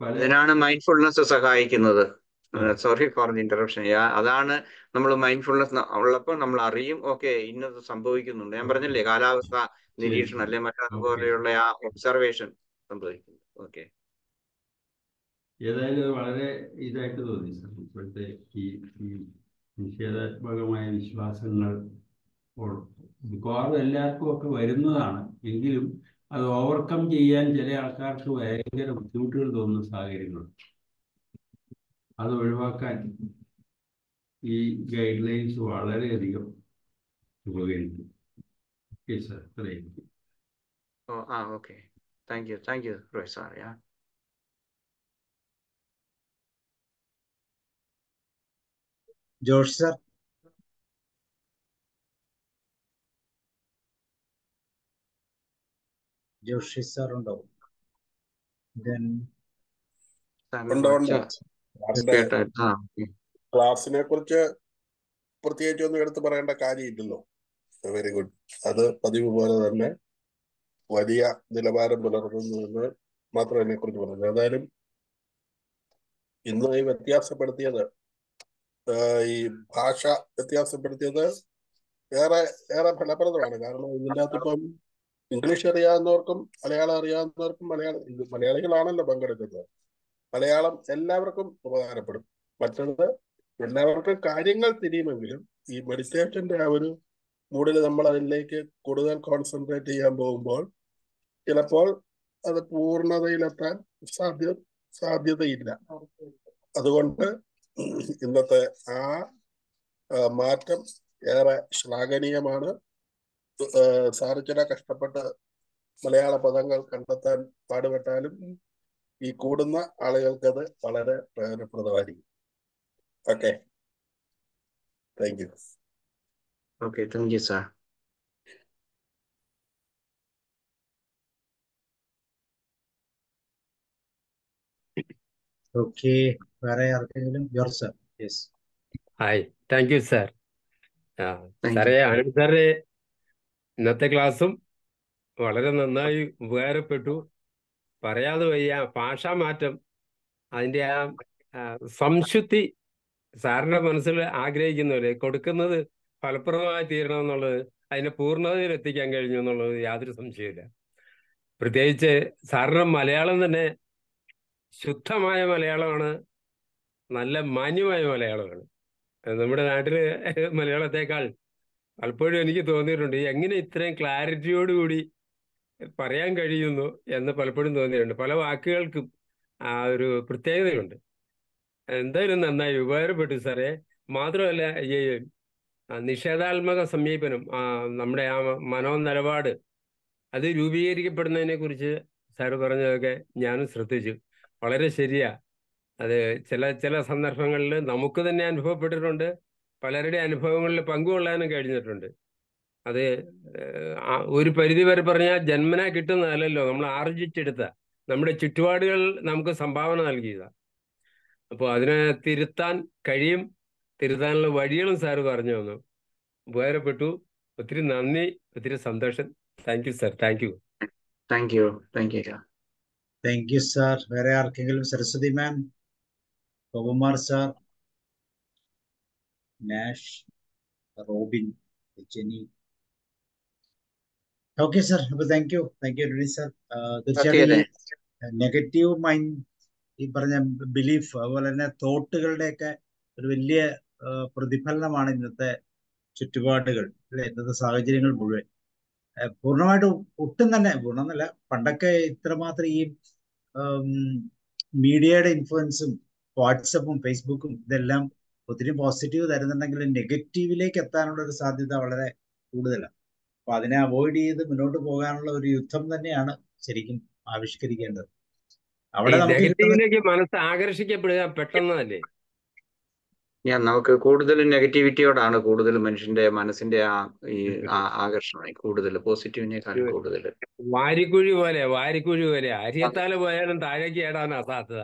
അതിനാണ് മൈൻഡ്ഫുൾനെസ് സഹായിക്കുന്നത്. സോറി ഫോർ ദി ഇന്ററപ്ഷൻ അതാണ് നമ്മൾ മൈൻഡ്ഫുൾനെസ് ഉള്ളപ്പോൾ നമ്മൾ അറിയും ഓക്കെ ഇന്നത് സംഭവിക്കുന്നുണ്ട്. ഞാൻ പറഞ്ഞില്ലേ കാലാവസ്ഥ നിരീക്ഷണം അല്ലെ? മറ്റതുപോലെയുള്ള ആ ഒബ്സർവേഷൻ സംഭവിക്കുന്നു. ഓക്കെ ഏതായാലും വളരെ ഇതായിട്ട് തോന്നി സർ. ഇപ്പോഴത്തെ ഈ നിഷേധാത്മകമായ വിശ്വാസങ്ങൾ മിക്കവാറും എല്ലാവർക്കും ഒക്കെ വരുന്നതാണ്. എങ്കിലും അത് ഓവർകം ചെയ്യാൻ ചില ആൾക്കാർക്ക് ഭയങ്കര ബുദ്ധിമുട്ടുകൾ തോന്നുന്ന സാഹചര്യങ്ങൾ. അത് ഒഴിവാക്കാൻ ഈ ഗൈഡ് ലൈൻസ് വളരെയധികം ഉപകരിക്കും. ഓക്കെ സാർ ഓ ആ okay thank you. Thank you, Roysar. Yeah. George, sir. Joshi sir ഉണ്ടാവും ഉം. ക്ലാസ്സിനെ കുറിച്ച് പ്രത്യേകിച്ച് ഒന്നും എടുത്ത് പറയേണ്ട കാര്യമില്ലല്ലോ വെരി ഗുഡ് അത് പതിവ് പോലെ തന്നെ വലിയ നിലവാരം പുലർത്തുന്നു എന്ന് മാത്രം അതിനെ കുറിച്ച് പറഞ്ഞു ഏതായാലും ഇന്ന് ഈ വ്യത്യാസപ്പെടുത്തിയത് ഈ ഭാഷ വ്യത്യാസപ്പെടുത്തിയത് ഏറെ ഏറെ ഫലപ്രദമാണ്. കാരണം ഇതിന്റെ അകത്ത് ഇപ്പം ഇംഗ്ലീഷ് അറിയാവുന്നവർക്കും മലയാളം അറിയാവുന്നവർക്കും മലയാളം മലയാളികളാണല്ലോ പങ്കെടുക്കുന്നത്. മലയാളം എല്ലാവർക്കും ഉപകാരപ്പെടും. മറ്റത് എല്ലാവർക്കും കാര്യങ്ങൾ തിരിയുമെങ്കിലും ഈ മെഡിറ്റേഷന്റെ ആ ഒരു മൂഡിൽ നമ്മൾ അതിലേക്ക് കൂടുതൽ കോൺസെൻട്രേറ്റ് ചെയ്യാൻ പോകുമ്പോൾ ചിലപ്പോൾ അത് പൂർണതയിലെത്താൻ സാധ്യ സാധ്യതയില്ല. അതുകൊണ്ട് ഇന്നത്തെ ആ മാറ്റം ഏറെ ശ്ലാഘനീയമാണ്. ആ, സാറ് ചില കഷ്ടപ്പെട്ട് മലയാള പദങ്ങൾ കണ്ടെത്താൻ പാടുപെട്ടാലും ഈ കൂടുന്ന ആളുകൾക്കത് വളരെ പ്രയോജനപ്രദമായിരിക്കും. Okay. Thank you. Okay thank you sir. Okay. വേറെ ആർക്കെങ്കിലും? George sir. Yes. Hi. Thank you sir. ആ Thank സാറേ ആനന്ദ് സാറേ ഇന്നത്തെ ക്ലാസ്സും വളരെ നന്നായി ഉപകാരപ്പെട്ടു. പറയാതെ വയ്യ ഭാഷാ മാറ്റം അതിന്റെ ആ സംശുദ്ധി സാറിന്റെ മനസ്സിൽ ആഗ്രഹിക്കുന്ന പോലെ കൊടുക്കുന്നത് ഫലപ്രദമായി തീരണം എന്നുള്ളത് അതിനെ പൂർണതയിൽ എത്തിക്കാൻ കഴിഞ്ഞു എന്നുള്ളത് യാതൊരു സംശയമില്ല പ്രത്യേകിച്ച് സാറിന്റെ മലയാളം തന്നെ ശുദ്ധമായ മലയാളമാണ്. നല്ല മാന്യമായ മലയാളമാണ്. നമ്മുടെ നാട്ടിൽ മലയാളത്തെക്കാൾ പലപ്പോഴും എനിക്ക് തോന്നിയിട്ടുണ്ട്. എങ്ങനെ ഇത്രയും ക്ലാരിറ്റിയോടുകൂടി പറയാൻ കഴിയുന്നു എന്ന് പലപ്പോഴും തോന്നിയിട്ടുണ്ട്. പല വാക്കുകൾക്കും ആ ഒരു പ്രത്യേകതയുണ്ട്. എന്തായാലും നന്നായി ഉപകാരപ്പെട്ടു സാറേ. മാത്രമല്ല ഈ നിഷേധാത്മക സമീപനം നമ്മുടെ ആ മനോനിലപാട് അത് രൂപീകരിക്കപ്പെടുന്നതിനെ കുറിച്ച് സാറ് പറഞ്ഞതൊക്കെ ഞാനും ശ്രദ്ധിച്ചു. വളരെ ശരിയാ. അത് ചില ചില സന്ദർഭങ്ങളിൽ നമുക്ക് തന്നെ അനുഭവപ്പെട്ടിട്ടുണ്ട്. പലരുടെ അനുഭവങ്ങളിൽ പങ്കുകൊള്ളാനും കഴിഞ്ഞിട്ടുണ്ട്. അത് ഒരു പരിധി വരെ പറഞ്ഞാൽ ജന്മന കിട്ടുന്നതല്ലല്ലോ. നമ്മൾ ആർജിച്ചെടുത്ത നമ്മുടെ ചുറ്റുപാടുകൾ നമുക്ക് സംഭാവന നൽകിയതാ. അപ്പോൾ അതിനെ തിരുത്താൻ കഴിയും. തിരുത്താനുള്ള വഴികളും സാറ് പറഞ്ഞു തന്നു. ഉപകാരപ്പെട്ടു. ഒത്തിരി നന്ദി ഒത്തിരി സന്തോഷം. Thank you sir. Thank you. Thank you. Thank you thank you sir വേറെ ആർക്കെങ്കിലും Saraswathi ma'am Gopakumar sir Nash? Robin? Jenny okay sir അപ്പൊ thank you thank you Ravi sir തീർച്ചയായിട്ടും നെഗറ്റീവ് മൈൻഡ് ഈ പറഞ്ഞ ബിലീഫ് അതുപോലെ തന്നെ തോട്ടുകളുടെയൊക്കെ ഒരു വലിയ പ്രതിഫലനമാണ് ഇന്നത്തെ ചുറ്റുപാടുകൾ അല്ലെ? ഇന്നത്തെ സാഹചര്യങ്ങൾ മുഴുവൻ. പൂർണമായിട്ടും ഒട്ടും തന്നെ പൂർണമെന്നല്ല പണ്ടൊക്കെ ഇത്രമാത്രം ഈ മീഡിയയുടെ ഇൻഫ്ലുവൻസും വാട്സപ്പും ഫേസ്ബുക്കും ഇതെല്ലാം ഒത്തിരി പോസിറ്റീവ് തരുന്നുണ്ടെങ്കിൽ നെഗറ്റീവിലേക്ക് എത്താനുള്ള ഒരു സാധ്യത വളരെ കൂടുതലാണ് അപ്പൊ അതിനെ അവോയ്ഡ് ചെയ്ത് മുന്നോട്ട് പോകാനുള്ള ഒരു യുദ്ധം തന്നെയാണ് ശരിക്കും ആവിഷ്കരിക്കേണ്ടത്. അവിടെ മനസ്സ് ആകർഷിക്കപ്പെടുക പെട്ടെന്നല്ലേ ഞാൻ നമുക്ക് കൂടുതൽ നെഗറ്റിവിറ്റിയോടാണ് കൂടുതൽ മനുഷ്യന്റെ മനസ്സിന്റെ ആ ഈ ആകർഷണം. കൂടുതൽ പോസിറ്റീവിനേക്കാൾ കൂടുതൽ. വാരിക്കുഴി പോലെ വാരിക്കുഴി പോലെ. അരിയത്താൽ പോയാലും താഴേക്ക് ഏടാനാ സാധ്യത.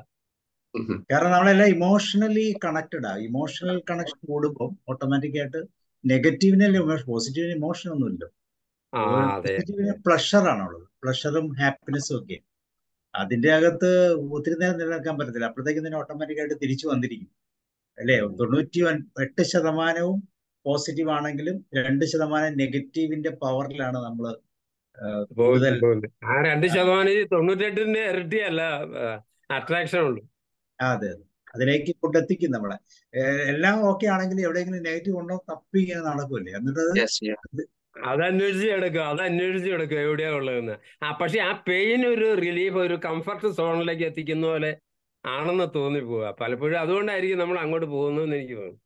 കാരണം നമ്മളെല്ലാം ഇമോഷണലി കണക്റ്റഡ് ആ. ഇമോഷണൽ കണക്ഷൻ കൂടുമ്പോൾ ഓട്ടോമാറ്റിക് ആയിട്ട് നെഗറ്റീവിനല്ലേ പോസിറ്റീവിന് ഇമോഷൻ ഒന്നുമില്ല പോസിറ്റീവിന് പ്ലഷർ ആണുള്ളത് പ്ലഷറും ഹാപ്പിനെസ്സും ഒക്കെ. അതിന്റെ അകത്ത് ഒത്തിരി നേരം നിലനിൽക്കാൻ പറ്റത്തില്ല. അപ്പോഴത്തേക്കും തന്നെ ഓട്ടോമാറ്റിക് ആയിട്ട് തിരിച്ചു വന്നിരിക്കും. അല്ലേ? തൊണ്ണൂറ്റി ഒൻ- എട്ട് ശതമാനവും പോസിറ്റീവ് ആണെങ്കിലും രണ്ട് ശതമാനം നെഗറ്റീവിന്റെ പവറിലാണ് നമ്മൾ കൂടുതൽ ആ രണ്ട് ശതമാനം ഈ തൊണ്ണൂറ്റെട്ടിന്റെ ഇരട്ടിയല്ല അട്രാക്ഷൻ ഉള്ളു. ആ, അതെ. അതെ അതിലേക്ക് കൊണ്ടെത്തിക്കും നമ്മളെ. എല്ലാം ഓക്കെ ആണെങ്കിലും എവിടെയെങ്കിലും നെഗറ്റീവ് ഉണ്ടോ തപ്പി ഇങ്ങനെ നടക്കുമല്ലേ എന്നിട്ട് അത് എടുക്കുക അത് അന്വേഷിച്ച് കിടക്കുക അത് അന്വേഷിച്ച് കിടക്കുക എവിടെയാ ഉള്ളതെന്ന്. ആ പക്ഷെ ആ പെയിൻ ഒരു റിലീഫ് ഒരു കംഫർട്ട് സോണിലേക്ക് എത്തിക്കുന്ന പോലെ ആണെന്ന് തോന്നി പോവുക. പലപ്പോഴും അതുകൊണ്ടായിരിക്കും നമ്മൾ അങ്ങോട്ട് പോകുന്നതെന്ന് എനിക്ക് തോന്നുന്നു.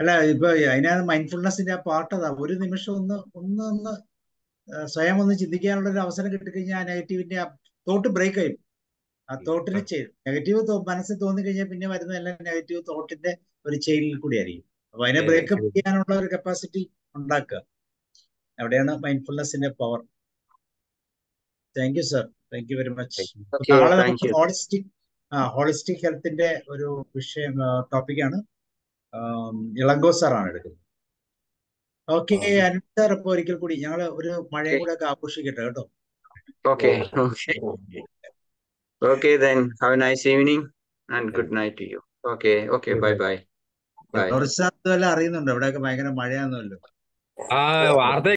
അല്ല ഇപ്പൊ അതിനകത്ത് മൈൻഡ്ഫുൾനെസിന്റെ ആ പാർട്ട് അതാ. ഒരു നിമിഷം ഒന്ന് ഒന്ന് ഒന്ന് സ്വയം ഒന്ന് ചിന്തിക്കാനുള്ള ഒരു അവസരം കിട്ടിക്കഴിഞ്ഞാൽ ആ നെഗറ്റീവിന്റെ ആ തോട്ട് ബ്രേക്ക് ആയി ആ തോട്ടിന് നെഗറ്റീവ് മനസ്സിൽ തോന്നി കഴിഞ്ഞാൽ പിന്നെ വരുന്ന എല്ലാം നെഗറ്റീവ് തോട്ടിന്റെ ഒരു ചെയിനിൽ കൂടി ആയിരിക്കും. അപ്പൊ അതിനെ ബ്രേക്കപ്പ് ചെയ്യാനുള്ള ഒരു കപ്പാസിറ്റി ഉണ്ടാക്കുക. അവിടെയാണ് മൈൻഡ്ഫുൾനെസിന്റെ power thank you sir thank you very much holistic ആ ഹോളിസ്റ്റിക് ഹെൽത്തിന്റെ ഒരു വിഷയം ടോപ്പിക്കാണ് ഇളങ്കോ സാറാണ് എടുക്കുന്നത്. ഓക്കെ ആ. അനിൽ സാർ അപ്പൊ ഒരിക്കൽ കൂടി ഞങ്ങൾ ഒരു മഴയും കൂടെ ഒക്കെ ആഘോഷിക്കട്ടെ കേട്ടോ. Okay. Okay. Okay. Okay then have a nice evening and good night to you okay okay bye bye bye അറിയുന്നുണ്ടോ ഇവിടെയൊക്കെ ഭയങ്കര മഴയാണെന്നല്ലോ ആ വാർത്ത